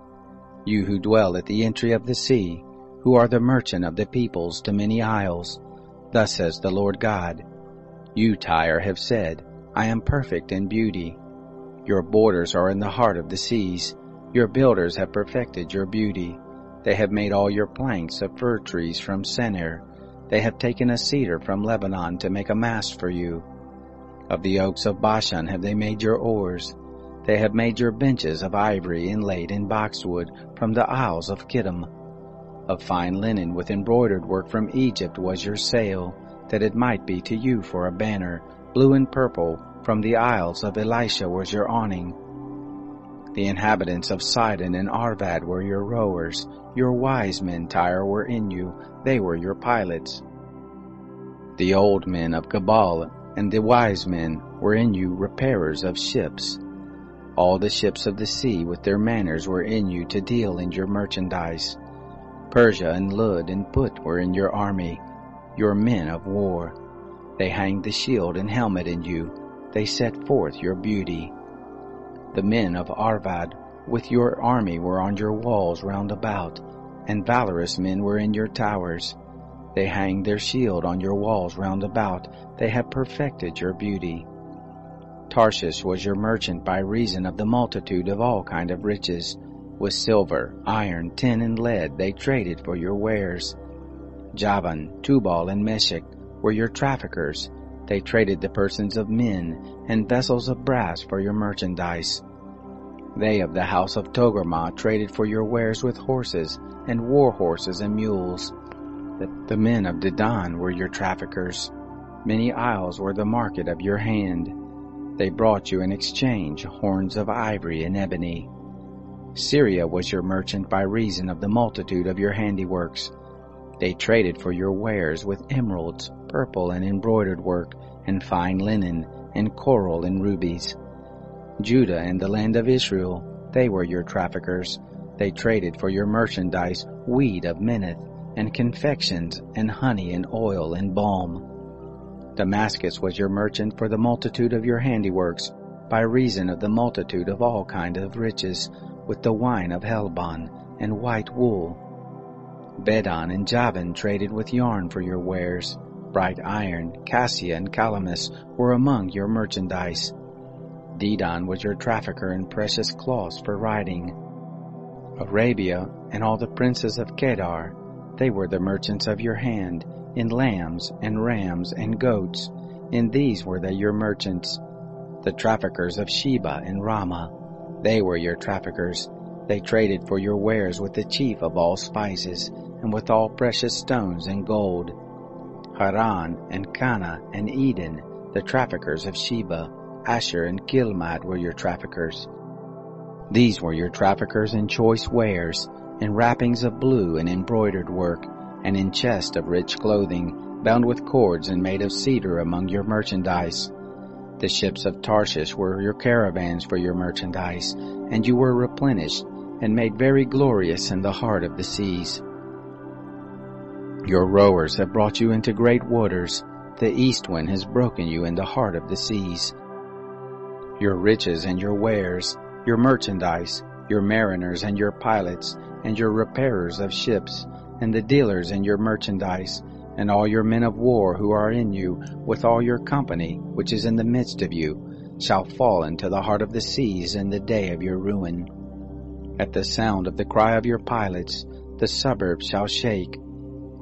You who dwell at the entry of the sea, who are the merchant of the peoples to many isles, thus says the Lord God, You, Tyre, have said, I am perfect in beauty. Your borders are in the heart of the seas, your builders have perfected your beauty. They have made all your planks of fir trees from Senir. They have taken a cedar from Lebanon to make a mast for you. Of the oaks of Bashan have they made your oars. They have made your benches of ivory inlaid in boxwood from the isles of Kittim. Of fine linen with embroidered work from Egypt was your sail, that it might be to you for a banner. Blue and purple from the isles of Elishah was your awning. The inhabitants of Sidon and Arvad were your rowers. Your wise men, Tyre, were in you. They were your pilots. The old men of Gebal and the wise men were in you repairers of ships. All the ships of the sea with their manners were in you to deal in your merchandise. Persia and Lud and Put were in your army, your men of war. They hanged the shield and helmet in you. They set forth your beauty. The men of Arvad with your army were on your walls round about, and valorous men were in your towers. They hanged their shield on your walls round about, they have perfected your beauty. Tarshish was your merchant by reason of the multitude of all kind of riches. With silver, iron, tin, and lead they traded for your wares. Javan, Tubal, and Meshech were your traffickers. They traded the persons of men and vessels of brass for your merchandise. They of the house of Togarmah traded for your wares with horses and war horses and mules. The, the men of Dedan were your traffickers. Many isles were the market of your hand. They brought you in exchange horns of ivory and ebony. Syria was your merchant by reason of the multitude of your handiworks. They traded for your wares with emeralds, purple and embroidered work, and fine linen, and coral and rubies. Judah and the land of Israel, they were your traffickers. They traded for your merchandise weed of Minnith, and confections, and honey, and oil, and balm. Damascus was your merchant for the multitude of your handiworks, by reason of the multitude of all kind of riches, with the wine of Helbon, and white wool. Vedan and Javan traded with yarn for your wares. Bright iron, cassia, and calamus were among your merchandise. Dedan was your trafficker in precious cloths for riding. Arabia and all the princes of Kedar, they were the merchants of your hand, in lambs and rams and goats. In these were they your merchants. The traffickers of Sheba and Raamah, they were your traffickers. They traded for your wares with the chief of all spices, and with all precious stones and gold. Haran and Canneh and Eden, the traffickers of Sheba, Asshur and Chilmad were your traffickers. These were your traffickers in choice wares, in wrappings of blue and embroidered work, and in chests of rich clothing, bound with cords and made of cedar among your merchandise. The ships of Tarshish were your caravans for your merchandise, and you were replenished and made very glorious in the heart of the seas. Your rowers have brought you into great waters. The east wind has broken you in the heart of the seas. Your riches and your wares, your merchandise, your mariners and your pilots, and your repairers of ships, and the dealers in your merchandise, and all your men of war who are in you, with all your company, which is in the midst of you, shall fall into the heart of the seas in the day of your ruin. At the sound of the cry of your pilots, the suburbs shall shake.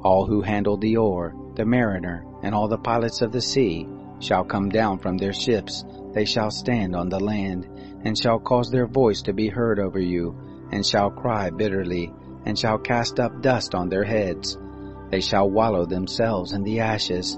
All who handle the oar, the mariner, and all the pilots of the sea, shall come down from their ships, they shall stand on the land, and shall cause their voice to be heard over you, and shall cry bitterly, and shall cast up dust on their heads. They shall wallow themselves in the ashes,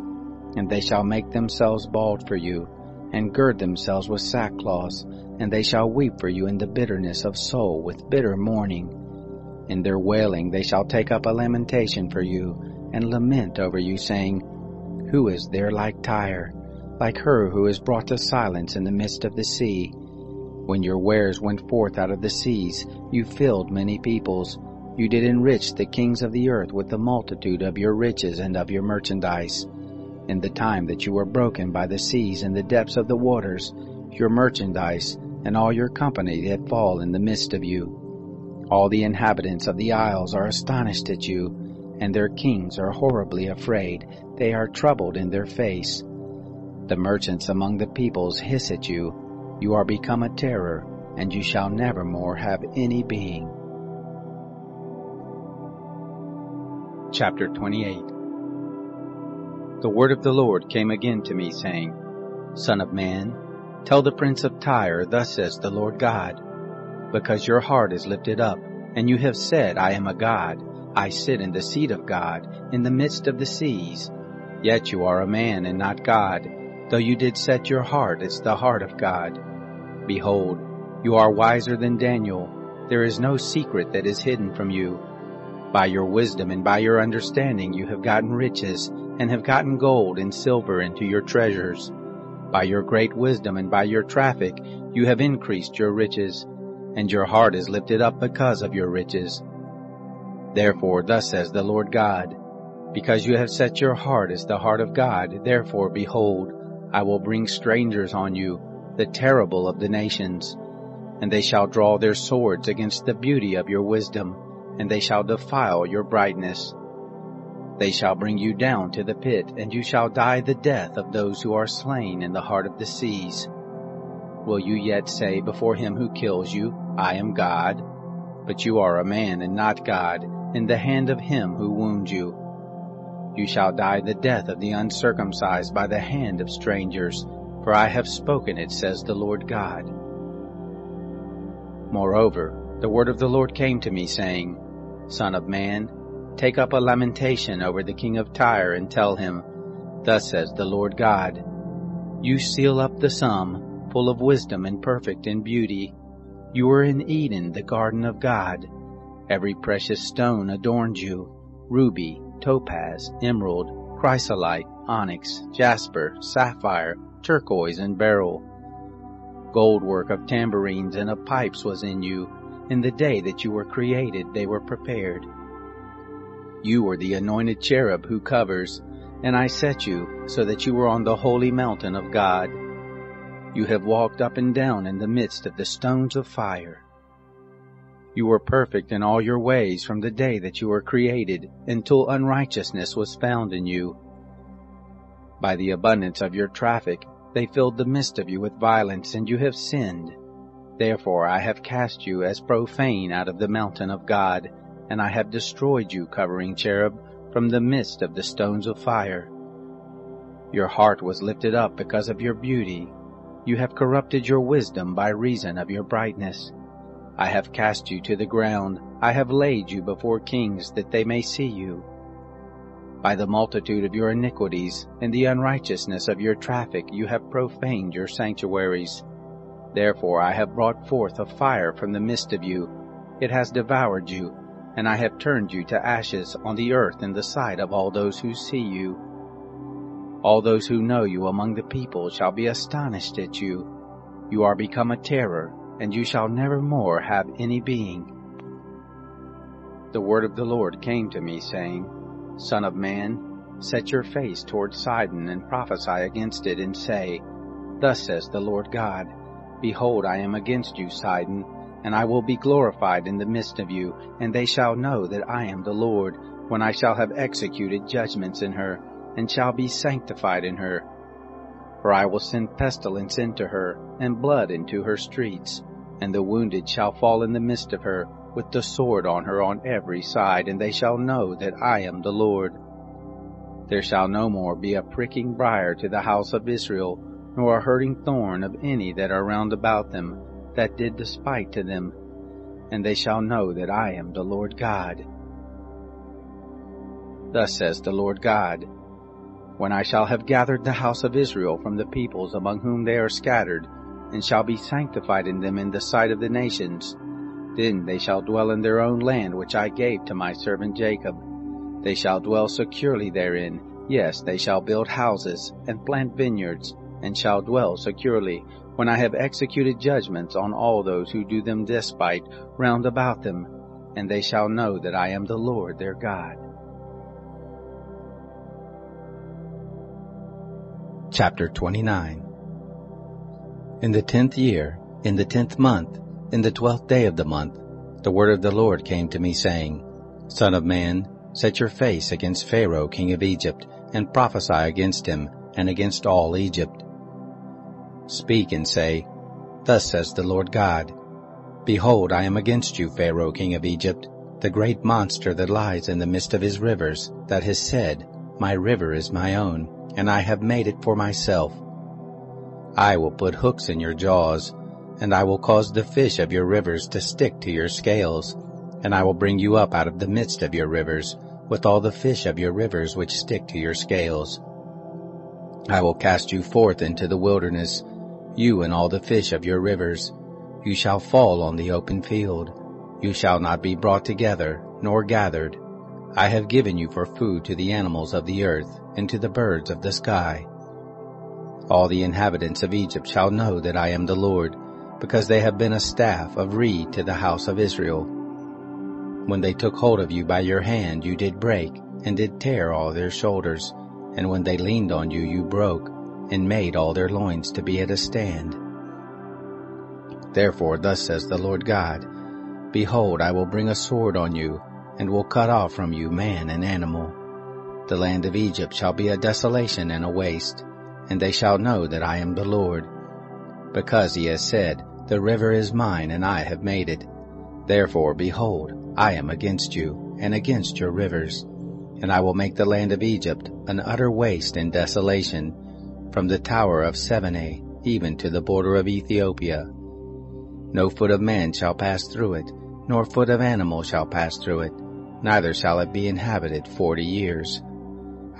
and they shall make themselves bald for you, and gird themselves with sackcloths, and they shall weep for you in the bitterness of soul with bitter mourning. In their wailing they shall take up a lamentation for you, and lament over you, saying, Who is there like Tyre, like her who is brought to silence in the midst of the sea? When your wares went forth out of the seas, you filled many peoples, you did enrich the kings of the earth with the multitude of your riches and of your merchandise. In the time that you were broken by the seas and the depths of the waters, your merchandise and all your company did fall in the midst of you. All the inhabitants of the isles are astonished at you, and their kings are horribly afraid. They are troubled in their face. The merchants among the peoples hiss at you. You are become a terror, and you shall never more have any being. Chapter 28 The word of the Lord came again to me, saying, Son of man, tell the prince of Tyre, Thus says the Lord God, Because your heart is lifted up, and you have said, I am a God, I sit in the seat of God, in the midst of the seas. Yet you are a man and not God, though you did set your heart as the heart of God. Behold, you are wiser than Daniel. There is no secret that is hidden from you. By your wisdom and by your understanding you have gotten riches, and have gotten gold and silver into your treasures. By your great wisdom and by your traffic you have increased your riches, and your heart is lifted up because of your riches. Therefore thus says the Lord God, Because you have set your heart as the heart of God, therefore behold, I will bring strangers on you, the terrible of the nations, and they shall draw their swords against the beauty of your wisdom and they shall defile your brightness. They shall bring you down to the pit, and you shall die the death of those who are slain in the heart of the seas. Will you yet say before him who kills you, I am God? but you are a man and not God, in the hand of him who wounds you. You shall die the death of the uncircumcised by the hand of strangers, for I have spoken it, says the Lord God. Moreover, the word of the Lord came to me, saying, Son of man, take up a lamentation over the king of Tyre, and tell him, Thus says the Lord God, You seal up the sum, full of wisdom and perfect in beauty. You were in Eden, the garden of God. Every precious stone adorned you, ruby, topaz, emerald, chrysolite, onyx, jasper, sapphire, turquoise, and beryl. Gold work of tambourines and of pipes was in you. In the day that you were created, they were prepared. You were the anointed cherub who covers, and I set you so that you were on the holy mountain of God. You have walked up and down in the midst of the stones of fire. You were perfect in all your ways from the day that you were created until unrighteousness was found in you. By the abundance of your traffic, they filled the midst of you with violence, and you have sinned. Therefore I have cast you as profane out of the mountain of God, and I have destroyed you, covering cherub, from the midst of the stones of fire. Your heart was lifted up because of your beauty, you have corrupted your wisdom by reason of your brightness. I have cast you to the ground. I have laid you before kings that they may see you. By the multitude of your iniquities and the unrighteousness of your traffic you have profaned your sanctuaries. Therefore I have brought forth a fire from the midst of you. It has devoured you, and I have turned you to ashes on the earth in the sight of all those who see you. All those who know you among the people shall be astonished at you. You are become a terror, and you shall never more have any being. The word of the Lord came to me, saying, Son of man, set your face toward Sidon and prophesy against it, and say, Thus says the Lord God, Behold, I am against you, Sidon, and I will be glorified in the midst of you, and they shall know that I am the Lord, when I shall have executed judgments in her, and shall be sanctified in her. For I will send pestilence into her, and blood into her streets, and the wounded shall fall in the midst of her, with the sword on her on every side, and they shall know that I am the Lord. There shall no more be a pricking briar to the house of Israel, nor a hurting thorn of any that are round about them, that did despite to them, and they shall know that I am the Lord God. Thus says the Lord God, when I shall have gathered the house of Israel from the peoples among whom they are scattered, and shall be sanctified in them in the sight of the nations. Then they shall dwell in their own land which I gave to my servant Jacob. They shall dwell securely therein, yes, they shall build houses, and plant vineyards, and shall dwell securely, when I have executed judgments on all those who do them despite round about them, and they shall know that I am the Lord their God. Chapter 29 In the tenth year, in the tenth month, in the twelfth day of the month, the word of the Lord came to me, saying, Son of man, set your face against Pharaoh king of Egypt, and prophesy against him, and against all Egypt. Speak and say, Thus says the Lord God, Behold, I am against you, Pharaoh king of Egypt, the great monster that lies in the midst of his rivers, that has said, My river is my own, and I have made it for myself. I will put hooks in your jaws, and I will cause the fish of your rivers to stick to your scales, and I will bring you up out of the midst of your rivers, with all the fish of your rivers which stick to your scales. I will cast you forth into the wilderness, you and all the fish of your rivers. You shall fall on the open field. You shall not be brought together, nor gathered. I have given you for food to the animals of the earth, and to the birds of the sky. All the inhabitants of Egypt shall know that I am the Lord, because they have been a staff of reed to the house of Israel. When they took hold of you by your hand, you did break, and did tear all their shoulders, and when they leaned on you, you broke, and made all their loins to be at a stand. Therefore thus says the Lord God, Behold, I will bring a sword on you, and will cut off from you man and animal. The land of Egypt shall be a desolation and a waste, and they shall know that I am the Lord. Because he has said, The river is mine, and I have made it. Therefore, behold, I am against you, and against your rivers, and I will make the land of Egypt an utter waste and desolation, from the tower of Seveneh even to the border of Ethiopia. No foot of man shall pass through it, nor foot of animal shall pass through it, neither shall it be inhabited forty years.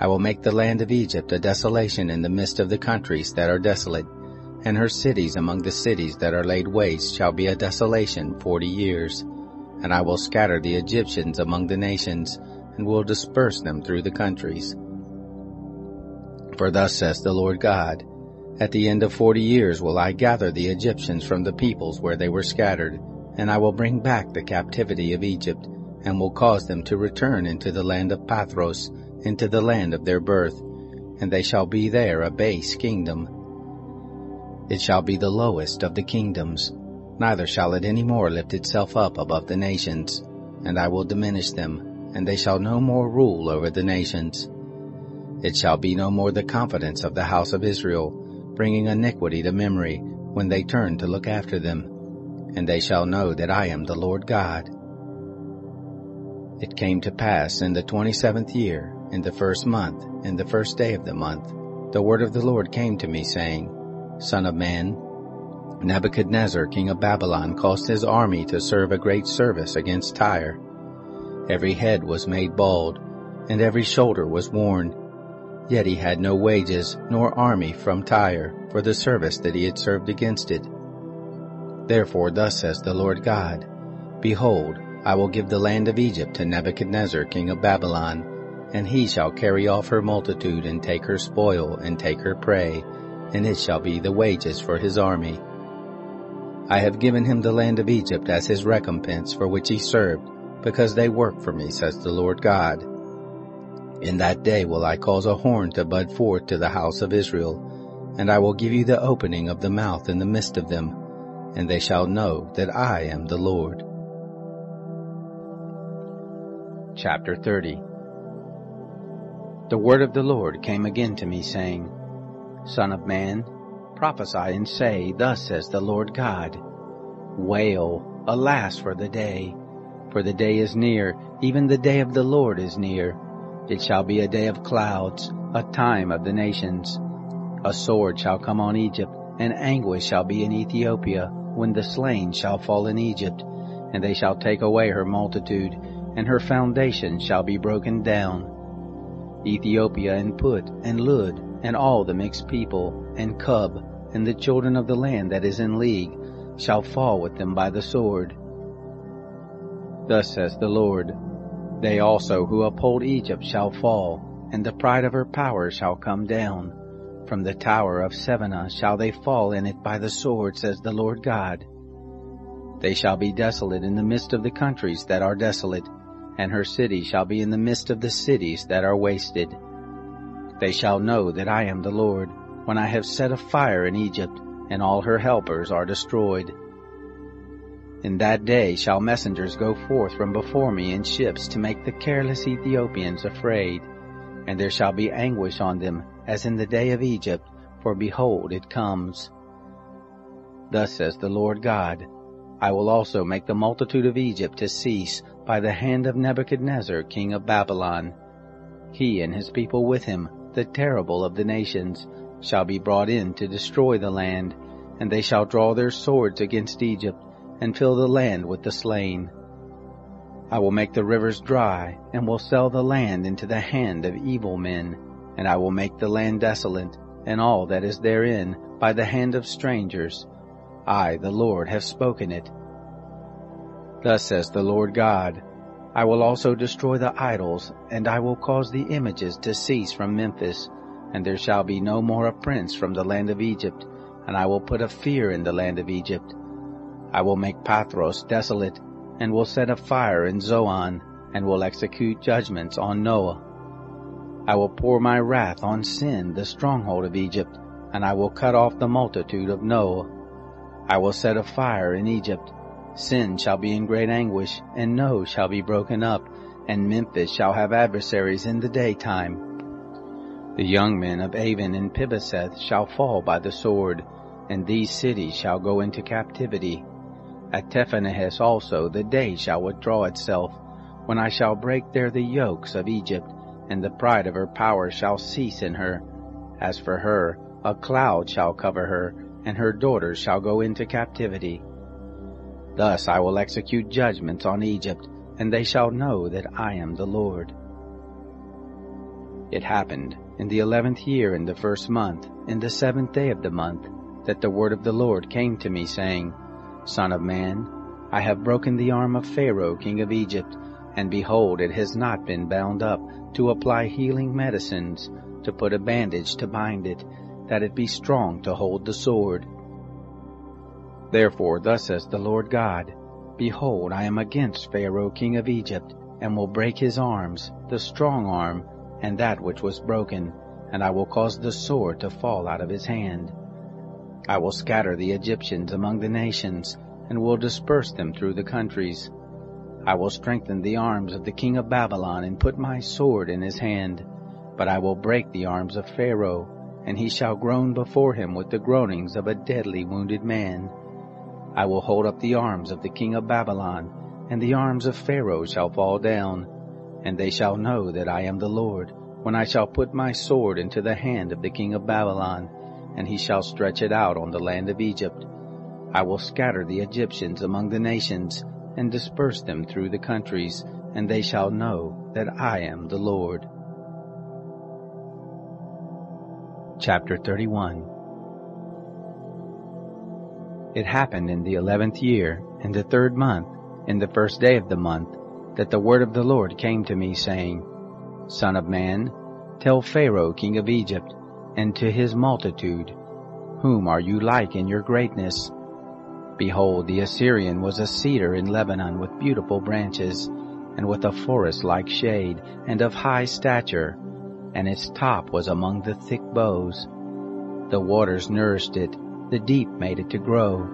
I will make the land of Egypt a desolation in the midst of the countries that are desolate, and her cities among the cities that are laid waste shall be a desolation forty years. And I will scatter the Egyptians among the nations, and will disperse them through the countries. For thus says the Lord God, At the end of forty years will I gather the Egyptians from the peoples where they were scattered, and I will bring back the captivity of Egypt, and will cause them to return into the land of Pathros, into the land of their birth, and they shall be there a base kingdom, it shall be the lowest of the kingdoms, neither shall it any more lift itself up above the nations. And I will diminish them, and they shall no more rule over the nations. It shall be no more the confidence of the house of Israel, bringing iniquity to memory, when they turn to look after them. And they shall know that I am the Lord God. It came to pass in the twenty-seventh year, in the first month, in the first day of the month, the word of the Lord came to me, saying, Son of man, Nebuchadnezzar, king of Babylon, caused his army to serve a great service against Tyre. Every head was made bald, and every shoulder was worn. Yet he had no wages nor army from Tyre for the service that he had served against it. Therefore thus says the Lord God, Behold, I will give the land of Egypt to Nebuchadnezzar king of Babylon, and he shall carry off her multitude and take her spoil and take her prey, and it shall be the wages for his army. I have given him the land of Egypt as his recompense for which he served, because they worked for me, says the Lord God. In that day will I cause a horn to bud forth to the house of Israel, and I will give you the opening of the mouth in the midst of them, and they shall know that I am the Lord. Chapter 30 The word of the Lord came again to me, saying, Son of man, prophesy and say, Thus says the Lord God, Wail, alas for the day, for the day is near, even the day of the Lord is near. It shall be a day of clouds, a time of the nations. A sword shall come on Egypt, and anguish shall be in Ethiopia, when the slain shall fall in Egypt, and they shall take away her multitude, and her foundation shall be broken down. Ethiopia and Put and Lud and all the mixed people, and Cub, and the children of the land that is in league, shall fall with them by the sword. Thus says the Lord, They also who uphold Egypt shall fall, and the pride of her power shall come down. From the tower of Seveneh shall they fall in it by the sword, says the Lord God. They shall be desolate in the midst of the countries that are desolate, and her city shall be in the midst of the cities that are wasted. They shall know that I am the Lord, when I have set a fire in Egypt, and all her helpers are destroyed. In that day shall messengers go forth from before me in ships to make the careless Ethiopians afraid, and there shall be anguish on them, as in the day of Egypt, for behold, it comes. Thus says the Lord God, I will also make the multitude of Egypt to cease by the hand of Nebuchadnezzar king of Babylon, he and his people with him, the terrible of the nations, shall be brought in to destroy the land, and they shall draw their swords against Egypt, and fill the land with the slain. I will make the rivers dry, and will sell the land into the hand of evil men, and I will make the land desolate, and all that is therein, by the hand of strangers. I, the Lord, have spoken it. Thus says the Lord God, I will also destroy the idols, and I will cause the images to cease from Memphis, and there shall be no more a prince from the land of Egypt, and I will put a fear in the land of Egypt. I will make Pathros desolate, and will set a fire in Zoan, and will execute judgments on No. I will pour my wrath on Sin, the stronghold of Egypt, and I will cut off the multitude of No. I will set a fire in Egypt, Sin shall be in great anguish, and No shall be broken up, and Memphis shall have adversaries in the daytime. The young men of Aven and Pibeseth shall fall by the sword, and these cities shall go into captivity. At Tehaphnehes also the day shall withdraw itself, when I shall break there the yokes of Egypt, and the pride of her power shall cease in her. As for her, a cloud shall cover her, and her daughters shall go into captivity. Thus I will execute judgments on Egypt, and they shall know that I am the Lord. It happened in the eleventh year in the first month, in the seventh day of the month, that the word of the Lord came to me, saying, Son of man, I have broken the arm of Pharaoh king of Egypt, and behold, it has not been bound up, to apply healing medicines, to put a bandage to bind it, that it be strong to hold the sword. Therefore thus says the Lord God, Behold, I am against Pharaoh king of Egypt, and will break his arms, the strong arm, and that which was broken, and I will cause the sword to fall out of his hand. I will scatter the Egyptians among the nations, and will disperse them through the countries. I will strengthen the arms of the king of Babylon, and put my sword in his hand. But I will break the arms of Pharaoh, and he shall groan before him with the groanings of a deadly wounded man. I will hold up the arms of the king of Babylon, and the arms of Pharaoh shall fall down, and they shall know that I am the Lord, when I shall put my sword into the hand of the king of Babylon, and he shall stretch it out on the land of Egypt. I will scatter the Egyptians among the nations, and disperse them through the countries, and they shall know that I am the Lord. Chapter 31 It happened in the eleventh year, in the third month, in the first day of the month, that the word of the Lord came to me, saying, Son of man, tell Pharaoh king of Egypt, and to his multitude, Whom are you like in your greatness? Behold, the Assyrian was a cedar in Lebanon with beautiful branches, and with a forest-like shade, and of high stature, and its top was among the thick boughs. The waters nourished it, the deep made it to grow.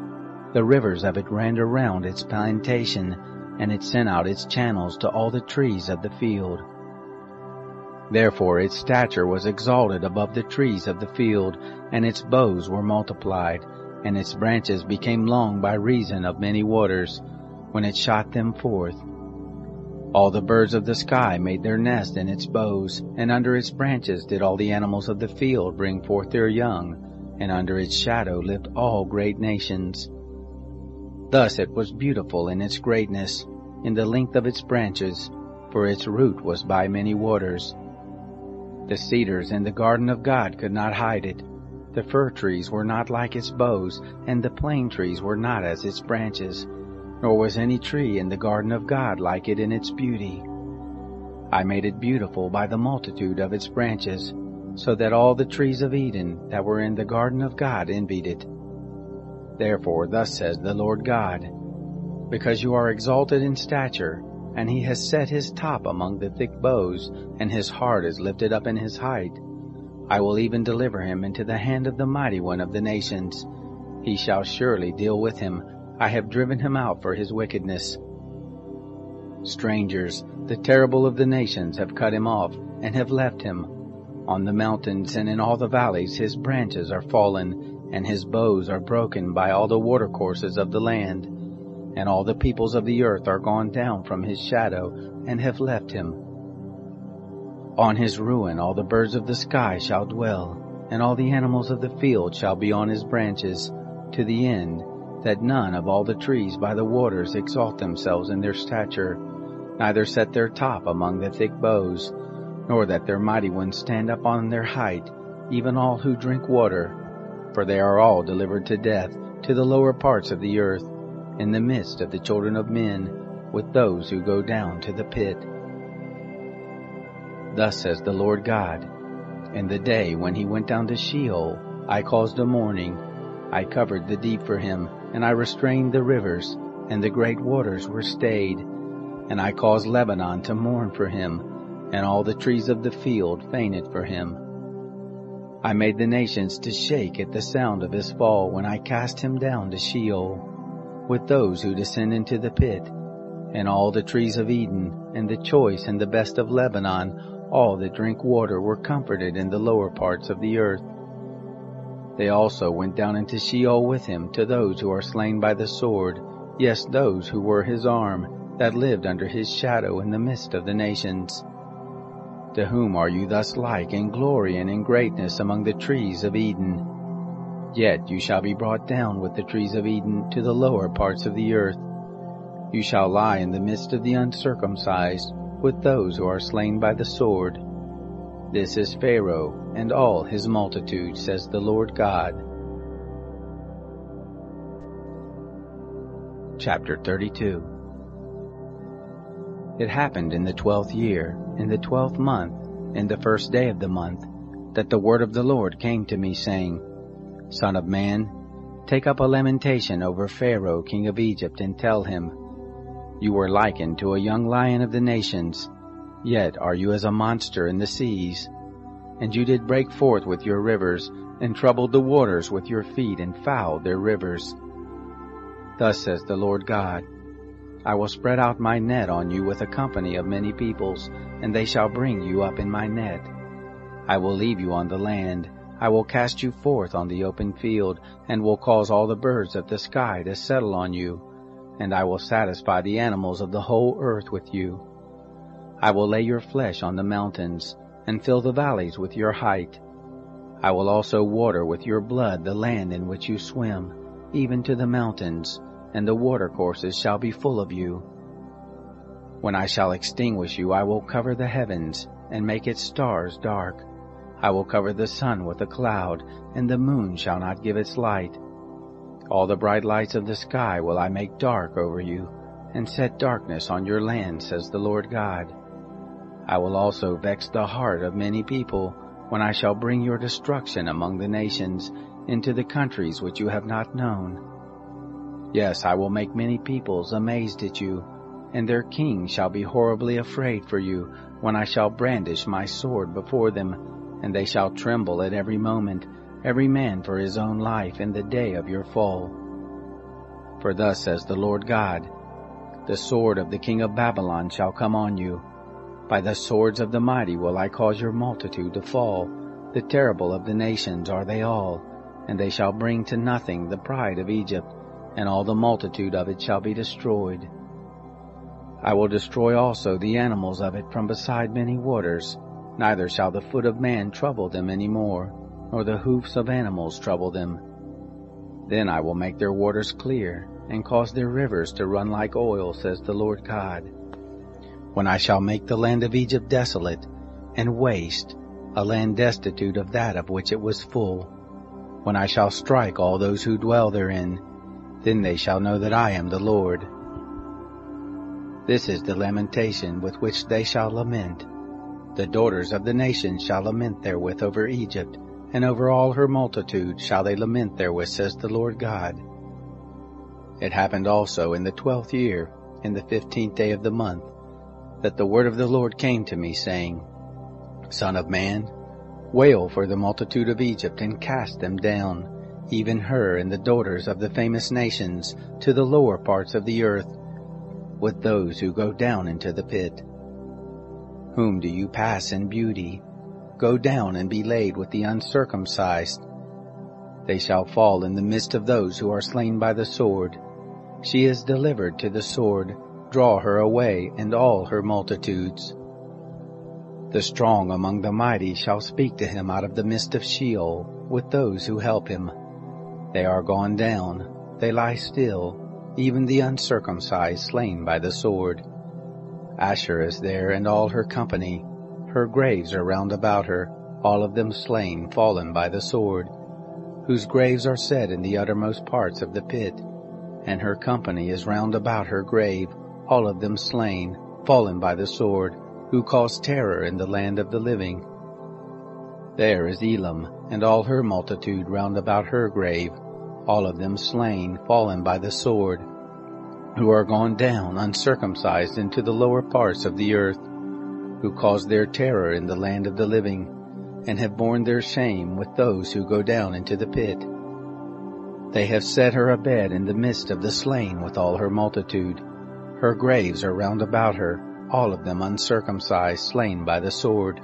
The rivers of it ran around its plantation, and it sent out its channels to all the trees of the field. Therefore its stature was exalted above the trees of the field, and its boughs were multiplied, and its branches became long by reason of many waters, when it shot them forth. All the birds of the sky made their nest in its boughs, and under its branches did all the animals of the field bring forth their young, and under its shadow lived all great nations. Thus it was beautiful in its greatness, in the length of its branches, for its root was by many waters. The cedars in the garden of God could not hide it. The fir trees were not like its boughs, and the plane trees were not as its branches, nor was any tree in the garden of God like it in its beauty. I made it beautiful by the multitude of its branches, so that all the trees of Eden that were in the garden of God envied it. Therefore thus says the Lord God, Because you are exalted in stature, and he has set his top among the thick boughs, and his heart is lifted up in his height, I will even deliver him into the hand of the mighty one of the nations. He shall surely deal with him. I have driven him out for his wickedness. Strangers, the terrible of the nations, have cut him off, and have left him. On the mountains and in all the valleys his branches are fallen, and his boughs are broken by all the watercourses of the land. And all the peoples of the earth are gone down from his shadow, and have left him. On his ruin all the birds of the sky shall dwell, and all the animals of the field shall be on his branches, to the end that none of all the trees by the waters exalt themselves in their stature, neither set their top among the thick boughs, nor that their mighty ones stand up on their height, even all who drink water, for they are all delivered to death to the lower parts of the earth, in the midst of the children of men, with those who go down to the pit. Thus says the Lord God, In the day when he went down to Sheol, I caused a mourning. I covered the deep for him, and I restrained the rivers, and the great waters were stayed. And I caused Lebanon to mourn for him, and all the trees of the field fainted for him. I made the nations to shake at the sound of his fall when I cast him down to Sheol, with those who descend into the pit, and all the trees of Eden, and the choice and the best of Lebanon, all that drink water were comforted in the lower parts of the earth. They also went down into Sheol with him to those who are slain by the sword, yes, those who were his arm, that lived under his shadow in the midst of the nations. To whom are you thus like in glory and in greatness among the trees of Eden? Yet you shall be brought down with the trees of Eden to the lower parts of the earth. You shall lie in the midst of the uncircumcised with those who are slain by the sword. This is Pharaoh and all his multitude, says the Lord God. Chapter 32 It happened in the twelfth year, in the twelfth month, in the first day of the month, that the word of the Lord came to me, saying, Son of man, take up a lamentation over Pharaoh king of Egypt, and tell him, You were likened to a young lion of the nations, yet are you as a monster in the seas. And you did break forth with your rivers, and troubled the waters with your feet, and fouled their rivers. Thus says the Lord God, I will spread out my net on you with a company of many peoples, and they shall bring you up in my net. I will leave you on the land, I will cast you forth on the open field, and will cause all the birds of the sky to settle on you, and I will satisfy the animals of the whole earth with you. I will lay your flesh on the mountains, and fill the valleys with your height. I will also water with your blood the land in which you swim, even to the mountains, and the watercourses shall be full of you. When I shall extinguish you, I will cover the heavens, and make its stars dark. I will cover the sun with a cloud, and the moon shall not give its light. All the bright lights of the sky will I make dark over you, and set darkness on your land, says the Lord God. I will also vex the heart of many people, when I shall bring your destruction among the nations, into the countries which you have not known. Yes, I will make many peoples amazed at you, and their kings shall be horribly afraid for you, when I shall brandish my sword before them, and they shall tremble at every moment, every man for his own life in the day of your fall. For thus says the Lord God, The sword of the king of Babylon shall come on you. By the swords of the mighty will I cause your multitude to fall. The terrible of the nations are they all, and they shall bring to nothing the pride of Egypt, and all the multitude of it shall be destroyed. I will destroy also the animals of it from beside many waters, Neither shall the foot of man trouble them any more, nor the hoofs of animals trouble them. Then I will make their waters clear, and cause their rivers to run like oil, says the Lord God. When I shall make the land of Egypt desolate, and waste, a land destitute of that of which it was full, when I shall strike all those who dwell therein, then they shall know that I am the Lord. This is the lamentation with which they shall lament the daughters of the nations shall lament therewith over Egypt, and over all her multitude shall they lament therewith, says the Lord God. It happened also in the twelfth year, in the fifteenth day of the month, that the word of the Lord came to me, saying, Son of man, wail for the multitude of Egypt, and cast them down, even her and the daughters of the famous nations, to the lower parts of the earth, with those who go down into the pit. Whom do you pass in beauty? Go down and be laid with the uncircumcised. They shall fall in the midst of those who are slain by the sword. She is delivered to the sword. Draw her away and all her multitudes. The strong among the mighty shall speak to him out of the midst of Sheol with those who help him. They are gone down. They lie still, even the uncircumcised slain by the sword. Asshur is there and all her company. Her graves are round about her, all of them slain, fallen by the sword, whose graves are set in the uttermost parts of the pit. And her company is round about her grave, all of them slain, fallen by the sword, who caused terror in the land of the living. There is Elam, and all her multitude round about her grave, all of them slain, fallen by the sword who are gone down uncircumcised into the lower parts of the earth, who caused their terror in the land of the living, and have borne their shame with those who go down into the pit. They have set her a bed in the midst of the slain with all her multitude. Her graves are round about her, all of them uncircumcised, slain by the sword.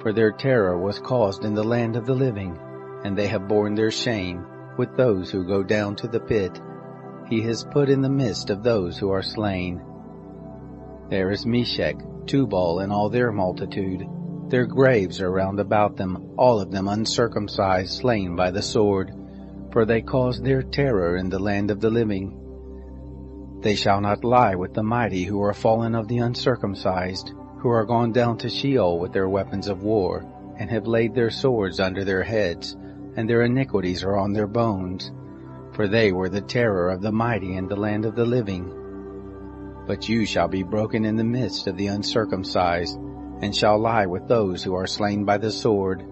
For their terror was caused in the land of the living, and they have borne their shame with those who go down to the pit he has put in the midst of those who are slain. There is Meshech, Tubal, and all their multitude. Their graves are round about them, all of them uncircumcised, slain by the sword, for they caused their terror in the land of the living. They shall not lie with the mighty who are fallen of the uncircumcised, who are gone down to Sheol with their weapons of war, and have laid their swords under their heads, and their iniquities are on their bones. For they were the terror of the mighty in the land of the living. But you shall be broken in the midst of the uncircumcised, and shall lie with those who are slain by the sword.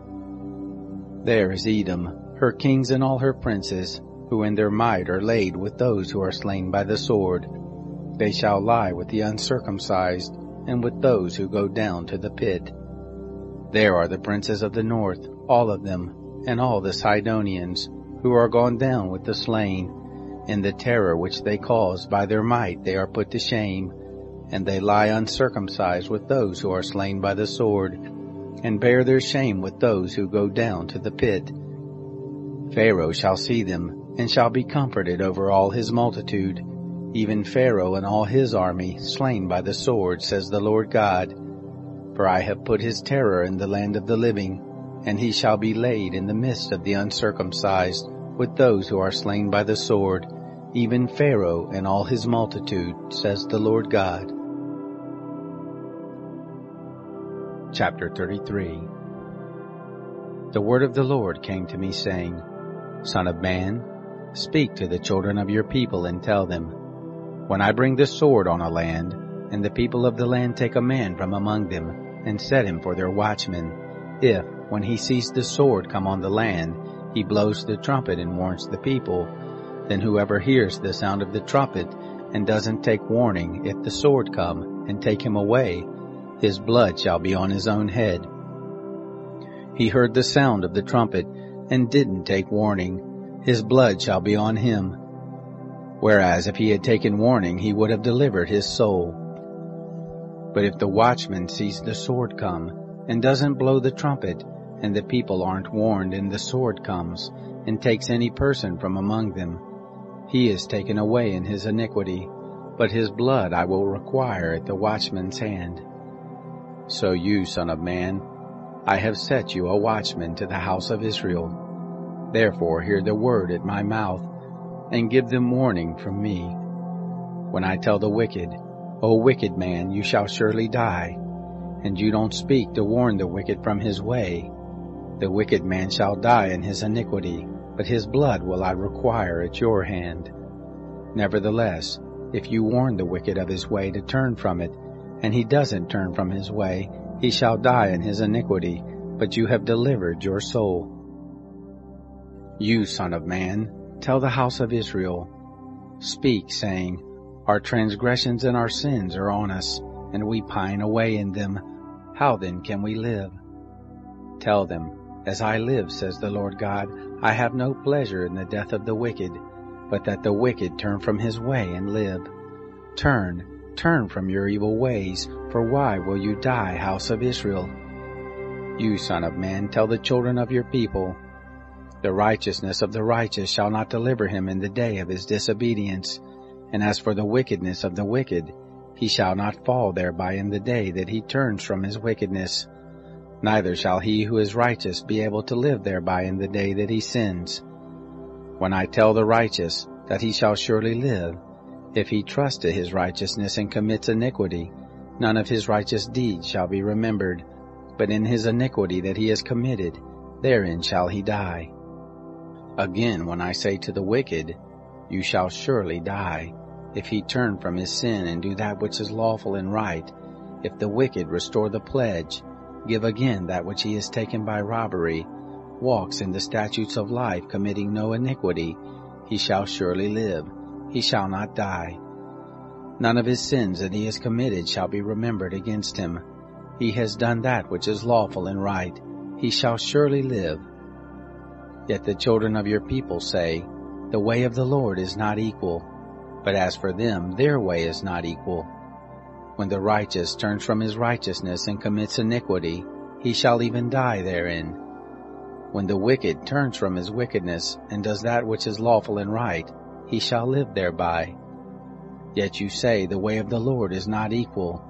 There is Edom, her kings and all her princes, who in their might are laid with those who are slain by the sword. They shall lie with the uncircumcised, and with those who go down to the pit. There are the princes of the north, all of them, and all the Sidonians, who are gone down with the slain. In the terror which they cause by their might they are put to shame, and they lie uncircumcised with those who are slain by the sword, and bear their shame with those who go down to the pit. Pharaoh shall see them, and shall be comforted over all his multitude, even Pharaoh and all his army slain by the sword, says the Lord God. For I have put his terror in the land of the living, and he shall be laid in the midst of the uncircumcised, with those who are slain by the sword, even Pharaoh and all his multitude, says the Lord God. Chapter 33 The word of the Lord came to me saying, Son of man, speak to the children of your people and tell them, When I bring the sword on a land, and the people of the land take a man from among them, and set him for their watchman, if, when he sees the sword come on the land, he blows the trumpet and warns the people, then whoever hears the sound of the trumpet and doesn't take warning if the sword come and take him away, his blood shall be on his own head. He heard the sound of the trumpet and didn't take warning, his blood shall be on him. Whereas if he had taken warning, he would have delivered his soul. But if the watchman sees the sword come and doesn't blow the trumpet, and the people aren't warned and the sword comes and takes any person from among them, he is taken away in his iniquity, but his blood I will require at the watchman's hand. So you, son of man, I have set you a watchman to the house of Israel. Therefore hear the word at my mouth, and give them warning from me. When I tell the wicked, O wicked man, you shall surely die, and you don't speak to warn the wicked from his way, the wicked man shall die in his iniquity, but his blood will I require at your hand. Nevertheless, if you warn the wicked of his way to turn from it, and he doesn't turn from his way, he shall die in his iniquity, but you have delivered your soul. You, son of man, tell the house of Israel, speak, saying, Our transgressions and our sins are on us, and we pine away in them. How then can we live? Tell them, as I live, says the Lord God, I have no pleasure in the death of the wicked, but that the wicked turn from his way and live. Turn, turn from your evil ways, for why will you die, house of Israel? You, son of man, tell the children of your people, the righteousness of the righteous shall not deliver him in the day of his disobedience, and as for the wickedness of the wicked, he shall not fall thereby in the day that he turns from his wickedness neither shall he who is righteous be able to live thereby in the day that he sins. When I tell the righteous that he shall surely live, if he trust to his righteousness and commits iniquity, none of his righteous deeds shall be remembered, but in his iniquity that he has committed, therein shall he die. Again, when I say to the wicked, You shall surely die, if he turn from his sin and do that which is lawful and right, if the wicked restore the pledge, give again that which he has taken by robbery, walks in the statutes of life, committing no iniquity, he shall surely live, he shall not die. None of his sins that he has committed shall be remembered against him. He has done that which is lawful and right, he shall surely live. Yet the children of your people say, The way of the Lord is not equal, but as for them, their way is not equal. When the righteous turns from his righteousness and commits iniquity, he shall even die therein. When the wicked turns from his wickedness and does that which is lawful and right, he shall live thereby. Yet you say, The way of the Lord is not equal.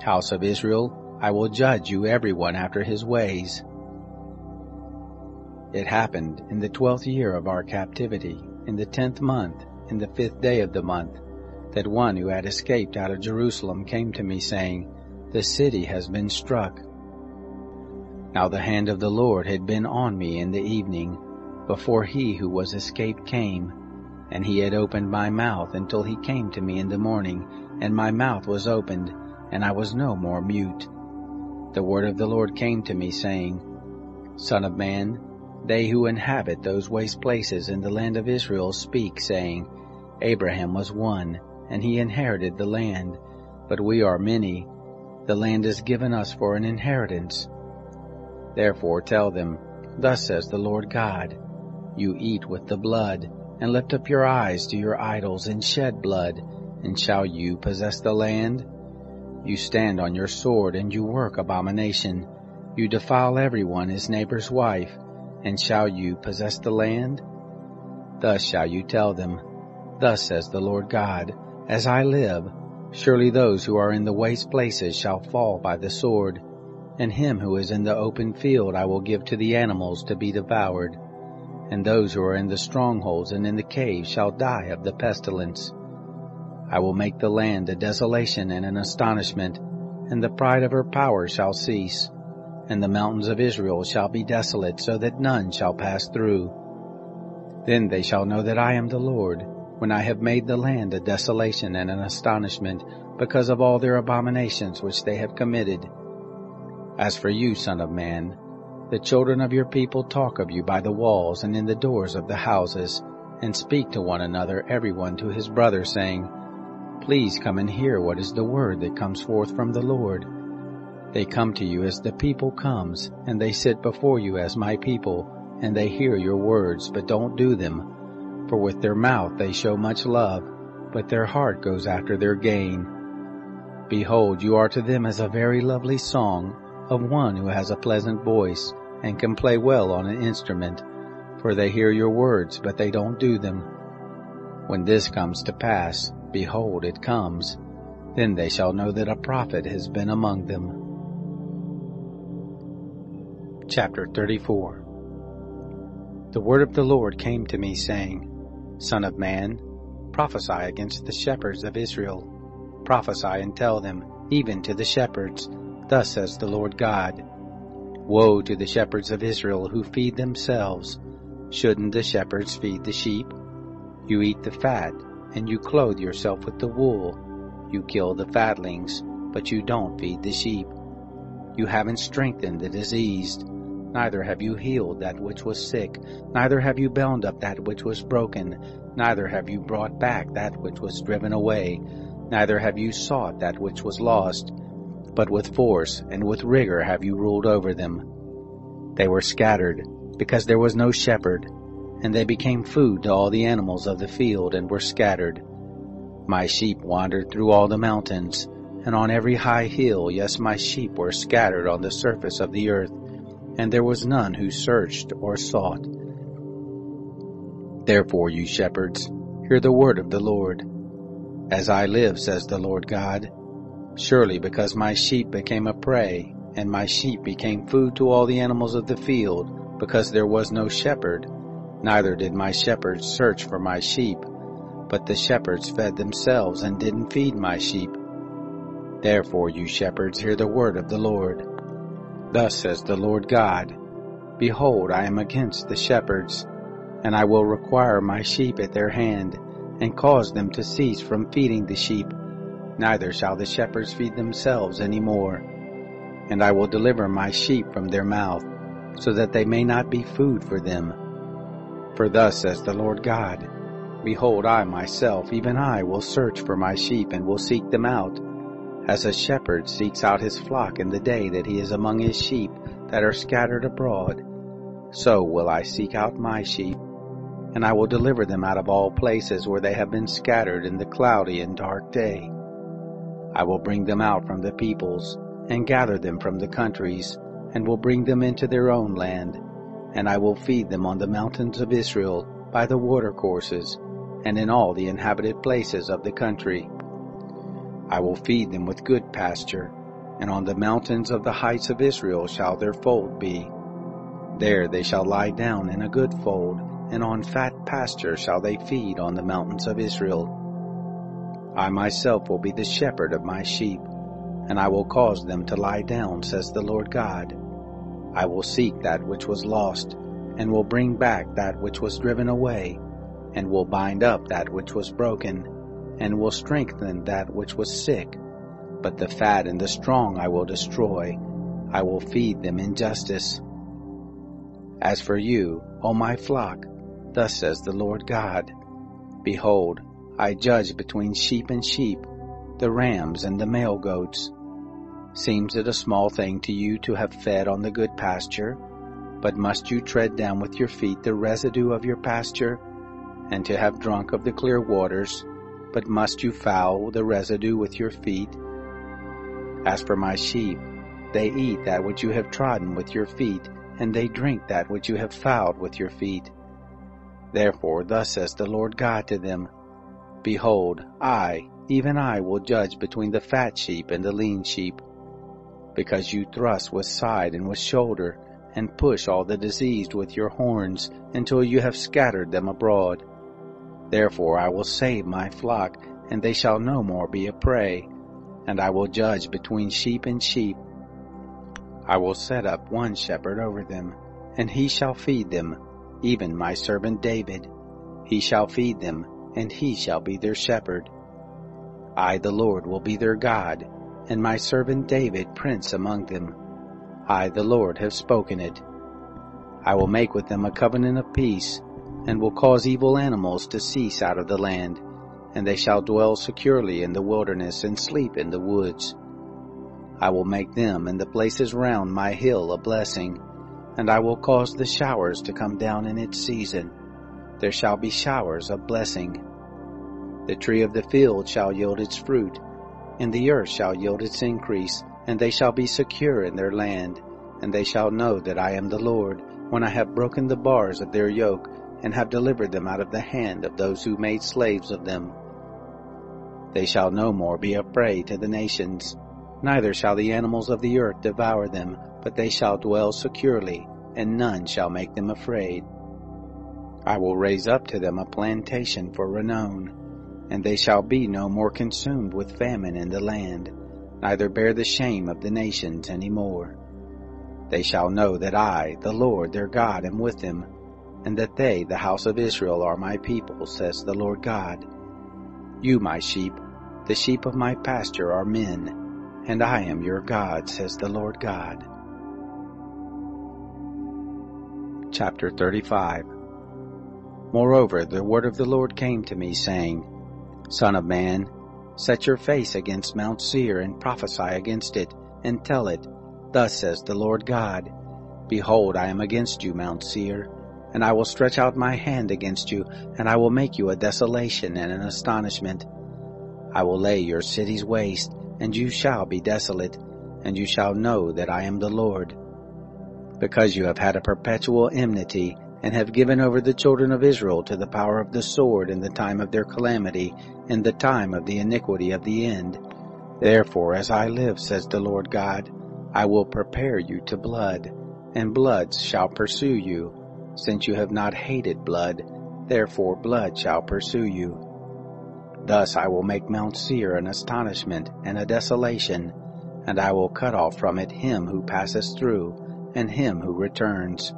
House of Israel, I will judge you every one after his ways. It happened in the twelfth year of our captivity, in the tenth month, in the fifth day of the month, that one who had escaped out of Jerusalem came to me saying, The city has been struck. Now the hand of the Lord had been on me in the evening, before he who was escaped came, and he had opened my mouth until he came to me in the morning, and my mouth was opened, and I was no more mute. The word of the Lord came to me, saying, Son of man, they who inhabit those waste places in the land of Israel speak, saying, Abraham was one, and he inherited the land, but we are many. The land is given us for an inheritance. Therefore tell them, Thus says the Lord God, You eat with the blood, and lift up your eyes to your idols and shed blood, and shall you possess the land? You stand on your sword and you work abomination. You defile everyone his neighbor's wife, and shall you possess the land? Thus shall you tell them, Thus says the Lord God, As I live, surely those who are in the waste places shall fall by the sword, and him who is in the open field I will give to the animals to be devoured and those who are in the strongholds and in the caves shall die of the pestilence. I will make the land a desolation and an astonishment, and the pride of her power shall cease, and the mountains of Israel shall be desolate, so that none shall pass through. Then they shall know that I am the Lord, when I have made the land a desolation and an astonishment, because of all their abominations which they have committed. As for you, son of man, the children of your people talk of you by the walls and in the doors of the houses, and speak to one another, everyone to his brother, saying, Please come and hear what is the word that comes forth from the Lord. They come to you as the people comes, and they sit before you as my people, and they hear your words, but don't do them. For with their mouth they show much love, but their heart goes after their gain. Behold, you are to them as a very lovely song of one who has a pleasant voice, and can play well on an instrument, for they hear your words, but they don't do them. When this comes to pass, behold, it comes, then they shall know that a prophet has been among them. Chapter 34 The word of the Lord came to me, saying, Son of man, prophesy against the shepherds of Israel. Prophesy and tell them, even to the shepherds, Thus says the Lord God, Woe to the shepherds of Israel who feed themselves. Shouldn't the shepherds feed the sheep? You eat the fat, and you clothe yourself with the wool. You kill the fatlings, but you don't feed the sheep. You haven't strengthened the diseased, neither have you healed that which was sick, neither have you bound up that which was broken, neither have you brought back that which was driven away, neither have you sought that which was lost. But with force and with rigor have you ruled over them. They were scattered, because there was no shepherd, and they became food to all the animals of the field and were scattered. My sheep wandered through all the mountains, and on every high hill, yes, my sheep were scattered on the surface of the earth, and there was none who searched or sought. Therefore, you shepherds, hear the word of the Lord. As I live, says the Lord God, Surely because my sheep became a prey, and my sheep became food to all the animals of the field, because there was no shepherd, neither did my shepherds search for my sheep, but the shepherds fed themselves and didn't feed my sheep. Therefore, you shepherds, hear the word of the Lord. Thus says the Lord God, Behold, I am against the shepherds, and I will require my sheep at their hand, and cause them to cease from feeding the sheep, neither shall the shepherds feed themselves any more. And I will deliver my sheep from their mouth, so that they may not be food for them. For thus says the Lord God, Behold, I myself, even I, will search for my sheep and will seek them out, as a shepherd seeks out his flock in the day that he is among his sheep that are scattered abroad. So will I seek out my sheep, and I will deliver them out of all places where they have been scattered in the cloudy and dark day. I will bring them out from the peoples, and gather them from the countries, and will bring them into their own land, and I will feed them on the mountains of Israel, by the watercourses, and in all the inhabited places of the country. I will feed them with good pasture, and on the mountains of the heights of Israel shall their fold be. There they shall lie down in a good fold, and on fat pasture shall they feed on the mountains of Israel. I myself will be the shepherd of my sheep, and I will cause them to lie down, says the Lord God. I will seek that which was lost, and will bring back that which was driven away, and will bind up that which was broken, and will strengthen that which was sick. But the fat and the strong I will destroy, I will feed them in justice. As for you, O my flock, thus says the Lord God, Behold, I judge between sheep and sheep, the rams and the male goats. Seems it a small thing to you to have fed on the good pasture? But must you tread down with your feet the residue of your pasture, and to have drunk of the clear waters? But must you foul the residue with your feet? As for my sheep, they eat that which you have trodden with your feet, and they drink that which you have fouled with your feet. Therefore thus says the Lord God to them, Behold, I, even I, will judge between the fat sheep and the lean sheep because you thrust with side and with shoulder, and push all the diseased with your horns, until you have scattered them abroad. Therefore I will save my flock, and they shall no more be a prey, and I will judge between sheep and sheep. I will set up one shepherd over them, and he shall feed them, even my servant David. He shall feed them, and he shall be their shepherd. I, the Lord, will be their God, and my servant David prince among them. I, the Lord, have spoken it. I will make with them a covenant of peace, and will cause evil animals to cease out of the land, and they shall dwell securely in the wilderness and sleep in the woods. I will make them and the places round my hill a blessing, and I will cause the showers to come down in its season. There shall be showers of blessing. The tree of the field shall yield its fruit, and the earth shall yield its increase, and they shall be secure in their land. And they shall know that I am the Lord, when I have broken the bars of their yoke, and have delivered them out of the hand of those who made slaves of them. They shall no more be a prey to the nations, neither shall the animals of the earth devour them, but they shall dwell securely, and none shall make them afraid. I will raise up to them a plantation for renown, and they shall be no more consumed with famine in the land, neither bear the shame of the nations any more. They shall know that I, the Lord their God, am with them, and that they, the house of Israel, are my people, says the Lord God. You, my sheep, the sheep of my pasture, are men, and I am your God, says the Lord God. Chapter 35 Moreover, the word of the Lord came to me, saying, Son of man, set your face against Mount Seir and prophesy against it, and tell it, Thus says the Lord God, Behold, I am against you, Mount Seir, and I will stretch out my hand against you, and I will make you a desolation and an astonishment. I will lay your cities waste, and you shall be desolate, and you shall know that I am the Lord. Because you have had a perpetual enmity, and have given over the children of Israel to the power of the sword in the time of their calamity, in the time of the iniquity of the end. Therefore, as I live, says the Lord God, I will prepare you to blood, and blood shall pursue you. Since you have not hated blood, therefore blood shall pursue you. Thus I will make Mount Seir an astonishment and a desolation, and I will cut off from it him who passes through, and him who returns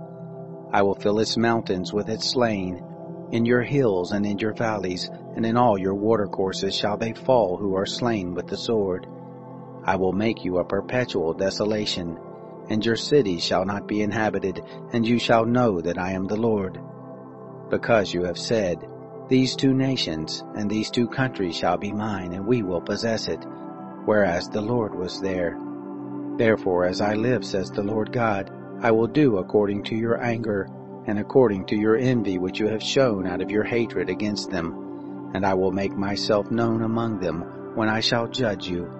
I will fill its mountains with its slain. In your hills and in your valleys, and in all your watercourses shall they fall who are slain with the sword. I will make you a perpetual desolation, and your cities shall not be inhabited, and you shall know that I am the Lord. Because you have said, These two nations and these two countries shall be mine, and we will possess it, whereas the Lord was there. Therefore, as I live, says the Lord God, I will do according to your anger, and according to your envy which you have shown out of your hatred against them, and I will make myself known among them when I shall judge you.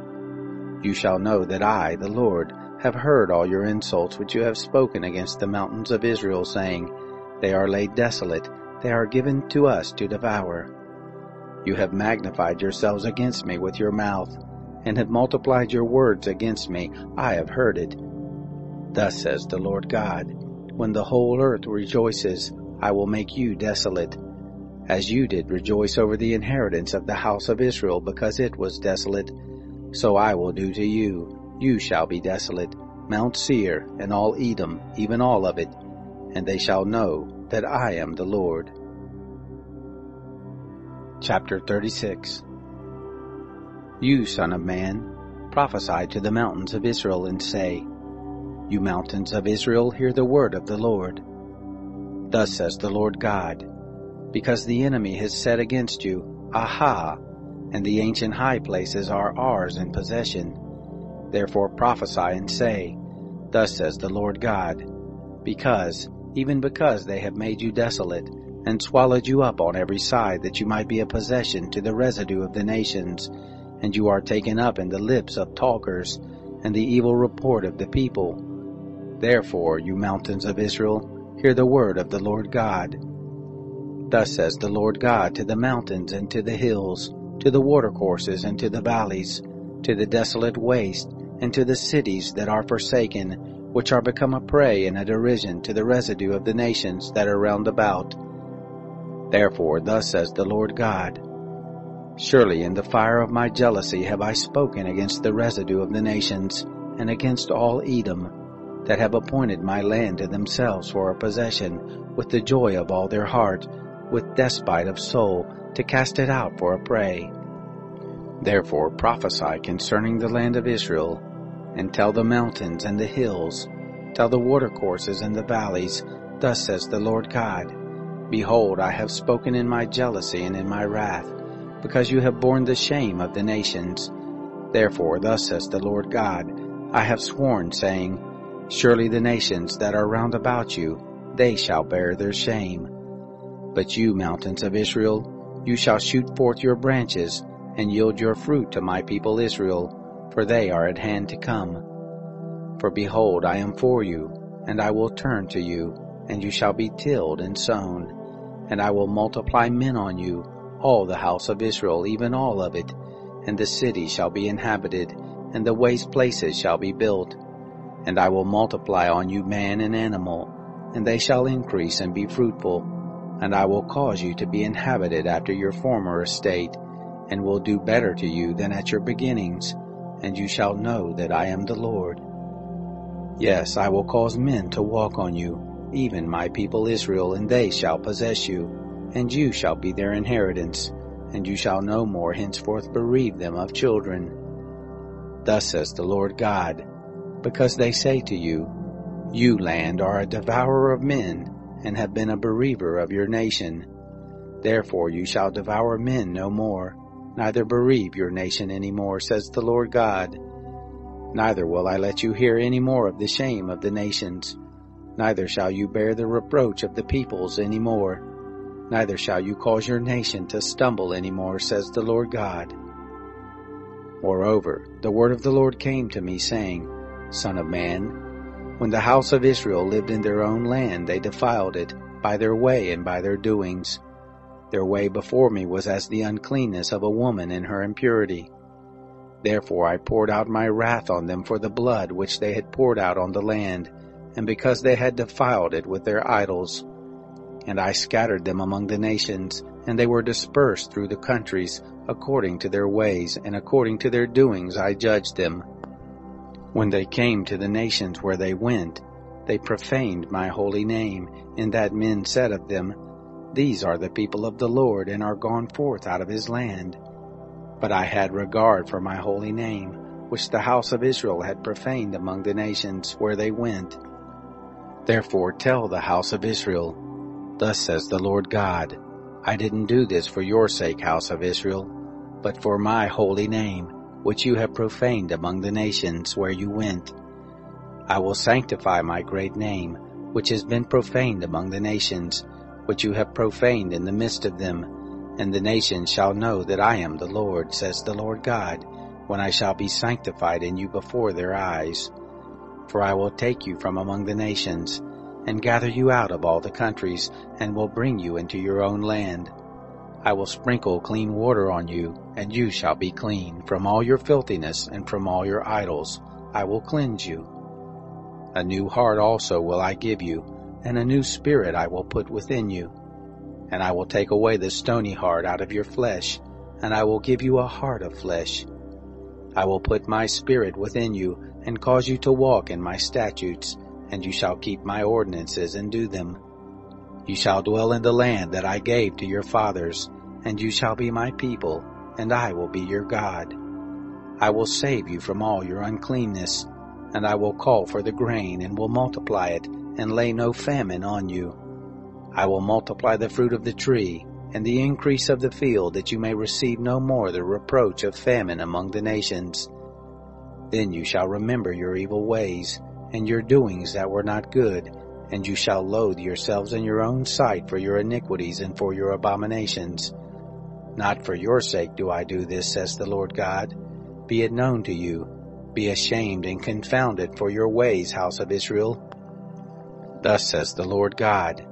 You shall know that I, the Lord, have heard all your insults which you have spoken against the mountains of Israel, saying, They are laid desolate, they are given to us to devour. You have magnified yourselves against me with your mouth, and have multiplied your words against me. I have heard it. Thus says the Lord God, When the whole earth rejoices, I will make you desolate. As you did rejoice over the inheritance of the house of Israel because it was desolate, so I will do to you. You shall be desolate, Mount Seir and all Edom, even all of it, and they shall know that I am the Lord. Chapter 36 You, son of man, prophesy to the mountains of Israel and say, You mountains of Israel, hear the word of the Lord. Thus says the Lord God, because the enemy has said against you, Aha! And the ancient high places are ours in possession. Therefore prophesy and say, Thus says the Lord God, because, even because they have made you desolate, and swallowed you up on every side that you might be a possession to the residue of the nations, and you are taken up in the lips of talkers, and the evil report of the people. Therefore, you mountains of Israel, hear the word of the Lord God. Thus says the Lord God to the mountains and to the hills, to the watercourses and to the valleys, to the desolate waste, and to the cities that are forsaken, which are become a prey and a derision to the residue of the nations that are round about. Therefore, thus says the Lord God, Surely in the fire of my jealousy have I spoken against the residue of the nations, and against all Edom, that have appointed my land to themselves for a possession, with the joy of all their heart, with despite of soul, to cast it out for a prey. Therefore prophesy concerning the land of Israel, and tell the mountains and the hills, tell the watercourses and the valleys, thus says the Lord God, Behold, I have spoken in my jealousy and in my wrath, because you have borne the shame of the nations. Therefore, thus says the Lord God, I have sworn, saying, Surely the nations that are round about you, they shall bear their shame. But you, mountains of Israel, you shall shoot forth your branches, and yield your fruit to my people Israel, for they are at hand to come. For behold, I am for you, and I will turn to you, and you shall be tilled and sown and I will multiply men on you, all the house of Israel, even all of it, and the city shall be inhabited, and the waste places shall be built. And I will multiply on you man and animal, and they shall increase and be fruitful. And I will cause you to be inhabited after your former estate, and will do better to you than at your beginnings, and you shall know that I am the Lord. Yes, I will cause men to walk on you, even my people Israel, and they shall possess you, and you shall be their inheritance, and you shall no more henceforth bereave them of children. Thus says the Lord God, because they say to you, You land are a devourer of men, and have been a bereaver of your nation. Therefore you shall devour men no more, neither bereave your nation any more, says the Lord God. Neither will I let you hear any more of the shame of the nations Neither shall you bear the reproach of the peoples any more. Neither shall you cause your nation to stumble any more, says the Lord God. Moreover, the word of the Lord came to me, saying, Son of man, when the house of Israel lived in their own land, they defiled it by their way and by their doings. Their way before me was as the uncleanness of a woman in her impurity. Therefore I poured out my wrath on them for the blood which they had poured out on the land, and because they had defiled it with their idols. And I scattered them among the nations, and they were dispersed through the countries, according to their ways, and according to their doings I judged them. When they came to the nations where they went, they profaned my holy name, in that men said of them, These are the people of the Lord, and are gone forth out of his land. But I had regard for my holy name, which the house of Israel had profaned among the nations where they went. Therefore tell the house of Israel, Thus says the Lord God, I didn't do this for your sake, house of Israel, but for my holy name, which you have profaned among the nations where you went. I will sanctify my great name, which has been profaned among the nations, which you have profaned in the midst of them, and the nations shall know that I am the Lord, says the Lord God, when I shall be sanctified in you before their eyes. For I will take you from among the nations, and gather you out of all the countries, and will bring you into your own land. I will sprinkle clean water on you, and you shall be clean. From all your filthiness and from all your idols I will cleanse you. A new heart also will I give you, and a new spirit I will put within you. And I will take away the stony heart out of your flesh, and I will give you a heart of flesh. I will put my spirit within you, and cause you to walk in my statutes, and you shall keep my ordinances and do them. You shall dwell in the land that I gave to your fathers, and you shall be my people, and I will be your God. I will save you from all your uncleanness, and I will call for the grain, and will multiply it, and lay no famine on you. I will multiply the fruit of the tree, and the increase of the field, that you may receive no more the reproach of famine among the nations. Then you shall remember your evil ways, and your doings that were not good, and you shall loathe yourselves in your own sight for your iniquities and for your abominations. Not for your sake do I do this, says the Lord God. Be it known to you. Be ashamed and confounded for your ways, house of Israel. Thus says the Lord God.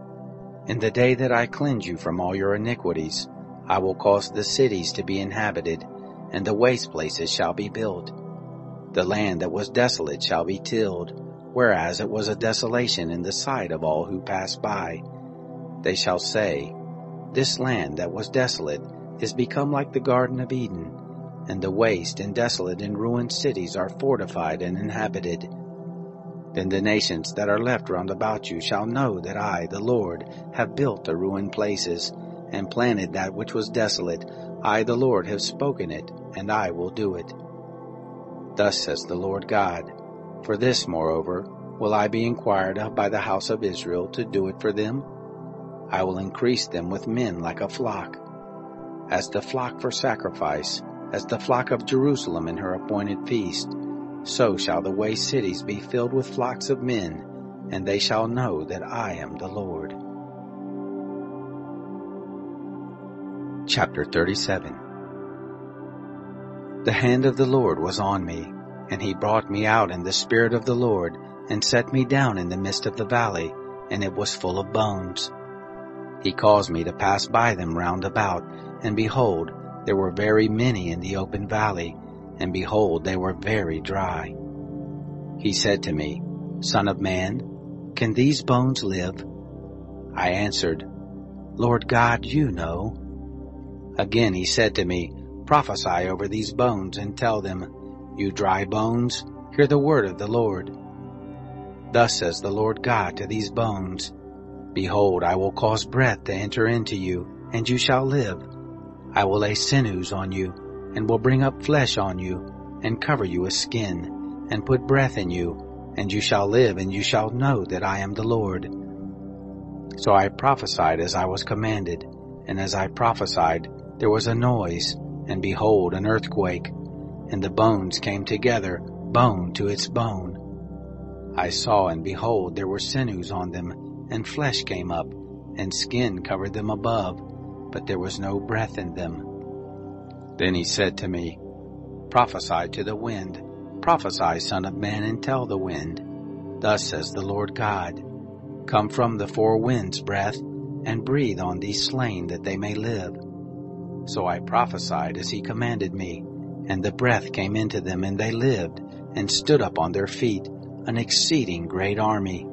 In the day that I cleanse you from all your iniquities, I will cause the cities to be inhabited, and the waste places shall be built. The land that was desolate shall be tilled, whereas it was a desolation in the sight of all who pass by. They shall say, This land that was desolate is become like the Garden of Eden, and the waste and desolate and ruined cities are fortified and inhabited. Then the nations that are left round about you shall know that I, the Lord, have built the ruined places, and planted that which was desolate. I, the Lord, have spoken it, and I will do it. Thus says the Lord God, for this, moreover, will I be inquired of by the house of Israel to do it for them. I will increase them with men like a flock. As the flock for sacrifice, as the flock of Jerusalem in her appointed feast, so shall the waste cities be filled with flocks of men, and they shall know that I am the Lord. Chapter 37 The hand of the Lord was on me and he brought me out in the Spirit of the Lord, and set me down in the midst of the valley, and it was full of bones. He caused me to pass by them round about, and behold, there were very many in the open valley, and behold, they were very dry. He said to me, Son of man, can these bones live? I answered, Lord God, you know. Again he said to me, Prophesy over these bones, and tell them, you dry bones, hear the word of the Lord. Thus says the Lord God to these bones, Behold, I will cause breath to enter into you, and you shall live. I will lay sinews on you, and will bring up flesh on you, and cover you with skin, and put breath in you, and you shall live, and you shall know that I am the Lord. So I prophesied as I was commanded, and as I prophesied, there was a noise, and behold, an earthquake, and the bones came together, bone to its bone. I saw and behold there were sinews on them, and flesh came up, and skin covered them above, but there was no breath in them. Then he said to me, Prophesy to the wind, prophesy, son of man, and tell the wind. Thus says the Lord God, Come from the four winds, breath, and breathe on these slain that they may live. So I prophesied as he commanded me, and the breath came into them, and they lived, and stood up on their feet, an exceeding great army.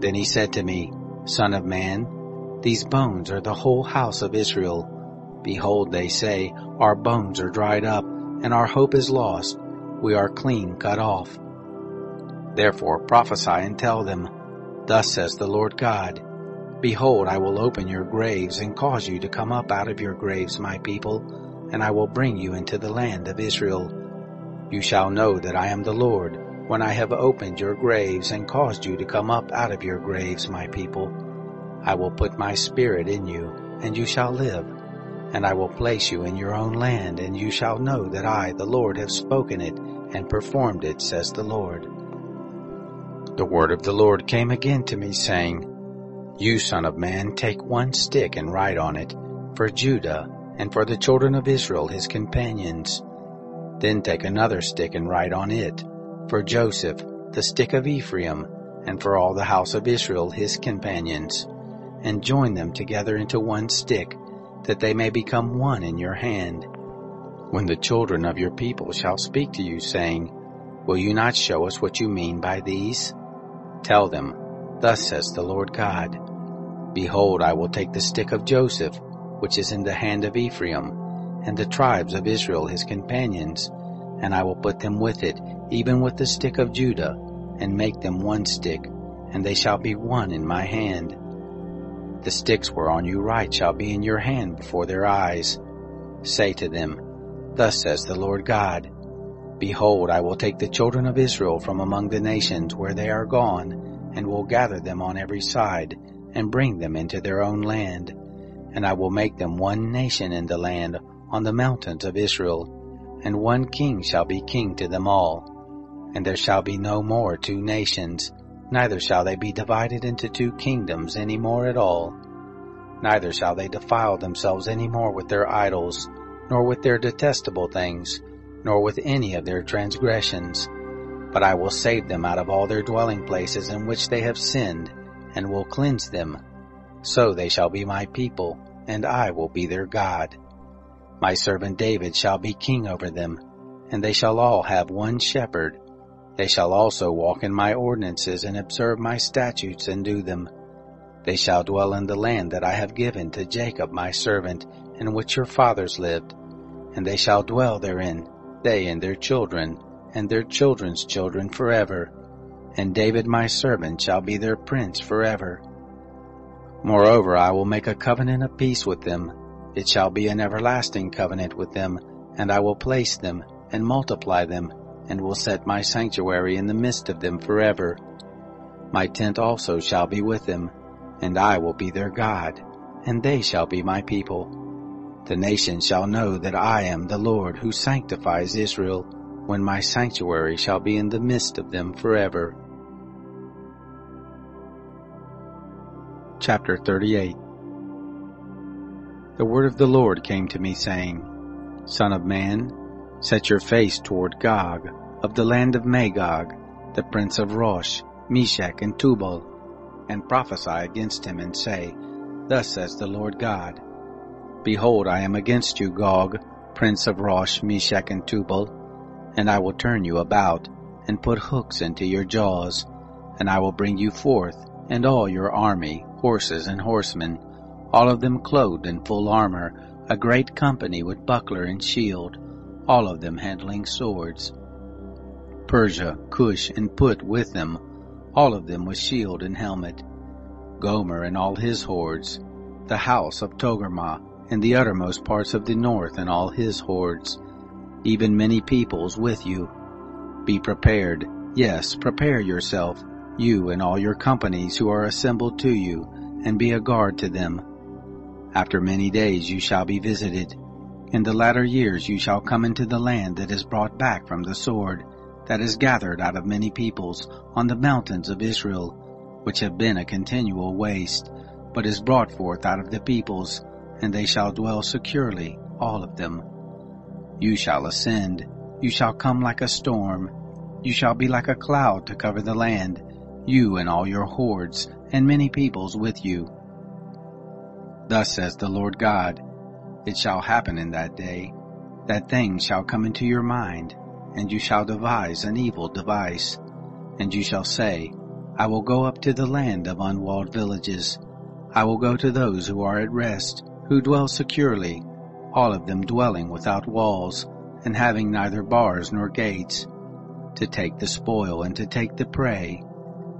Then he said to me, Son of man, these bones are the whole house of Israel. Behold, they say, Our bones are dried up, and our hope is lost. We are clean cut off. Therefore prophesy and tell them, Thus says the Lord God, Behold, I will open your graves and cause you to come up out of your graves, my people, and I will bring you into the land of Israel. You shall know that I am the Lord, when I have opened your graves and caused you to come up out of your graves, my people. I will put my spirit in you, and you shall live. And I will place you in your own land, and you shall know that I, the Lord, have spoken it and performed it, says the Lord. The word of the Lord came again to me, saying, You, son of man, take one stick and write on it, for Judah and for the children of Israel his companions. Then take another stick and write on it, for Joseph, the stick of Ephraim, and for all the house of Israel his companions, and join them together into one stick, that they may become one in your hand. When the children of your people shall speak to you, saying, Will you not show us what you mean by these? Tell them, Thus says the Lord God, Behold, I will take the stick of Joseph, which is in the hand of Ephraim, and the tribes of Israel his companions, and I will put them with it, even with the stick of Judah, and make them one stick, and they shall be one in my hand. The sticks whereon you write shall be in your hand before their eyes. Say to them, Thus says the Lord God, Behold, I will take the children of Israel from among the nations where they are gone, and will gather them on every side, and bring them into their own land. And I will make them one nation in the land on the mountains of Israel, and one king shall be king to them all. And there shall be no more two nations, neither shall they be divided into two kingdoms any more at all. Neither shall they defile themselves any more with their idols, nor with their detestable things, nor with any of their transgressions. But I will save them out of all their dwelling places in which they have sinned, and will cleanse them. So they shall be my people, and I will be their God. My servant David shall be king over them, and they shall all have one shepherd. They shall also walk in my ordinances and observe my statutes and do them. They shall dwell in the land that I have given to Jacob my servant, in which your fathers lived, and they shall dwell therein, they and their children, and their children's children forever. And David my servant shall be their prince forever. Moreover, I will make a covenant of peace with them. It shall be an everlasting covenant with them, and I will place them, and multiply them, and will set my sanctuary in the midst of them forever. My tent also shall be with them, and I will be their God, and they shall be my people. The nations shall know that I am the Lord who sanctifies Israel, when my sanctuary shall be in the midst of them forever. Chapter 38 The word of the Lord came to me, saying, Son of man, set your face toward Gog, of the land of Magog, the prince of Rosh, Meshech, and Tubal, and prophesy against him, and say, Thus says the Lord God, Behold, I am against you, Gog, prince of Rosh, Meshech, and Tubal, and I will turn you about, and put hooks into your jaws, and I will bring you forth, and all your army, horses and horsemen, all of them clothed in full armor, a great company with buckler and shield, all of them handling swords. Persia, Cush, and Put with them, all of them with shield and helmet. Gomer and all his hordes, the house of Togarmah, and the uttermost parts of the north and all his hordes, even many peoples with you. Be prepared, yes, prepare yourself, you and all your companies who are assembled to you, and be a guard to them. After many days you shall be visited. In the latter years you shall come into the land that is brought back from the sword, that is gathered out of many peoples on the mountains of Israel, which have been a continual waste, but is brought forth out of the peoples, and they shall dwell securely, all of them. You shall ascend, you shall come like a storm, you shall be like a cloud to cover the land, you and all your hordes, and many peoples with you. Thus says the Lord God, It shall happen in that day, that things shall come into your mind, and you shall devise an evil device. And you shall say, I will go up to the land of unwalled villages. I will go to those who are at rest, who dwell securely, all of them dwelling without walls, and having neither bars nor gates, to take the spoil and to take the prey,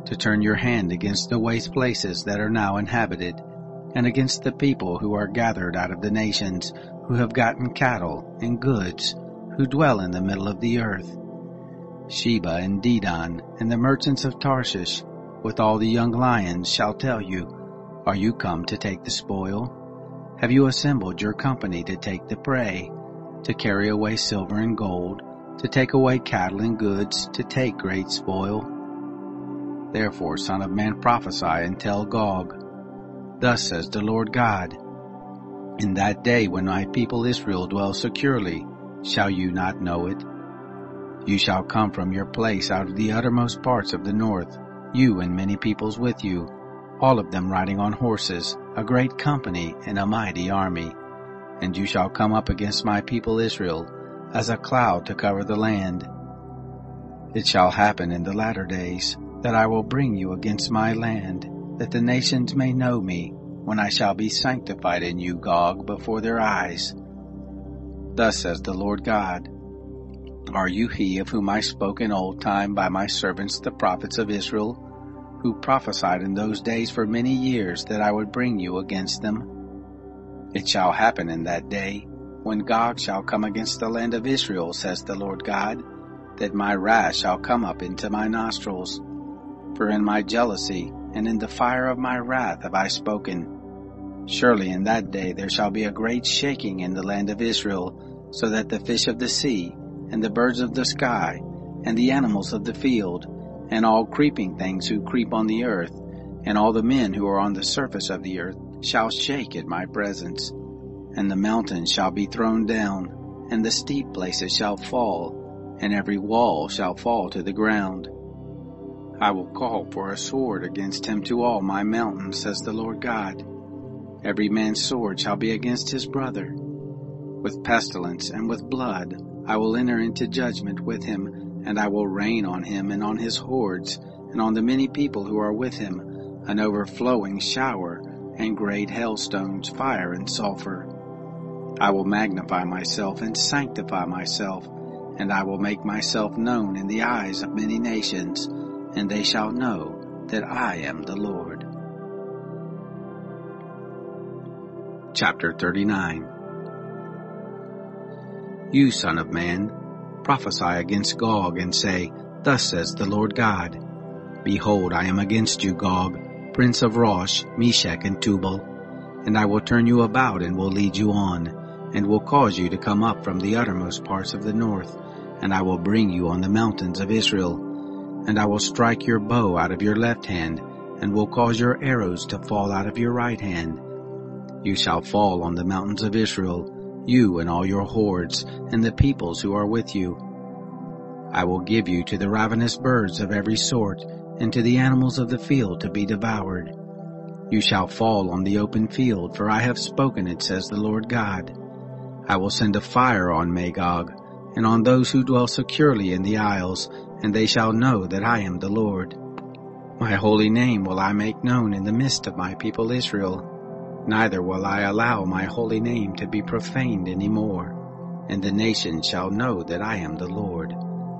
to turn your hand against the waste places that are now inhabited, and against the people who are gathered out of the nations, who have gotten cattle and goods, who dwell in the middle of the earth. Sheba and Dedan and the merchants of Tarshish, with all the young lions, shall tell you, Are you come to take the spoil? Have you assembled your company to take the prey, to carry away silver and gold, to take away cattle and goods, to take great spoil? Therefore, Son of Man, prophesy and tell Gog, Thus says the Lord God, In that day when my people Israel dwell securely, Shall you not know it? You shall come from your place out of the uttermost parts of the north, you and many peoples with you, all of them riding on horses, a great company and a mighty army. and you shall come up against my people Israel as a cloud to cover the land. It shall happen in the latter days that I will bring you against my land, that the nations may know me, when I shall be sanctified in you, Gog, before their eyes. Thus says the Lord God, Are you he of whom I spoke in old time by my servants the prophets of Israel, who prophesied in those days for many years that I would bring you against them? It shall happen in that day, when Gog shall come against the land of Israel, says the Lord God, that my wrath shall come up into my nostrils. For in my jealousy and in the fire of my wrath have I spoken. Surely in that day there shall be a great shaking in the land of Israel, so that the fish of the sea, and the birds of the sky, and the animals of the field, and all creeping things who creep on the earth, and all the men who are on the surface of the earth, shall shake at my presence. And the mountains shall be thrown down, and the steep places shall fall, and every wall shall fall to the ground I will call for a sword against him to all my mountains, says the Lord God. Every man's sword shall be against his brother. With pestilence and with blood I will enter into judgment with him, and I will rain on him and on his hordes, and on the many people who are with him, an overflowing shower, and great hailstones, fire and sulfur. I will magnify myself and sanctify myself, and I will make myself known in the eyes of many nations and they shall know that I am the Lord. Chapter 39 You, son of man, prophesy against Gog and say, Thus says the Lord God, Behold, I am against you, Gog, prince of Rosh, Meshech, and Tubal, and I will turn you about and will lead you on, and will cause you to come up from the uttermost parts of the north, and I will bring you on the mountains of Israel, and I will strike your bow out of your left hand, and will cause your arrows to fall out of your right hand. You shall fall on the mountains of Israel, you and all your hordes, and the peoples who are with you. I will give you to the ravenous birds of every sort, and to the animals of the field to be devoured. You shall fall on the open field, for I have spoken it, says the Lord God. I will send a fire on Magog, and on those who dwell securely in the isles, and they shall know that I am the Lord. My holy name will I make known in the midst of my people Israel, neither will I allow my holy name to be profaned any more. And the nations shall know that I am the Lord,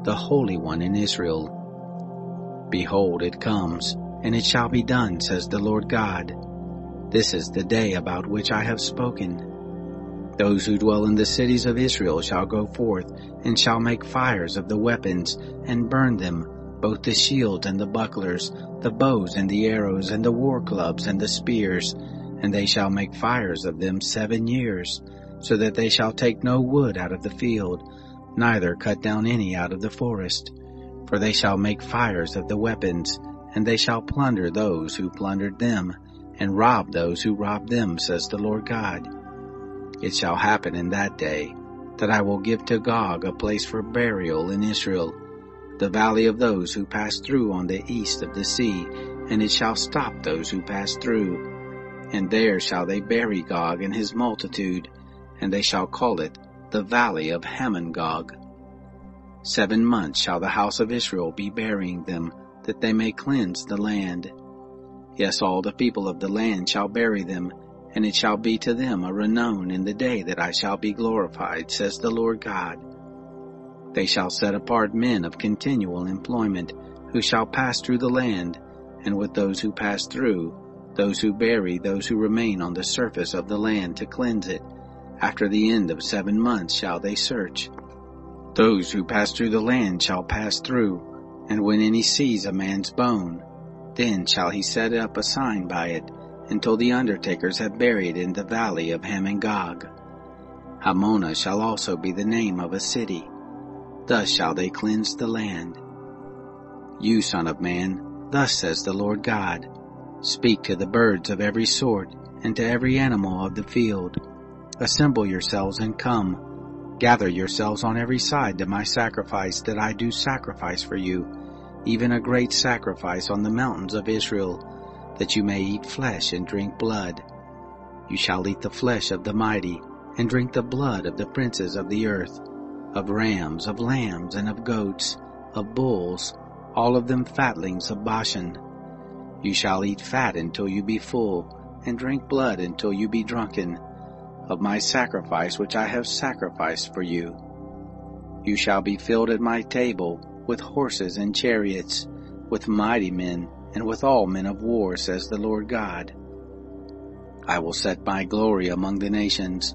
the Holy One in Israel. Behold, it comes, and it shall be done, says the Lord God. This is the day about which I have spoken. Those who dwell in the cities of Israel shall go forth, and shall make fires of the weapons, and burn them, both the shields and the bucklers, the bows and the arrows, and the war clubs and the spears, and they shall make fires of them seven years, so that they shall take no wood out of the field, neither cut down any out of the forest. For they shall make fires of the weapons, and they shall plunder those who plundered them, and rob those who robbed them, says the Lord God. It shall happen in that day that I will give to Gog a place for burial in Israel, the valley of those who pass through on the east of the sea, and it shall stop those who pass through. And there shall they bury Gog and his multitude, and they shall call it the valley of Hamon-Gog. Seven months shall the house of Israel be burying them, that they may cleanse the land. Yes, all the people of the land shall bury them, and it shall be to them a renown in the day that I shall be glorified, says the Lord God. They shall set apart men of continual employment, who shall pass through the land, and with those who pass through, those who bury those who remain on the surface of the land to cleanse it. After the end of seven months shall they search. Those who pass through the land shall pass through, and when any sees a man's bone, then shall he set up a sign by it, until the undertakers have buried in the valley of Hamon-Gog. Hamonah shall also be the name of a city. Thus shall they cleanse the land. You, son of man, thus says the Lord God, speak to the birds of every sort, and to every animal of the field. Assemble yourselves and come. Gather yourselves on every side to my sacrifice that I do sacrifice for you, even a great sacrifice on the mountains of Israel that you may eat flesh and drink blood. You shall eat the flesh of the mighty, and drink the blood of the princes of the earth, of rams, of lambs, and of goats, of bulls, all of them fatlings of Bashan. You shall eat fat until you be full, and drink blood until you be drunken, of my sacrifice which I have sacrificed for you. You shall be filled at my table with horses and chariots, with mighty men, and with all men of war, says the Lord God. I will set my glory among the nations,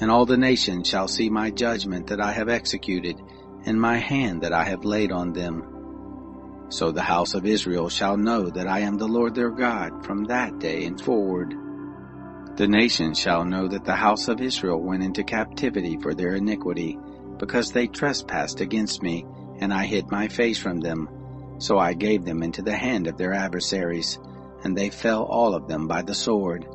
and all the nations shall see my judgment that I have executed, and my hand that I have laid on them. So the house of Israel shall know that I am the Lord their God from that day and forward. The nations shall know that the house of Israel went into captivity for their iniquity, because they trespassed against me, and I hid my face from them. So I gave them into the hand of their adversaries, and they fell all of them by the sword.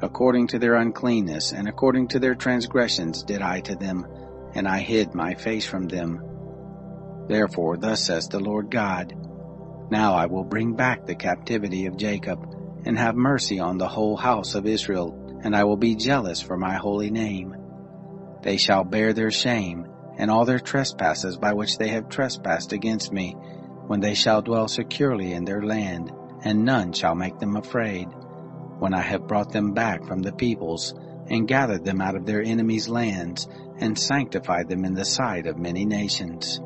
According to their uncleanness and according to their transgressions did I to them, and I hid my face from them. Therefore, thus says the Lord God, Now I will bring back the captivity of Jacob, and have mercy on the whole house of Israel, and I will be jealous for my holy name. They shall bear their shame, and all their trespasses by which they have trespassed against me, when they shall dwell securely in their land, and none shall make them afraid. When I have brought them back from the peoples, and gathered them out of their enemies' lands, and sanctified them in the sight of many nations.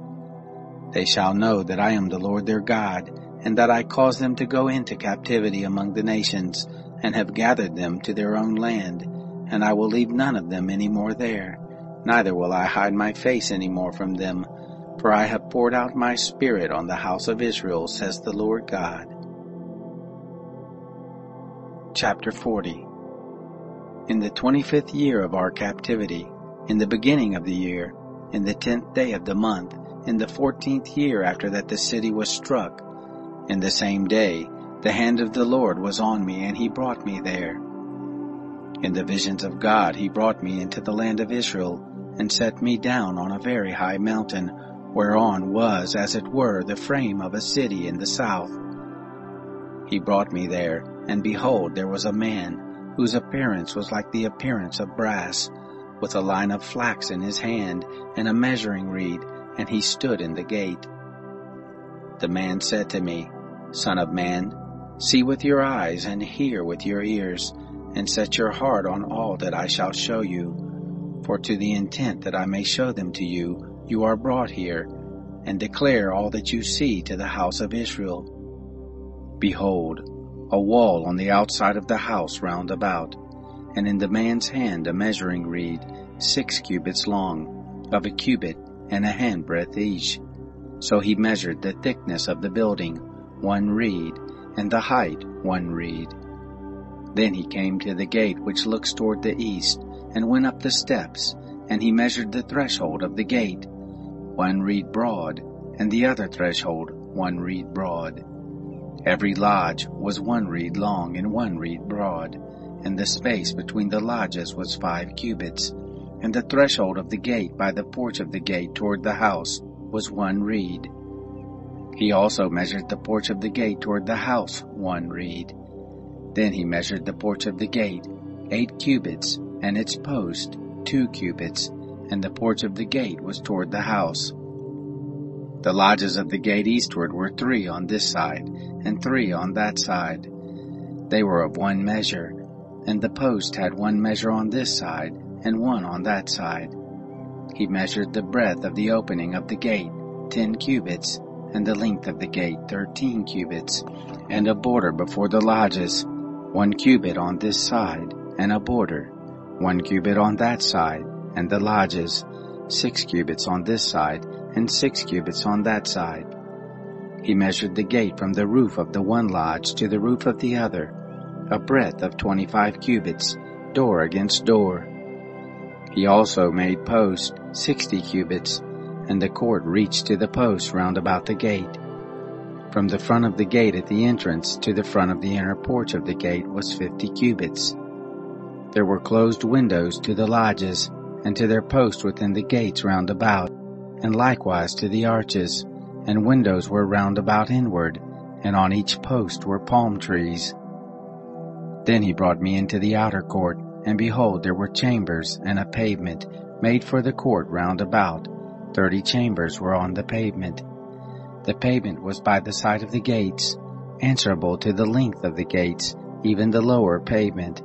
They shall know that I am the Lord their God, and that I caused them to go into captivity among the nations, and have gathered them to their own land, and I will leave none of them any more there, neither will I hide my face any more from them, for I have poured out my Spirit on the house of Israel, says the Lord God. Chapter 40 In the twenty-fifth year of our captivity, in the beginning of the year, in the tenth day of the month, in the fourteenth year after that the city was struck. In the same day, the hand of the Lord was on me, and he brought me there. In the visions of God, he brought me into the land of Israel, and set me down on a very high mountain, whereon was, as it were, the frame of a city in the south. He brought me there, and behold, there was a man, whose appearance was like the appearance of brass, with a line of flax in his hand, and a measuring reed, and he stood in the gate. The man said to me, Son of man, see with your eyes and hear with your ears, and set your heart on all that I shall show you. For to the intent that I may show them to you, you are brought here, and declare all that you see to the house of Israel. Behold, a wall on the outside of the house round about, and in the man's hand a measuring reed, six cubits long, of a cubit and a handbreadth each. So he measured the thickness of the building, one reed, and the height, one reed. Then he came to the gate which looks toward the east, and went up the steps, and he measured the threshold of the gate, one reed broad, and the other threshold one reed broad. Every lodge was one reed long and one reed broad, and the space between the lodges was five cubits and the threshold of the gate by the porch of the gate toward the house was one reed. He also measured the porch of the gate toward the house one reed. Then he measured the porch of the gate, eight cubits, and its post, two cubits, and the porch of the gate was toward the house. The lodges of the gate eastward were three on this side, and three on that side. They were of one measure, and the post had one measure on this side, and one on that side. He measured the breadth of the opening of the gate, ten cubits, and the length of the gate, thirteen cubits, and a border before the lodges, one cubit on this side, and a border, one cubit on that side, and the lodges, six cubits on this side, and six cubits on that side. He measured the gate from the roof of the one lodge to the roof of the other, a breadth of twenty-five cubits, door against door. He also made posts sixty cubits, and the court reached to the posts round about the gate. From the front of the gate at the entrance to the front of the inner porch of the gate was fifty cubits. There were closed windows to the lodges, and to their posts within the gates round about, and likewise to the arches, and windows were round about inward, and on each post were palm trees. Then he brought me into the outer court, and behold, there were chambers and a pavement made for the court round about. Thirty chambers were on the pavement. The pavement was by the side of the gates, answerable to the length of the gates, even the lower pavement.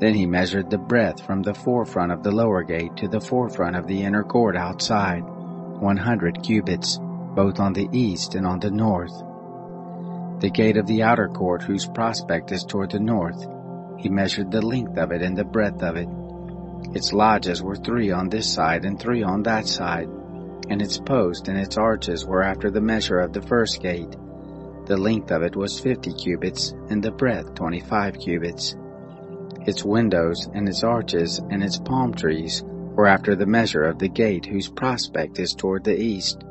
Then he measured the breadth from the forefront of the lower gate to the forefront of the inner court outside, one hundred cubits, both on the east and on the north. The gate of the outer court, whose prospect is toward the north, he measured the length of it and the breadth of it. Its lodges were three on this side and three on that side, and its posts and its arches were after the measure of the first gate. The length of it was fifty cubits, and the breadth twenty-five cubits. Its windows and its arches and its palm trees were after the measure of the gate whose prospect is toward the east,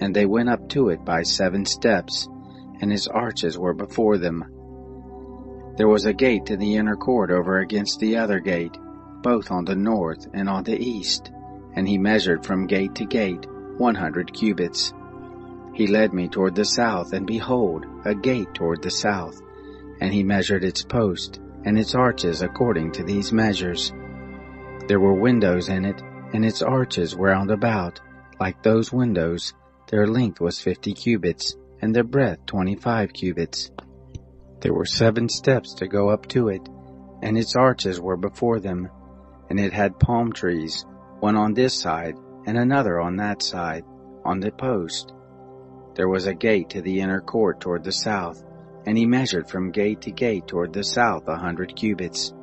and they went up to it by seven steps, and its arches were before them. There was a gate to the inner court over against the other gate, both on the north and on the east, and he measured from gate to gate one hundred cubits. He led me toward the south, and behold, a gate toward the south, and he measured its post and its arches according to these measures. There were windows in it, and its arches were round about, like those windows. Their length was fifty cubits, and their breadth twenty-five cubits. There were seven steps to go up to it, and its arches were before them, and it had palm trees, one on this side and another on that side, on the post. There was a gate to the inner court toward the south, and he measured from gate to gate toward the south a hundred cubits.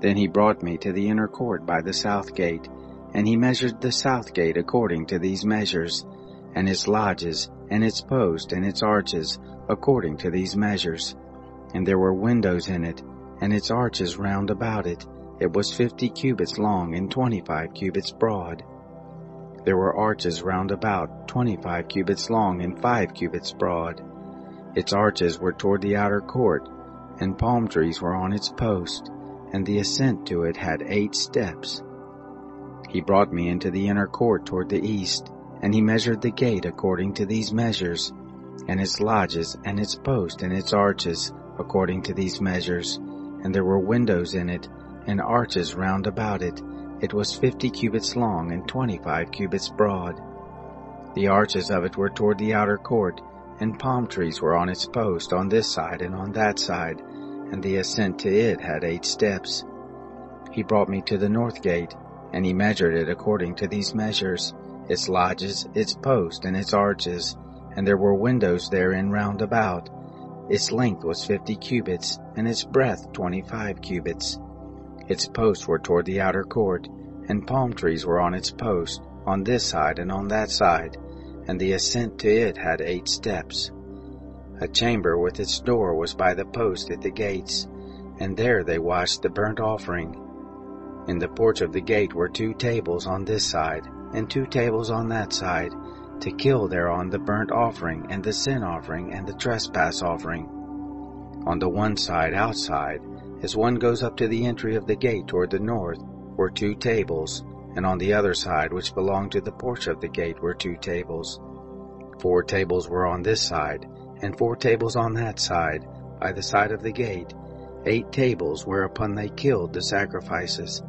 Then he brought me to the inner court by the south gate, and he measured the south gate according to these measures, and its lodges, and its post, and its arches, according to these measures. And there were windows in it, and its arches round about it. It was fifty cubits long and twenty-five cubits broad. There were arches round about, twenty-five cubits long and five cubits broad. Its arches were toward the outer court, and palm trees were on its post, and the ascent to it had eight steps. He brought me into the inner court toward the east, and he measured the gate according to these measures, and its lodges, and its post, and its arches, according to these measures. And there were windows in it, and arches round about it. It was fifty cubits long, and twenty-five cubits broad. The arches of it were toward the outer court, and palm trees were on its post on this side and on that side, and the ascent to it had eight steps. He brought me to the north gate, and he measured it according to these measures, its lodges, its posts, and its arches, and there were windows therein round about. Its length was fifty cubits, and its breadth twenty-five cubits. Its posts were toward the outer court, and palm trees were on its post, on this side and on that side, and the ascent to it had eight steps. A chamber with its door was by the post at the gates, and there they washed the burnt offering. In the porch of the gate were two tables on this side, and two tables on that side, to kill thereon the burnt offering, and the sin offering, and the trespass offering. On the one side outside, as one goes up to the entry of the gate toward the north, were two tables, and on the other side, which belonged to the porch of the gate, were two tables. Four tables were on this side, and four tables on that side, by the side of the gate, eight tables whereupon they killed the sacrifices.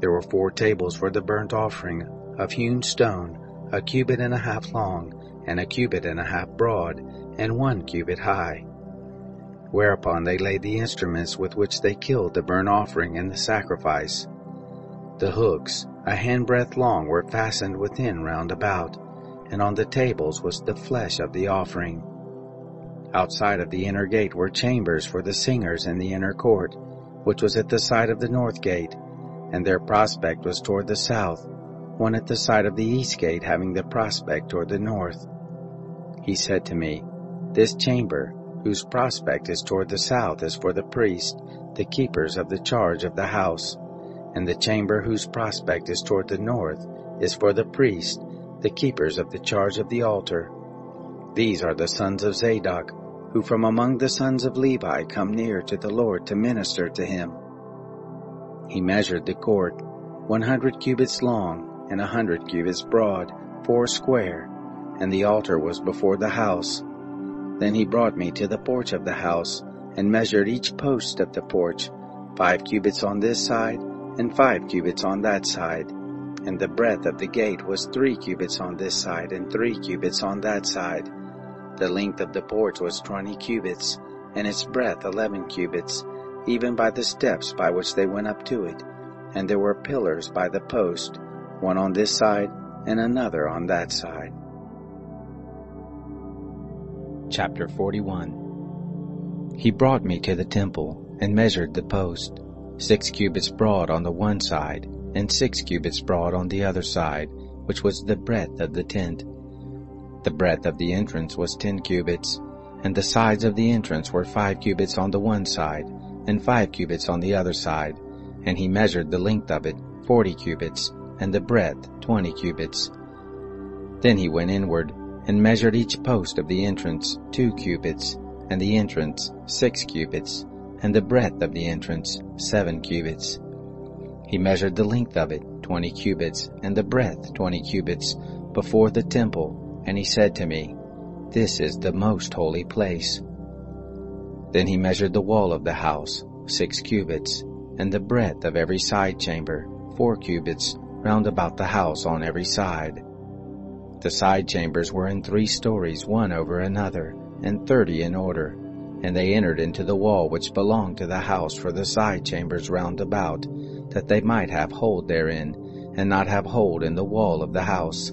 There were four tables for the burnt offering, of hewn stone, a cubit and a half long, and a cubit and a half broad, and one cubit high. Whereupon they laid the instruments with which they killed the burnt offering and the sacrifice. The hooks, a handbreadth long, were fastened within round about, and on the tables was the flesh of the offering. Outside of the inner gate were chambers for the singers in the inner court, which was at the side of the north gate, and their prospect was toward the south, one at the side of the east gate having the prospect toward the north. He said to me, This chamber, whose prospect is toward the south, is for the priest, the keepers of the charge of the house and the chamber whose prospect is toward the north is for the priest, the keepers of the charge of the altar. These are the sons of Zadok, who from among the sons of Levi come near to the Lord to minister to him. He measured the court, one hundred cubits long and a hundred cubits broad, four square, and the altar was before the house. Then he brought me to the porch of the house, and measured each post of the porch, five cubits on this side, and five cubits on that side. And the breadth of the gate was three cubits on this side, and three cubits on that side. The length of the porch was twenty cubits, and its breadth eleven cubits, even by the steps by which they went up to it. And there were pillars by the post, one on this side, and another on that side. Chapter 41 He brought me to the temple, and measured the post, six cubits broad on the one side, and six cubits broad on the other side, which was the breadth of the tent. The breadth of the entrance was ten cubits, and the sides of the entrance were five cubits on the one side, and five cubits on the other side, and he measured the length of it forty cubits, and the breadth twenty cubits. Then he went inward, and measured each post of the entrance two cubits, and the entrance six cubits, and the breadth of the entrance seven cubits. He measured the length of it twenty cubits, and the breadth twenty cubits, before the temple, and he said to me, This is the most holy place. Then he measured the wall of the house, six cubits, and the breadth of every side chamber, four cubits, round about the house on every side. The side chambers were in three stories, one over another, and thirty in order, and they entered into the wall which belonged to the house for the side chambers round about, that they might have hold therein, and not have hold in the wall of the house.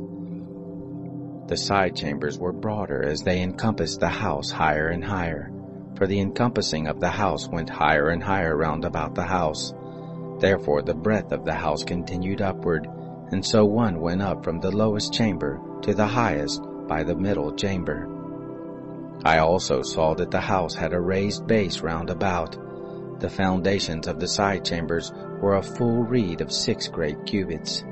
The side chambers were broader as they encompassed the house higher and higher, for the encompassing of the house went higher and higher round about the house. Therefore the breadth of the house continued upward, and so one went up from the lowest chamber to the highest by the middle chamber. I also saw that the house had a raised base round about. The foundations of the side chambers were a full reed of six great cubits.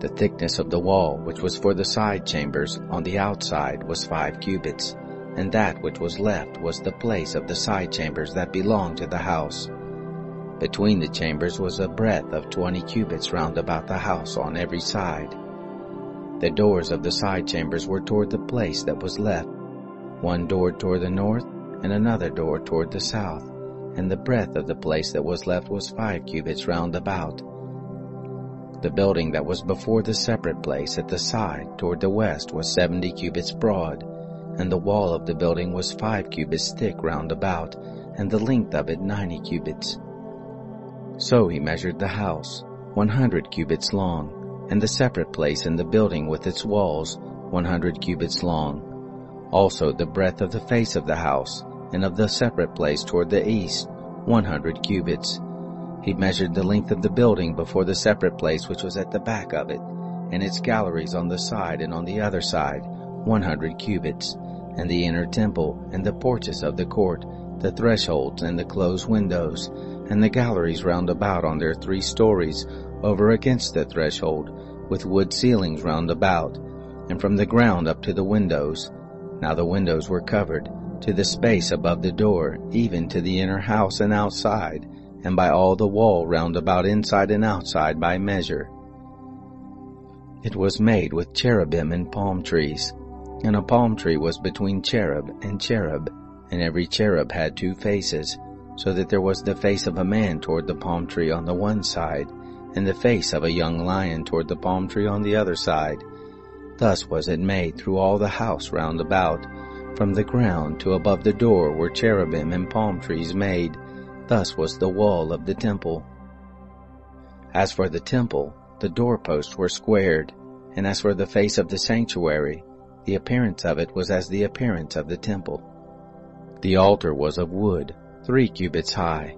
The thickness of the wall which was for the side chambers on the outside was five cubits, and that which was left was the place of the side chambers that belonged to the house. Between the chambers was a breadth of twenty cubits round about the house on every side. The doors of the side chambers were toward the place that was left, one door toward the north, and another door toward the south, and the breadth of the place that was left was five cubits round about. The building that was before the separate place at the side toward the west was seventy cubits broad, and the wall of the building was five cubits thick round about, and the length of it ninety cubits. So he measured the house, one hundred cubits long, and the separate place in the building with its walls, one hundred cubits long. Also the breadth of the face of the house, and of the separate place toward the east, one hundred cubits. He measured the length of the building before the separate place which was at the back of it, and its galleries on the side and on the other side, one hundred cubits, and the inner temple, and the porches of the court, the thresholds and the closed windows, and the galleries round about on their three stories, over against the threshold, with wood ceilings round about, and from the ground up to the windows. Now the windows were covered, to the space above the door, even to the inner house and outside, and by all the wall round about inside and outside by measure. It was made with cherubim and palm trees, and a palm tree was between cherub and cherub, and every cherub had two faces, so that there was the face of a man toward the palm tree on the one side, and the face of a young lion toward the palm tree on the other side. Thus was it made through all the house round about. From the ground to above the door were cherubim and palm trees made. Thus was the wall of the temple. As for the temple, the doorposts were squared, and as for the face of the sanctuary, the appearance of it was as the appearance of the temple. The altar was of wood, three cubits high,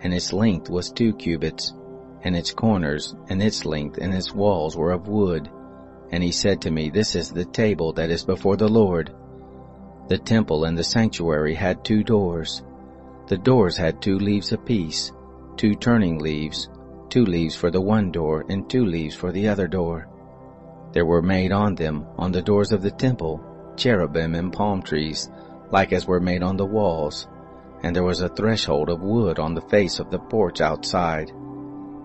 and its length was two cubits, and its corners, and its length, and its walls were of wood. And he said to me, This is the table that is before the Lord. The temple and the sanctuary had two doors. The doors had two leaves apiece, two turning leaves, two leaves for the one door, and two leaves for the other door. There were made on them, on the doors of the temple, cherubim and palm trees, like as were made on the walls, and there was a threshold of wood on the face of the porch outside.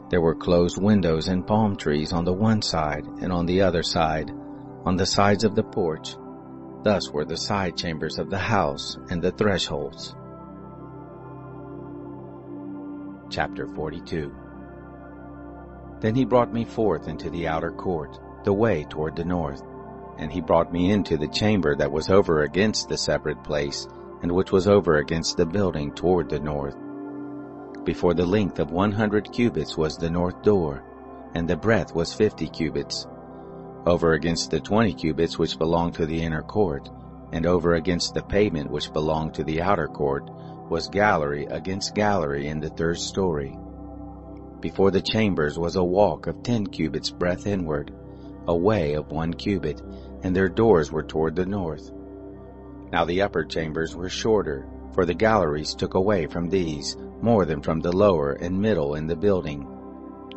There were closed windows and palm trees on the one side and on the other side, on the sides of the porch. Thus were the side chambers of the house and the thresholds. Chapter 42 Then he brought me forth into the outer court, the way toward the north. And he brought me into the chamber that was over against the separate place, and which was over against the building toward the north. Before the length of one hundred cubits was the north door, and the breadth was fifty cubits. Over against the twenty cubits which belonged to the inner court, and over against the pavement which belonged to the outer court, was gallery against gallery in the third story. Before the chambers was a walk of ten cubits breadth inward, a way of one cubit, and their doors were toward the north. Now the upper chambers were shorter, for the galleries took away from these more than from the lower and middle in the building.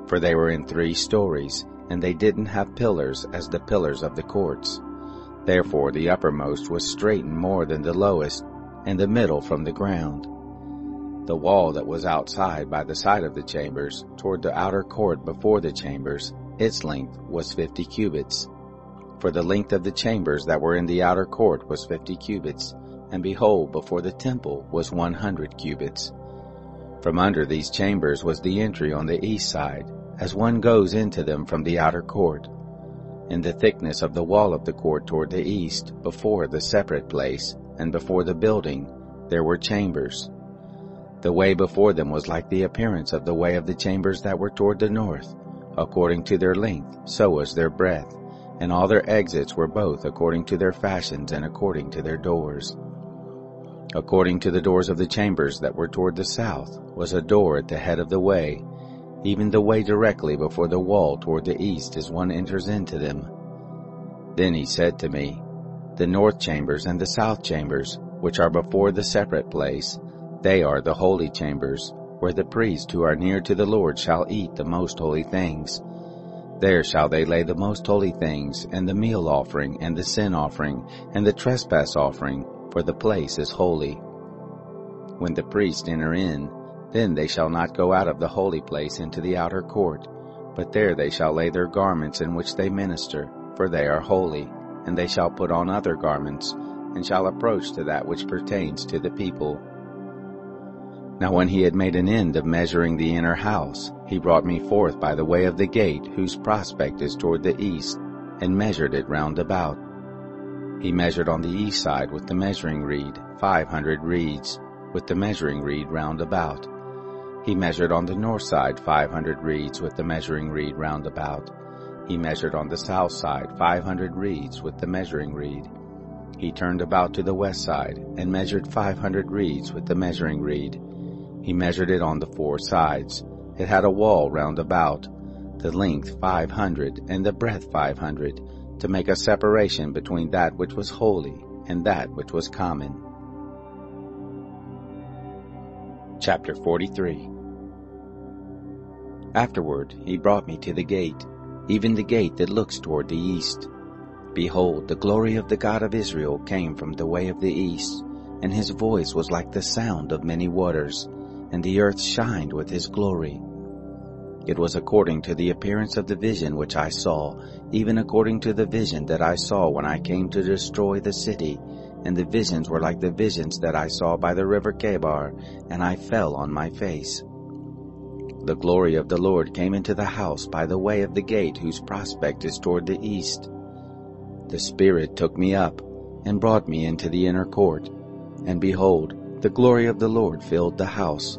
For they were in three stories, and they didn't have pillars as the pillars of the courts. Therefore the uppermost was straitened more than the lowest, and the middle from the ground. The wall that was outside by the side of the chambers, toward the outer court before the chambers, its length was fifty cubits. For the length of the chambers that were in the outer court was fifty cubits, and behold, before the temple was one hundred cubits. From under these chambers was the entry on the east side, as one goes into them from the outer court. In the thickness of the wall of the court toward the east, before the separate place, and before the building, there were chambers. The way before them was like the appearance of the way of the chambers that were toward the north. According to their length, so was their breadth, and all their exits were both according to their fashions and according to their doors. According to the doors of the chambers that were toward the south was a door at the head of the way, even the way directly before the wall toward the east as one enters into them. Then he said to me, The north chambers and the south chambers, which are before the separate place, they are the holy chambers, where the priests who are near to the Lord shall eat the most holy things. There shall they lay the most holy things, and the meal offering, and the sin offering, and the trespass offering, for the place is holy. When the priests enter in, then they shall not go out of the holy place into the outer court, but there they shall lay their garments in which they minister, for they are holy, and they shall put on other garments, and shall approach to that which pertains to the people. Now when he had made an end of measuring the inner house, he brought me forth by the way of the gate whose prospect is toward the east, and measured it round about. He measured on the east side with the measuring reed five hundred reeds, with the measuring reed round about. He measured on the north side five hundred reeds with the measuring reed round about. He measured on the south side five hundred reeds with the measuring reed. He turned about to the west side, and measured five hundred reeds with the measuring reed. He measured it on the four sides. It had a wall round about, the length five hundred, and the breadth five hundred, to make a separation between that which was holy and that which was common. Chapter 43 Afterward he brought me to the gate, even the gate that looks toward the east. Behold, the glory of the God of Israel came from the way of the east, and his voice was like the sound of many waters and the earth shined with his glory. It was according to the appearance of the vision which I saw, even according to the vision that I saw when I came to destroy the city, and the visions were like the visions that I saw by the river Chebar, and I fell on my face. The glory of the Lord came into the house by the way of the gate whose prospect is toward the east. The Spirit took me up, and brought me into the inner court, and behold, the glory of the Lord filled the house.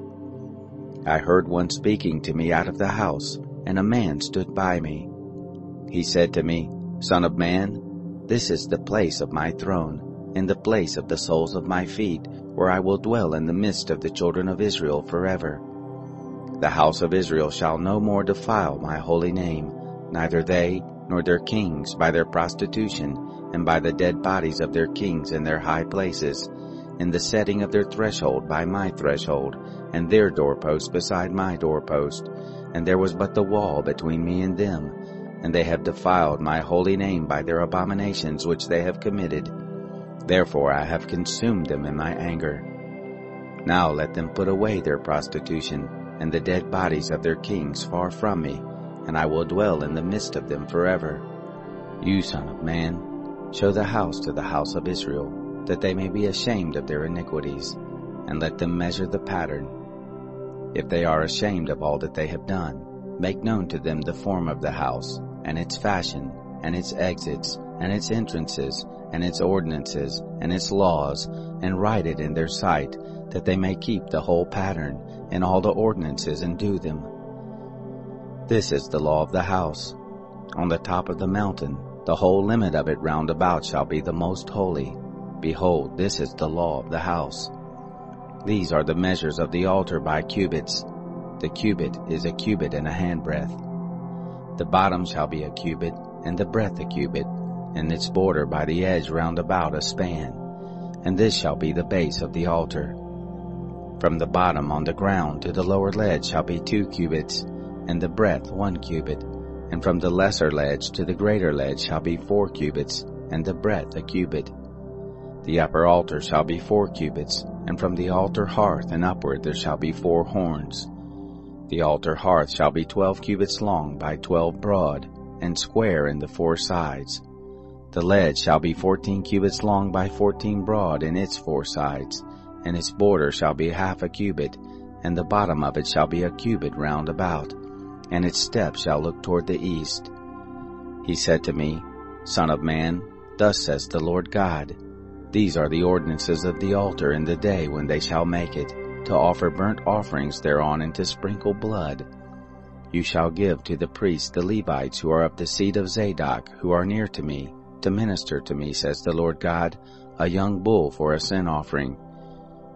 I heard one speaking to me out of the house, and a man stood by me. He said to me, Son of man, this is the place of my throne, and the place of the soles of my feet, where I will dwell in the midst of the children of Israel forever. The house of Israel shall no more defile my holy name, neither they nor their kings by their prostitution, and by the dead bodies of their kings in their high places, in the setting of their threshold by my threshold, and their doorpost beside my doorpost. And there was but the wall between me and them. And they have defiled my holy name by their abominations which they have committed. Therefore I have consumed them in my anger. Now let them put away their prostitution, and the dead bodies of their kings far from me, and I will dwell in the midst of them forever. You son of man, show the house to the house of Israel, that they may be ashamed of their iniquities, and let them measure the pattern. If they are ashamed of all that they have done, make known to them the form of the house, and its fashion, and its exits, and its entrances, and its ordinances, and its laws, and write it in their sight, that they may keep the whole pattern, and all the ordinances, and do them. This is the law of the house. On the top of the mountain, the whole limit of it round about shall be the most holy. Behold, this is the law of the house. These are the measures of the altar by cubits. The cubit is a cubit and a handbreadth. The bottom shall be a cubit, and the breadth a cubit, and its border by the edge round about a span. And this shall be the base of the altar. From the bottom on the ground to the lower ledge shall be two cubits, and the breadth one cubit, and from the lesser ledge to the greater ledge shall be four cubits, and the breadth a cubit. The upper altar shall be four cubits, and from the altar hearth and upward there shall be four horns. The altar hearth shall be twelve cubits long by twelve broad, and square in the four sides. The ledge shall be fourteen cubits long by fourteen broad in its four sides, and its border shall be half a cubit, and the bottom of it shall be a cubit round about and its steps shall look toward the east. He said to me, Son of man, thus says the Lord God, These are the ordinances of the altar in the day when they shall make it, to offer burnt offerings thereon and to sprinkle blood. You shall give to the priests the Levites who are of the seed of Zadok, who are near to me, to minister to me, says the Lord God, a young bull for a sin offering.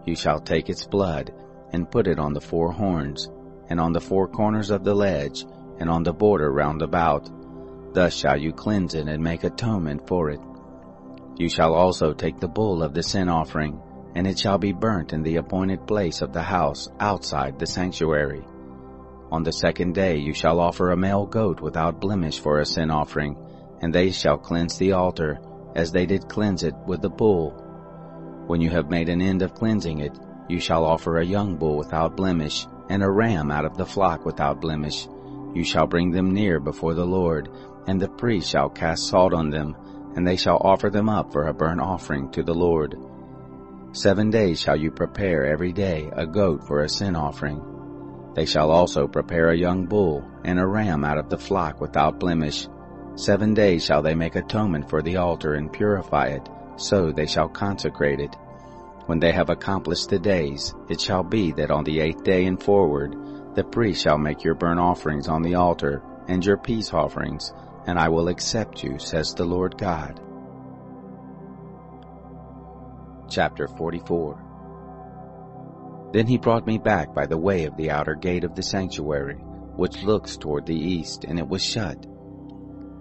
You shall take its blood, and put it on the four horns, and on the four corners of the ledge, and on the border round about. Thus shall you cleanse it and make atonement for it. You shall also take the bull of the sin offering, and it shall be burnt in the appointed place of the house outside the sanctuary. On the second day you shall offer a male goat without blemish for a sin offering, and they shall cleanse the altar, as they did cleanse it with the bull. When you have made an end of cleansing it, you shall offer a young bull without blemish, and a ram out of the flock without blemish. You shall bring them near before the Lord, and the priest shall cast salt on them, and they shall offer them up for a burnt offering to the Lord. Seven days shall you prepare every day a goat for a sin offering. They shall also prepare a young bull and a ram out of the flock without blemish. Seven days shall they make atonement for the altar and purify it, so they shall consecrate it. When they have accomplished the days, it shall be that on the eighth day and forward, the priest shall make your burnt offerings on the altar, and your peace offerings, and I will accept you, says the Lord God. Chapter 44 Then he brought me back by the way of the outer gate of the sanctuary, which looks toward the east, and it was shut.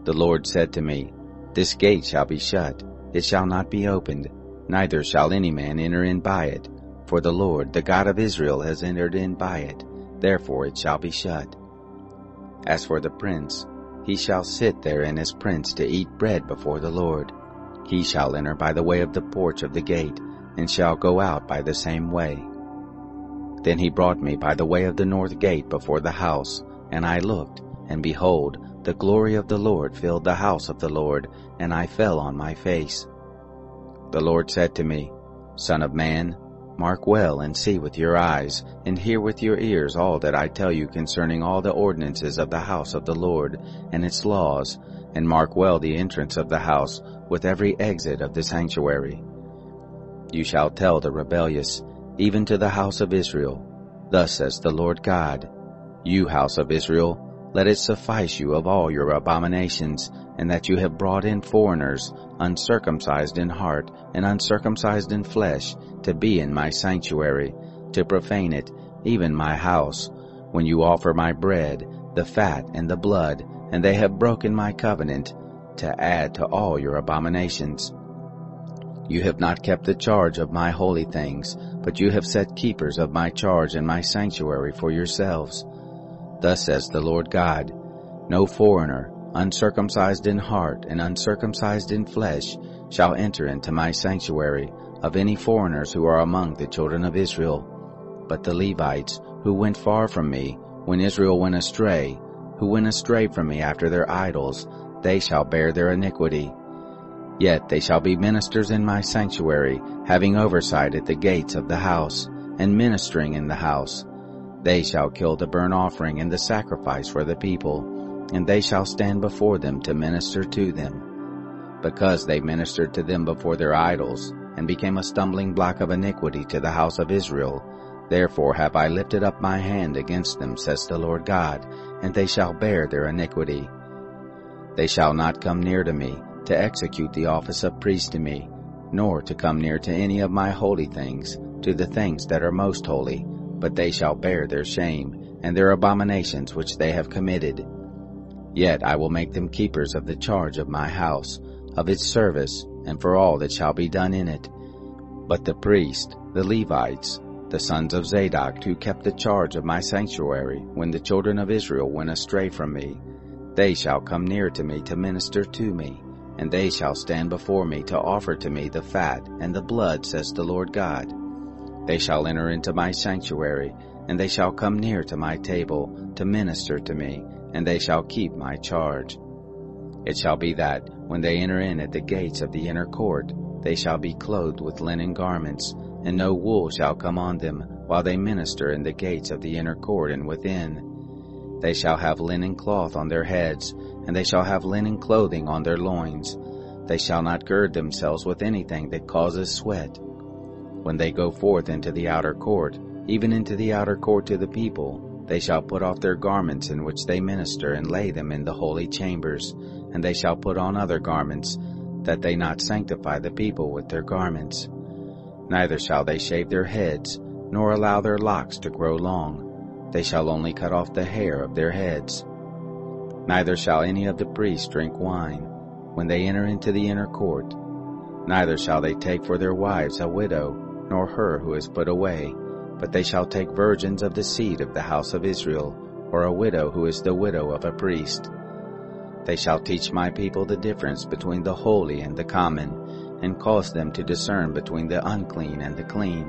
The Lord said to me, This gate shall be shut, it shall not be opened, neither shall any man enter in by it. For the Lord, the God of Israel, has entered in by it, therefore it shall be shut. As for the prince, he shall sit therein as prince to eat bread before the Lord. He shall enter by the way of the porch of the gate, and shall go out by the same way. Then he brought me by the way of the north gate before the house, and I looked, and behold, the glory of the Lord filled the house of the Lord, and I fell on my face. The Lord said to me, Son of man, mark well and see with your eyes, and hear with your ears all that I tell you concerning all the ordinances of the house of the Lord, and its laws, and mark well the entrance of the house, with every exit of the sanctuary. You shall tell the rebellious, even to the house of Israel, Thus says the Lord God, You house of Israel, let it suffice you of all your abominations, and that you have brought in foreigners, uncircumcised in heart and uncircumcised in flesh, to be in my sanctuary, to profane it, even my house, when you offer my bread, the fat and the blood, and they have broken my covenant, to add to all your abominations. You have not kept the charge of my holy things, but you have set keepers of my charge in my sanctuary for yourselves. Thus says the Lord God, No foreigner, uncircumcised in heart and uncircumcised in flesh, shall enter into my sanctuary of any foreigners who are among the children of Israel. But the Levites, who went far from me, when Israel went astray, who went astray from me after their idols, they shall bear their iniquity. Yet they shall be ministers in my sanctuary, having oversight at the gates of the house, and ministering in the house, They shall kill the burnt offering and the sacrifice for the people, and they shall stand before them to minister to them. Because they ministered to them before their idols, and became a stumbling block of iniquity to the house of Israel, therefore have I lifted up my hand against them, says the Lord God, and they shall bear their iniquity. They shall not come near to me, to execute the office of priest to me, nor to come near to any of my holy things, to the things that are most holy, but they shall bear their shame, and their abominations which they have committed. Yet I will make them keepers of the charge of my house, of its service, and for all that shall be done in it. But the priest, the Levites, the sons of Zadok, who kept the charge of my sanctuary when the children of Israel went astray from me, they shall come near to me to minister to me, and they shall stand before me to offer to me the fat and the blood, says the Lord God. They shall enter into my sanctuary, and they shall come near to my table to minister to me, and they shall keep my charge. It shall be that, when they enter in at the gates of the inner court, they shall be clothed with linen garments, and no wool shall come on them, while they minister in the gates of the inner court and within. They shall have linen cloth on their heads, and they shall have linen clothing on their loins. They shall not gird themselves with anything that causes sweat when they go forth into the outer court, even into the outer court to the people, they shall put off their garments in which they minister and lay them in the holy chambers, and they shall put on other garments, that they not sanctify the people with their garments. Neither shall they shave their heads, nor allow their locks to grow long. They shall only cut off the hair of their heads. Neither shall any of the priests drink wine, when they enter into the inner court. Neither shall they take for their wives a widow, nor her who is put away, but they shall take virgins of the seed of the house of Israel, or a widow who is the widow of a priest. They shall teach my people the difference between the holy and the common, and cause them to discern between the unclean and the clean.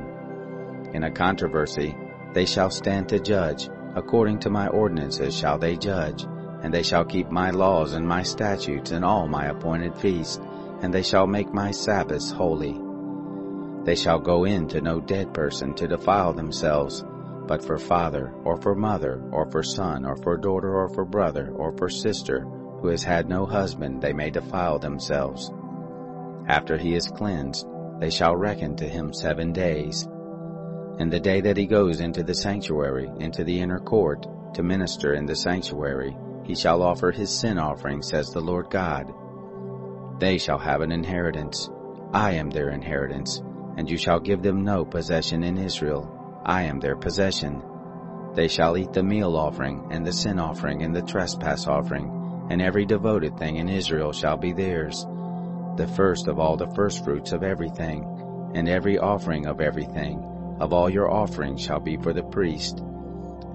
In a controversy, they shall stand to judge, according to my ordinances shall they judge, and they shall keep my laws and my statutes and all my appointed feasts, and they shall make my Sabbaths holy. They shall go in to no dead person to defile themselves, but for father, or for mother, or for son, or for daughter, or for brother, or for sister, who has had no husband, they may defile themselves. After he is cleansed, they shall reckon to him seven days. And the day that he goes into the sanctuary, into the inner court, to minister in the sanctuary, he shall offer his sin offering, says the Lord God. They shall have an inheritance. I am their inheritance, and you shall give them no possession in Israel. I am their possession. They shall eat the meal offering, and the sin offering, and the trespass offering, and every devoted thing in Israel shall be theirs. The first of all the firstfruits of everything, and every offering of everything, of all your offerings shall be for the priest.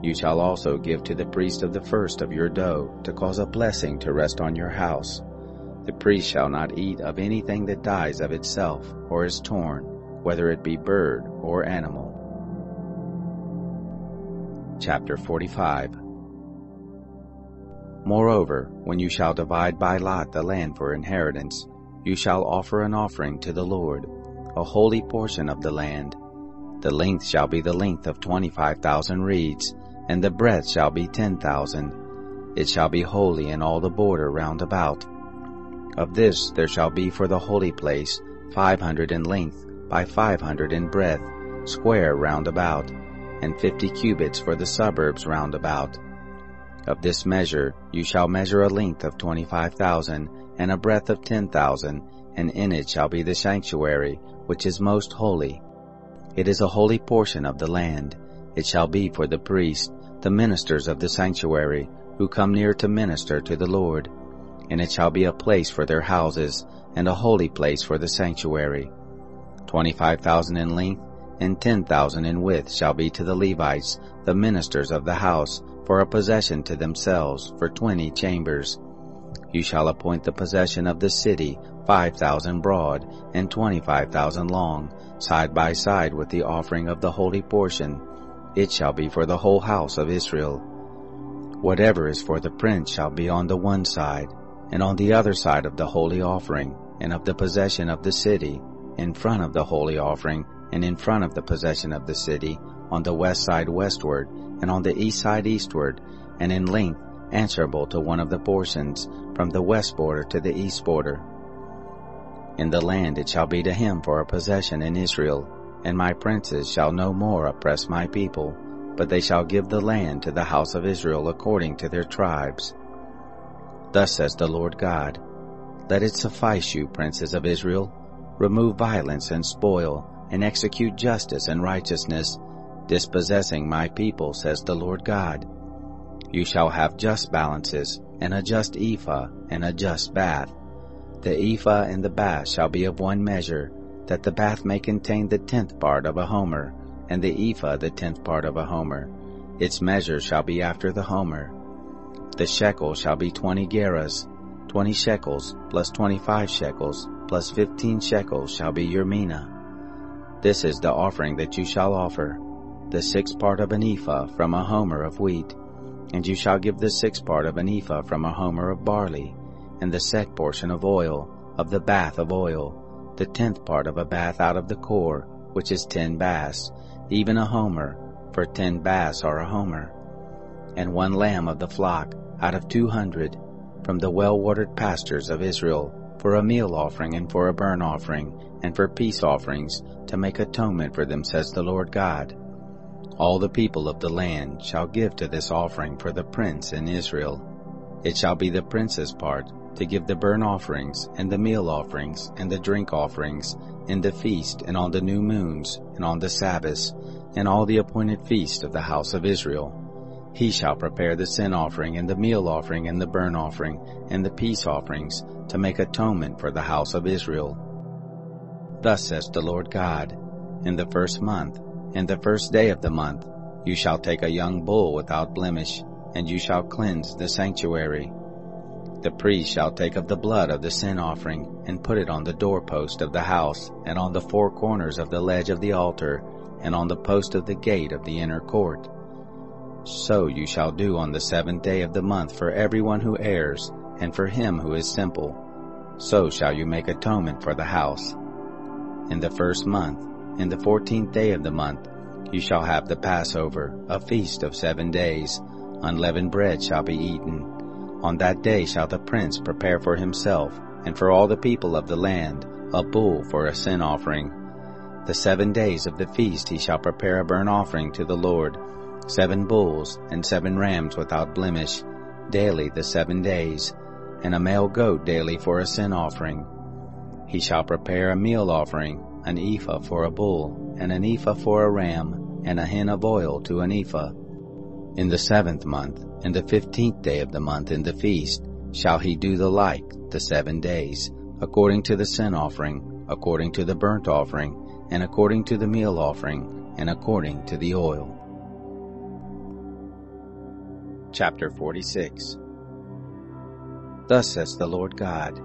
You shall also give to the priest of the first of your dough, to cause a blessing to rest on your house. The priest shall not eat of anything that dies of itself, or is torn, whether it be bird or animal. Chapter 45 Moreover, when you shall divide by lot the land for inheritance, you shall offer an offering to the Lord, a holy portion of the land. The length shall be the length of twenty-five thousand reeds, and the breadth shall be ten thousand. It shall be holy in all the border round about. Of this there shall be for the holy place five hundred in length, by five hundred in breadth, square round about, and fifty cubits for the suburbs round about. Of this measure you shall measure a length of twenty-five thousand, and a breadth of ten thousand, and in it shall be the sanctuary, which is most holy. It is a holy portion of the land. It shall be for the priests, the ministers of the sanctuary, who come near to minister to the Lord. And it shall be a place for their houses, and a holy place for the sanctuary. Twenty-five thousand in length, and ten thousand in width shall be to the Levites, the ministers of the house, for a possession to themselves, for twenty chambers. You shall appoint the possession of the city, five thousand broad, and twenty-five thousand long, side by side with the offering of the holy portion. It shall be for the whole house of Israel. Whatever is for the prince shall be on the one side, and on the other side of the holy offering, and of the possession of the city, in front of the holy offering, and in front of the possession of the city, on the west side westward, and on the east side eastward, and in length answerable to one of the portions, from the west border to the east border. In the land it shall be to him for a possession in Israel, and my princes shall no more oppress my people, but they shall give the land to the house of Israel according to their tribes. Thus says the Lord God, Let it suffice you, princes of Israel, remove violence and spoil, and execute justice and righteousness, dispossessing my people, says the Lord God. You shall have just balances, and a just ephah, and a just bath. The ephah and the bath shall be of one measure, that the bath may contain the tenth part of a homer, and the ephah the tenth part of a homer. Its measure shall be after the homer. The shekel shall be twenty gerahs, twenty shekels, plus twenty-five shekels, plus fifteen shekels shall be your mina. This is the offering that you shall offer, the sixth part of an ephah from a homer of wheat, and you shall give the sixth part of an ephah from a homer of barley, and the set portion of oil, of the bath of oil, the tenth part of a bath out of the cor, which is ten baths, even a homer, for ten baths are a homer, and one lamb of the flock, out of two hundred, from the well-watered pastures of Israel, for a meal offering and for a burnt offering, and for peace offerings, to make atonement for them, says the Lord God. All the people of the land shall give to this offering for the prince in Israel. It shall be the prince's part to give the burnt offerings, and the meal offerings, and the drink offerings, in the feast, and on the new moons, and on the Sabbaths, and all the appointed feasts of the house of Israel. He shall prepare the sin offering, and the meal offering, and the burnt offering, and the peace offerings, to make atonement for the house of Israel. Thus says the Lord God, in the first month, in the first day of the month, you shall take a young bull without blemish, and you shall cleanse the sanctuary. The priest shall take of the blood of the sin offering, and put it on the doorpost of the house, and on the four corners of the ledge of the altar, and on the post of the gate of the inner court. So you shall do on the seventh day of the month for everyone who errs, and for him who is simple. So shall you make atonement for the house. In the first month, in the fourteenth day of the month, you shall have the Passover, a feast of seven days. Unleavened bread shall be eaten. On that day shall the prince prepare for himself, and for all the people of the land, a bull for a sin offering. The seven days of the feast he shall prepare a burnt offering to the Lord, seven bulls and seven rams without blemish, daily the seven days, and a male goat daily for a sin offering. He shall prepare a meal offering, an ephah for a bull, and an ephah for a ram, and a hin of oil to an ephah. In the seventh month, in the fifteenth day of the month in the feast, shall he do the like the seven days, according to the sin offering, according to the burnt offering, and according to the meal offering, and according to the oil. Chapter 46 Thus says the Lord God,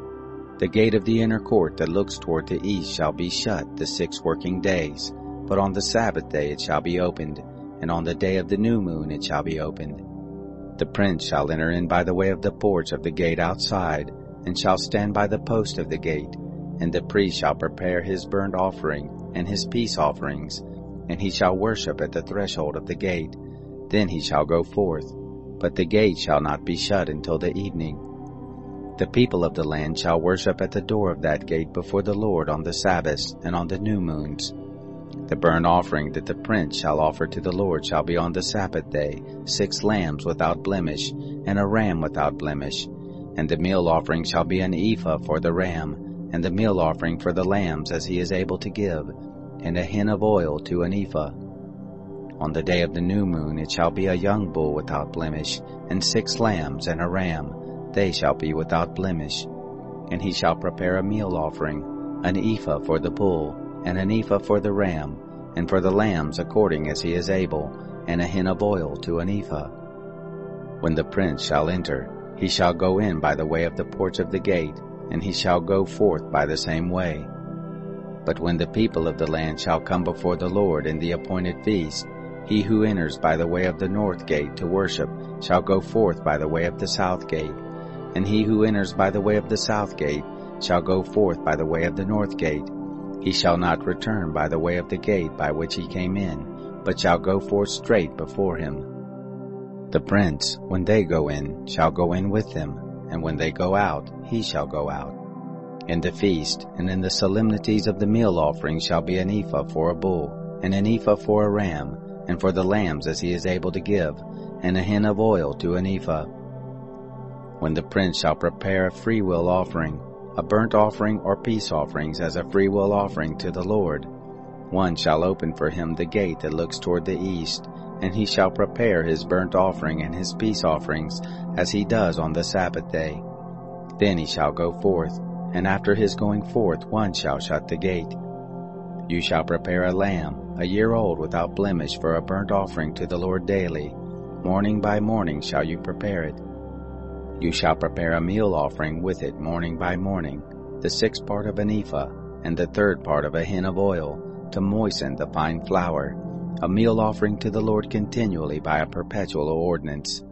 the gate of the inner court that looks toward the east shall be shut the six working days, but on the Sabbath day it shall be opened, and on the day of the new moon it shall be opened. The prince shall enter in by the way of the porch of the gate outside, and shall stand by the post of the gate, and the priest shall prepare his burnt offering and his peace offerings, and he shall worship at the threshold of the gate. Then he shall go forth, but the gate shall not be shut until the evening. The people of the land shall worship at the door of that gate before the Lord on the Sabbaths and on the new moons. The burnt offering that the prince shall offer to the Lord shall be on the Sabbath day, six lambs without blemish, and a ram without blemish. And the meal offering shall be an ephah for the ram, and the meal offering for the lambs as he is able to give, and a hin of oil to an ephah. On the day of the new moon it shall be a young bull without blemish, and six lambs and a ram, they shall be without blemish. And he shall prepare a meal offering, an ephah for the bull, and an ephah for the ram, and for the lambs according as he is able, and a hin of oil to an ephah. When the prince shall enter, he shall go in by the way of the porch of the gate, and he shall go forth by the same way. But when the people of the land shall come before the Lord in the appointed feast, he who enters by the way of the north gate to worship shall go forth by the way of the south gate, and he who enters by the way of the south gate shall go forth by the way of the north gate. He shall not return by the way of the gate by which he came in, but shall go forth straight before him. The prince, when they go in, shall go in with them, and when they go out, he shall go out. In the feast, and in the solemnities of the meal offering shall be an ephah for a bull, and an ephah for a ram, and for the lambs as he is able to give, and a hin of oil to an ephah. When the prince shall prepare a freewill offering, a burnt offering or peace offerings as a freewill offering to the Lord, one shall open for him the gate that looks toward the east, and he shall prepare his burnt offering and his peace offerings as he does on the Sabbath day. Then he shall go forth, and after his going forth one shall shut the gate. You shall prepare a lamb, a year old without blemish for a burnt offering to the Lord daily. Morning by morning shall you prepare it. You shall prepare a meal offering with it morning by morning, the sixth part of an ephah, and the third part of a hin of oil, to moisten the fine flour, a meal offering to the Lord continually by a perpetual ordinance.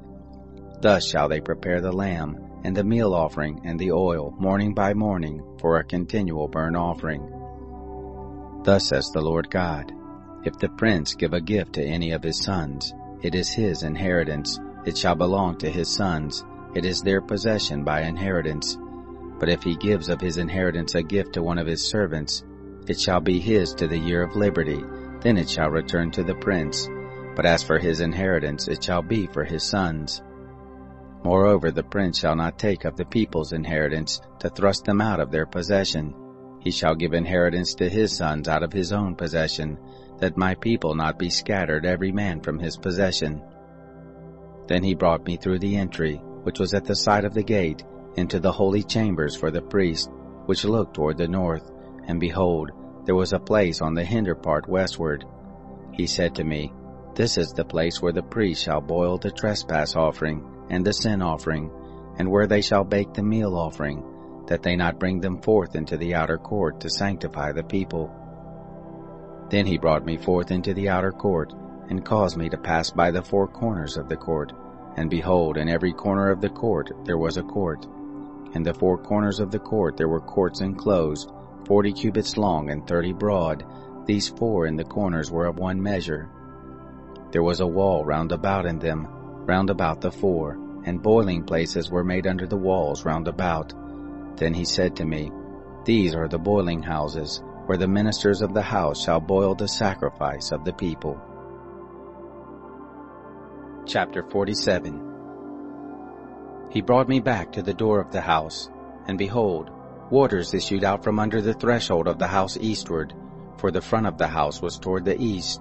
Thus shall they prepare the lamb, and the meal offering, and the oil, morning by morning, for a continual burnt offering. Thus says the Lord God, If the prince give a gift to any of his sons, it is his inheritance, it shall belong to his sons, it is their possession by inheritance. But if he gives of his inheritance a gift to one of his servants, it shall be his to the year of liberty, then it shall return to the prince. But as for his inheritance, it shall be for his sons. Moreover, the prince shall not take of the people's inheritance to thrust them out of their possession. He shall give inheritance to his sons out of his own possession, that my people not be scattered every man from his possession. Then he brought me through the entry, which was at the side of the gate, into the holy chambers for the priest, which looked toward the north, and behold, there was a place on the hinder part westward. He said to me, This is the place where the priest shall boil the trespass offering and the sin offering, and where they shall bake the meal offering, that they not bring them forth into the outer court to sanctify the people. Then he brought me forth into the outer court, and caused me to pass by the four corners of the court. And behold, in every corner of the court there was a court. In the four corners of the court there were courts enclosed, forty cubits long and thirty broad. These four in the corners were of one measure. There was a wall round about in them, round about the four, and boiling places were made under the walls round about. Then he said to me, These are the boiling houses, where the ministers of the house shall boil the sacrifice of the people. Chapter 47 He brought me back to the door of the house, and behold, Waters issued out from under the threshold of the house eastward, for the front of the house was toward the east,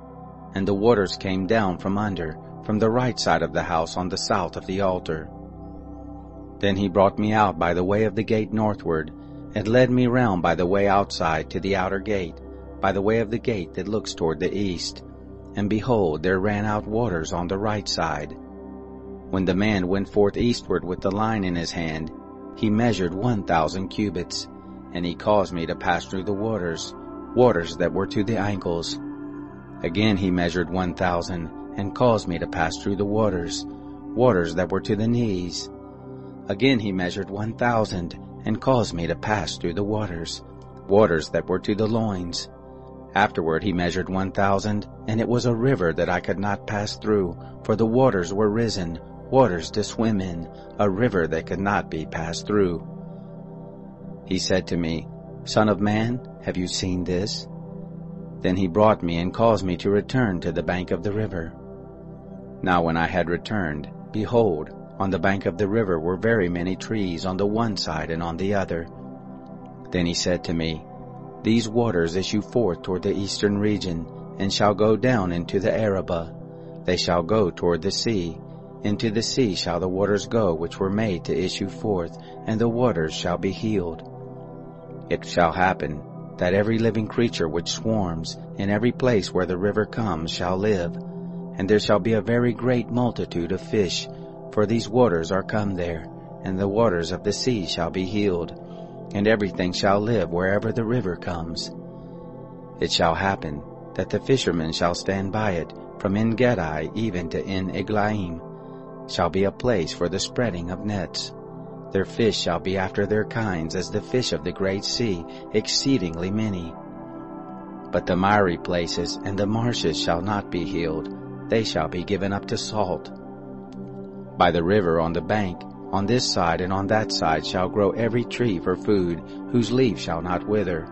and the waters came down from under, from the right side of the house on the south of the altar. Then he brought me out by the way of the gate northward, and led me round by the way outside to the outer gate, by the way of the gate that looks toward the east. And behold, there ran out waters on the right side. When the man went forth eastward with the line in his hand, he measured one thousand cubits, and he caused me to pass through the waters, waters that were to the ankles. Again he measured one thousand, and caused me to pass through the waters, waters that were to the knees. Again he measured one thousand, and caused me to pass through the waters, waters that were to the loins. Afterward he measured one thousand, and it was a river that I could not pass through, for the waters were risen, waters to swim in, a river that could not be passed through. He said to me, Son of man, have you seen this? Then he brought me and caused me to return to the bank of the river. Now when I had returned, behold, on the bank of the river were very many trees on the one side and on the other. Then he said to me, These waters issue forth toward the eastern region, and shall go down into the Arabah. They shall go toward the sea, into the sea shall the waters go which were made to issue forth, and the waters shall be healed. It shall happen that every living creature which swarms in every place where the river comes shall live, and there shall be a very great multitude of fish, for these waters are come there, and the waters of the sea shall be healed, and everything shall live wherever the river comes. It shall happen that the fishermen shall stand by it, from En Gedi even to En Eglaim, shall be a place for the spreading of nets. Their fish shall be after their kinds as the fish of the great sea, exceedingly many. But the miry places and the marshes shall not be healed, they shall be given up to salt. By the river on the bank, on this side and on that side shall grow every tree for food, whose leaf shall not wither,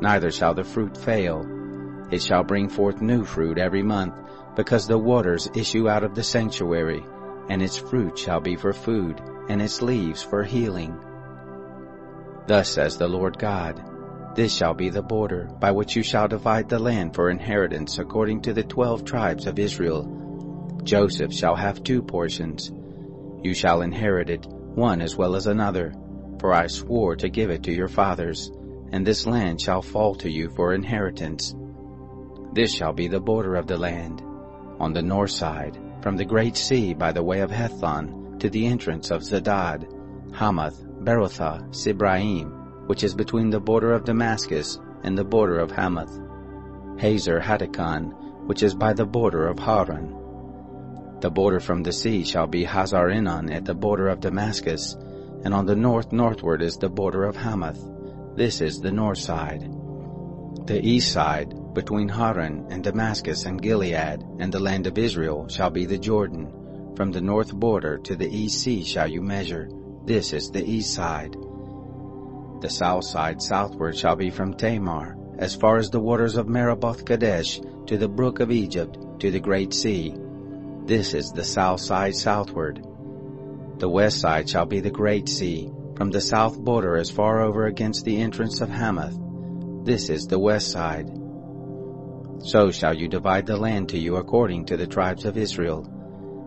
neither shall the fruit fail. It shall bring forth new fruit every month, because the waters issue out of the sanctuary, and its fruit shall be for food, and its leaves for healing. Thus says the Lord God, This shall be the border by which you shall divide the land for inheritance according to the twelve tribes of Israel. Joseph shall have two portions. You shall inherit it, one as well as another, for I swore to give it to your fathers, and this land shall fall to you for inheritance. This shall be the border of the land, on the north side, from the great sea by the way of Hethlon to the entrance of Zedad, Hamath, Berothah, Sibraim, which is between the border of Damascus and the border of Hamath, Hazer Hatticon, which is by the border of Hauran. The border from the sea shall be Hazar Enan at the border of Damascus, and on the north northward is the border of Hamath. This is the north side. The east side, between Hauran and Damascus and Gilead and the land of Israel, shall be the Jordan. From the north border to the east sea shall you measure. This is the east side. The south side southward shall be from Tamar, as far as the waters of Meribah Kadesh, to the brook of Egypt, to the great sea. This is the south side southward. The west side shall be the great sea, from the south border as far over against the entrance of Hamath. This is the west side. So shall you divide the land to you according to the tribes of Israel.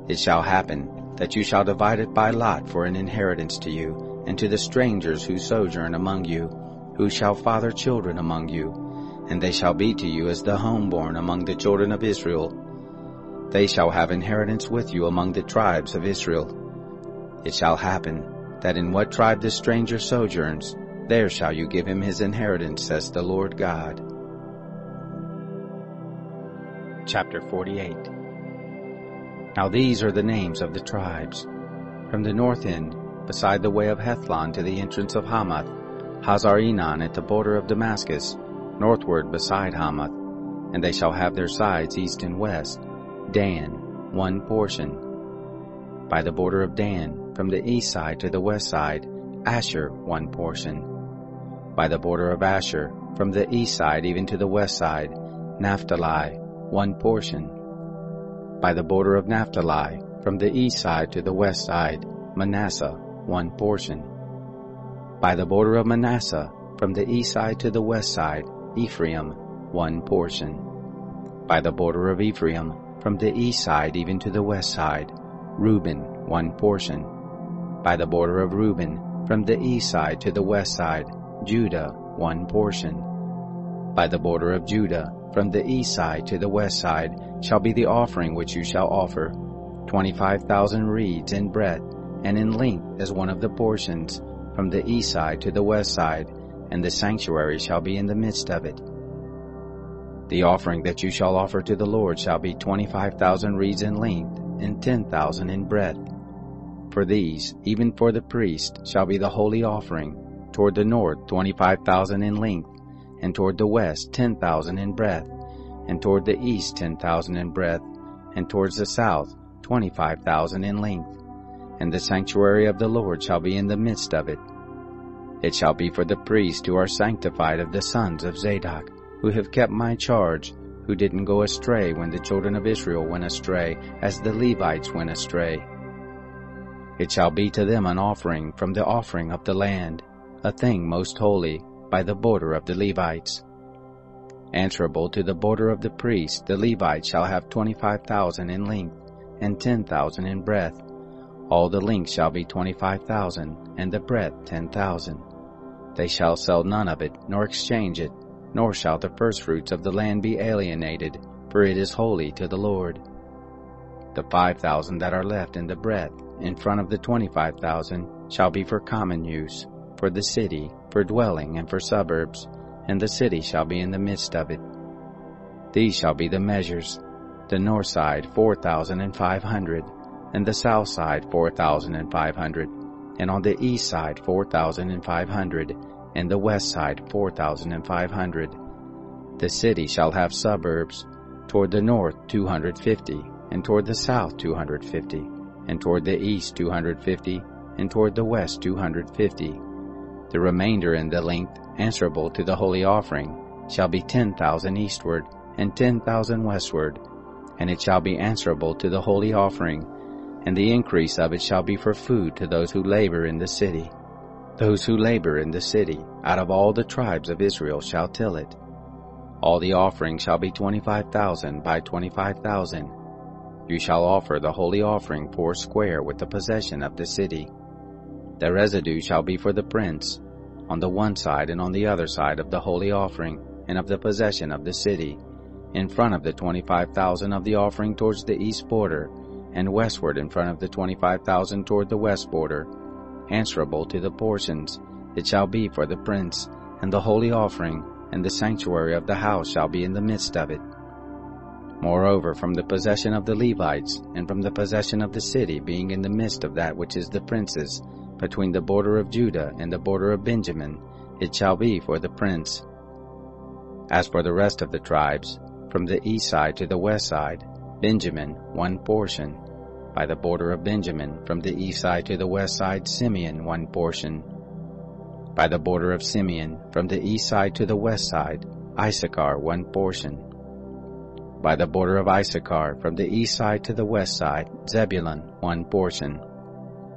It shall happen that you shall divide it by lot for an inheritance to you, and to the strangers who sojourn among you, who shall father children among you, and they shall be to you as the homeborn among the children of Israel. They shall have inheritance with you among the tribes of Israel. It shall happen that in what tribe the stranger sojourns, there shall you give him his inheritance, says the Lord God. Chapter 48 Now these are the names of the tribes. From the north end, beside the way of Hethlon to the entrance of Hamath, Hazar Enan at the border of Damascus, northward beside Hamath, and they shall have their sides east and west. Dan, one portion. By the border of Dan, from the east side to the west side, Asher, one portion. By the border of Asher, from the east side even to the west side, Naphtali, one portion. By the border of Naphtali, from the east side to the west side, Manasseh, one portion. By the border of Manasseh, from the east side to the west side, Ephraim, one portion. By the border of Ephraim, from the east side even to the west side, Reuben, one portion. By the border of Reuben, from the east side to the west side, Judah, one portion. By the border of Judah, from the east side to the west side, shall be the offering which you shall offer, twenty-five thousand reeds in breadth, and in length as one of the portions, from the east side to the west side, and the sanctuary shall be in the midst of it. The offering that you shall offer to the Lord shall be twenty-five thousand reeds in length, and ten thousand in breadth. For these, even for the priest, shall be the holy offering, toward the north twenty-five thousand in length, and toward the west ten thousand in breadth, and toward the east ten thousand in breadth, and towards the south twenty-five thousand in length. And the sanctuary of the Lord shall be in the midst of it. It shall be for the priests who are sanctified of the sons of Zadok, who have kept my charge, who didn't go astray when the children of Israel went astray, as the Levites went astray. It shall be to them an offering from the offering of the land, a thing most holy, by the border of the Levites. Answerable to the border of the priests, the Levites shall have twenty-five thousand in length, and ten thousand in breadth. All the length shall be twenty-five thousand, and the breadth ten thousand. They shall sell none of it, nor exchange it, nor shall the firstfruits of the land be alienated, for it is holy to the Lord. The five thousand that are left in the breadth, in front of the twenty-five thousand, shall be for common use, for the city, for dwelling, and for suburbs, and the city shall be in the midst of it. These shall be the measures, the north side four thousand and five hundred, and the south side four thousand and five hundred, and on the east side four thousand and five hundred, and the west side four thousand and five hundred. The city shall have suburbs, toward the north two hundred fifty, and toward the south two hundred fifty, and toward the east two hundred fifty, and toward the west two hundred fifty. The remainder in the length answerable to the holy offering shall be ten thousand eastward, and ten thousand westward, and it shall be answerable to the holy offering, and the increase of it shall be for food to those who labor in the city. Those who labor in the city, out of all the tribes of Israel, shall till it. All the offering shall be twenty-five thousand by twenty-five thousand. You shall offer the holy offering four square with the possession of the city. The residue shall be for the prince, on the one side and on the other side of the holy offering, and of the possession of the city, in front of the twenty-five thousand of the offering towards the east border, and westward in front of the twenty-five thousand toward the west border, answerable to the portions. It shall be for the prince, and the holy offering, and the sanctuary of the house shall be in the midst of it. Moreover, from the possession of the Levites, and from the possession of the city being in the midst of that which is the prince's, between the border of Judah and the border of Benjamin, it shall be for the prince. As for the rest of the tribes, from the east side to the west side, Benjamin, one portion. By the border of Benjamin, from the east side to the west side, Simeon, one portion. By the border of Simeon, from the east side to the west side, Issachar, one portion. By the border of Issachar, from the east side to the west side, Zebulun, one portion.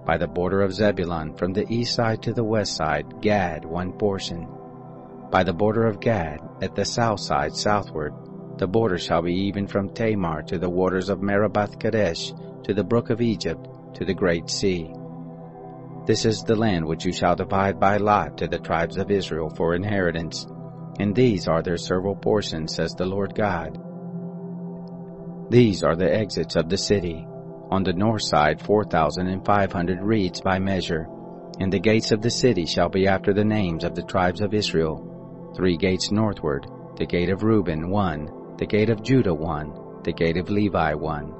By the border of Zebulun, from the east side to the west side, Gad, one portion. By the border of Gad, at the south side southward, the border shall be even from Tamar to the waters of Meribah Kadesh, to the brook of Egypt, to the great sea. This is the land which you shall divide by lot to the tribes of Israel for inheritance, and these are their several portions, says the Lord God. These are the exits of the city. On the north side four thousand and five hundred reeds by measure, and the gates of the city shall be after the names of the tribes of Israel. Three gates northward, the gate of Reuben one, the gate of Judah one, the gate of Levi one.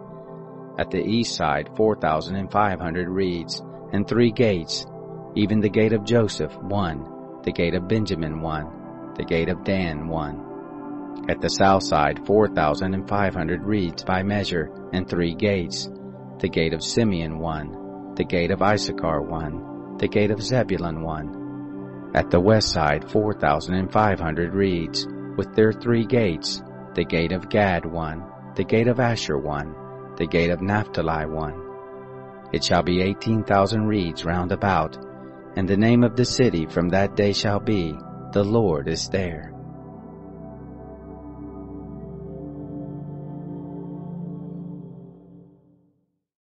At the east side four thousand and five hundred reeds, and three gates, even the gate of Joseph one, the gate of Benjamin one, the gate of Dan one. At the south side four thousand and five hundred reeds by measure, and three gates, the gate of Simeon one, the gate of Issachar one, the gate of Zebulun one. At the west side four thousand and five hundred reeds, with their three gates, the gate of Gad one, the gate of Asher one, the gate of Naphtali one. It shall be eighteen thousand reeds round about, and the name of the city from that day shall be, The Lord is there.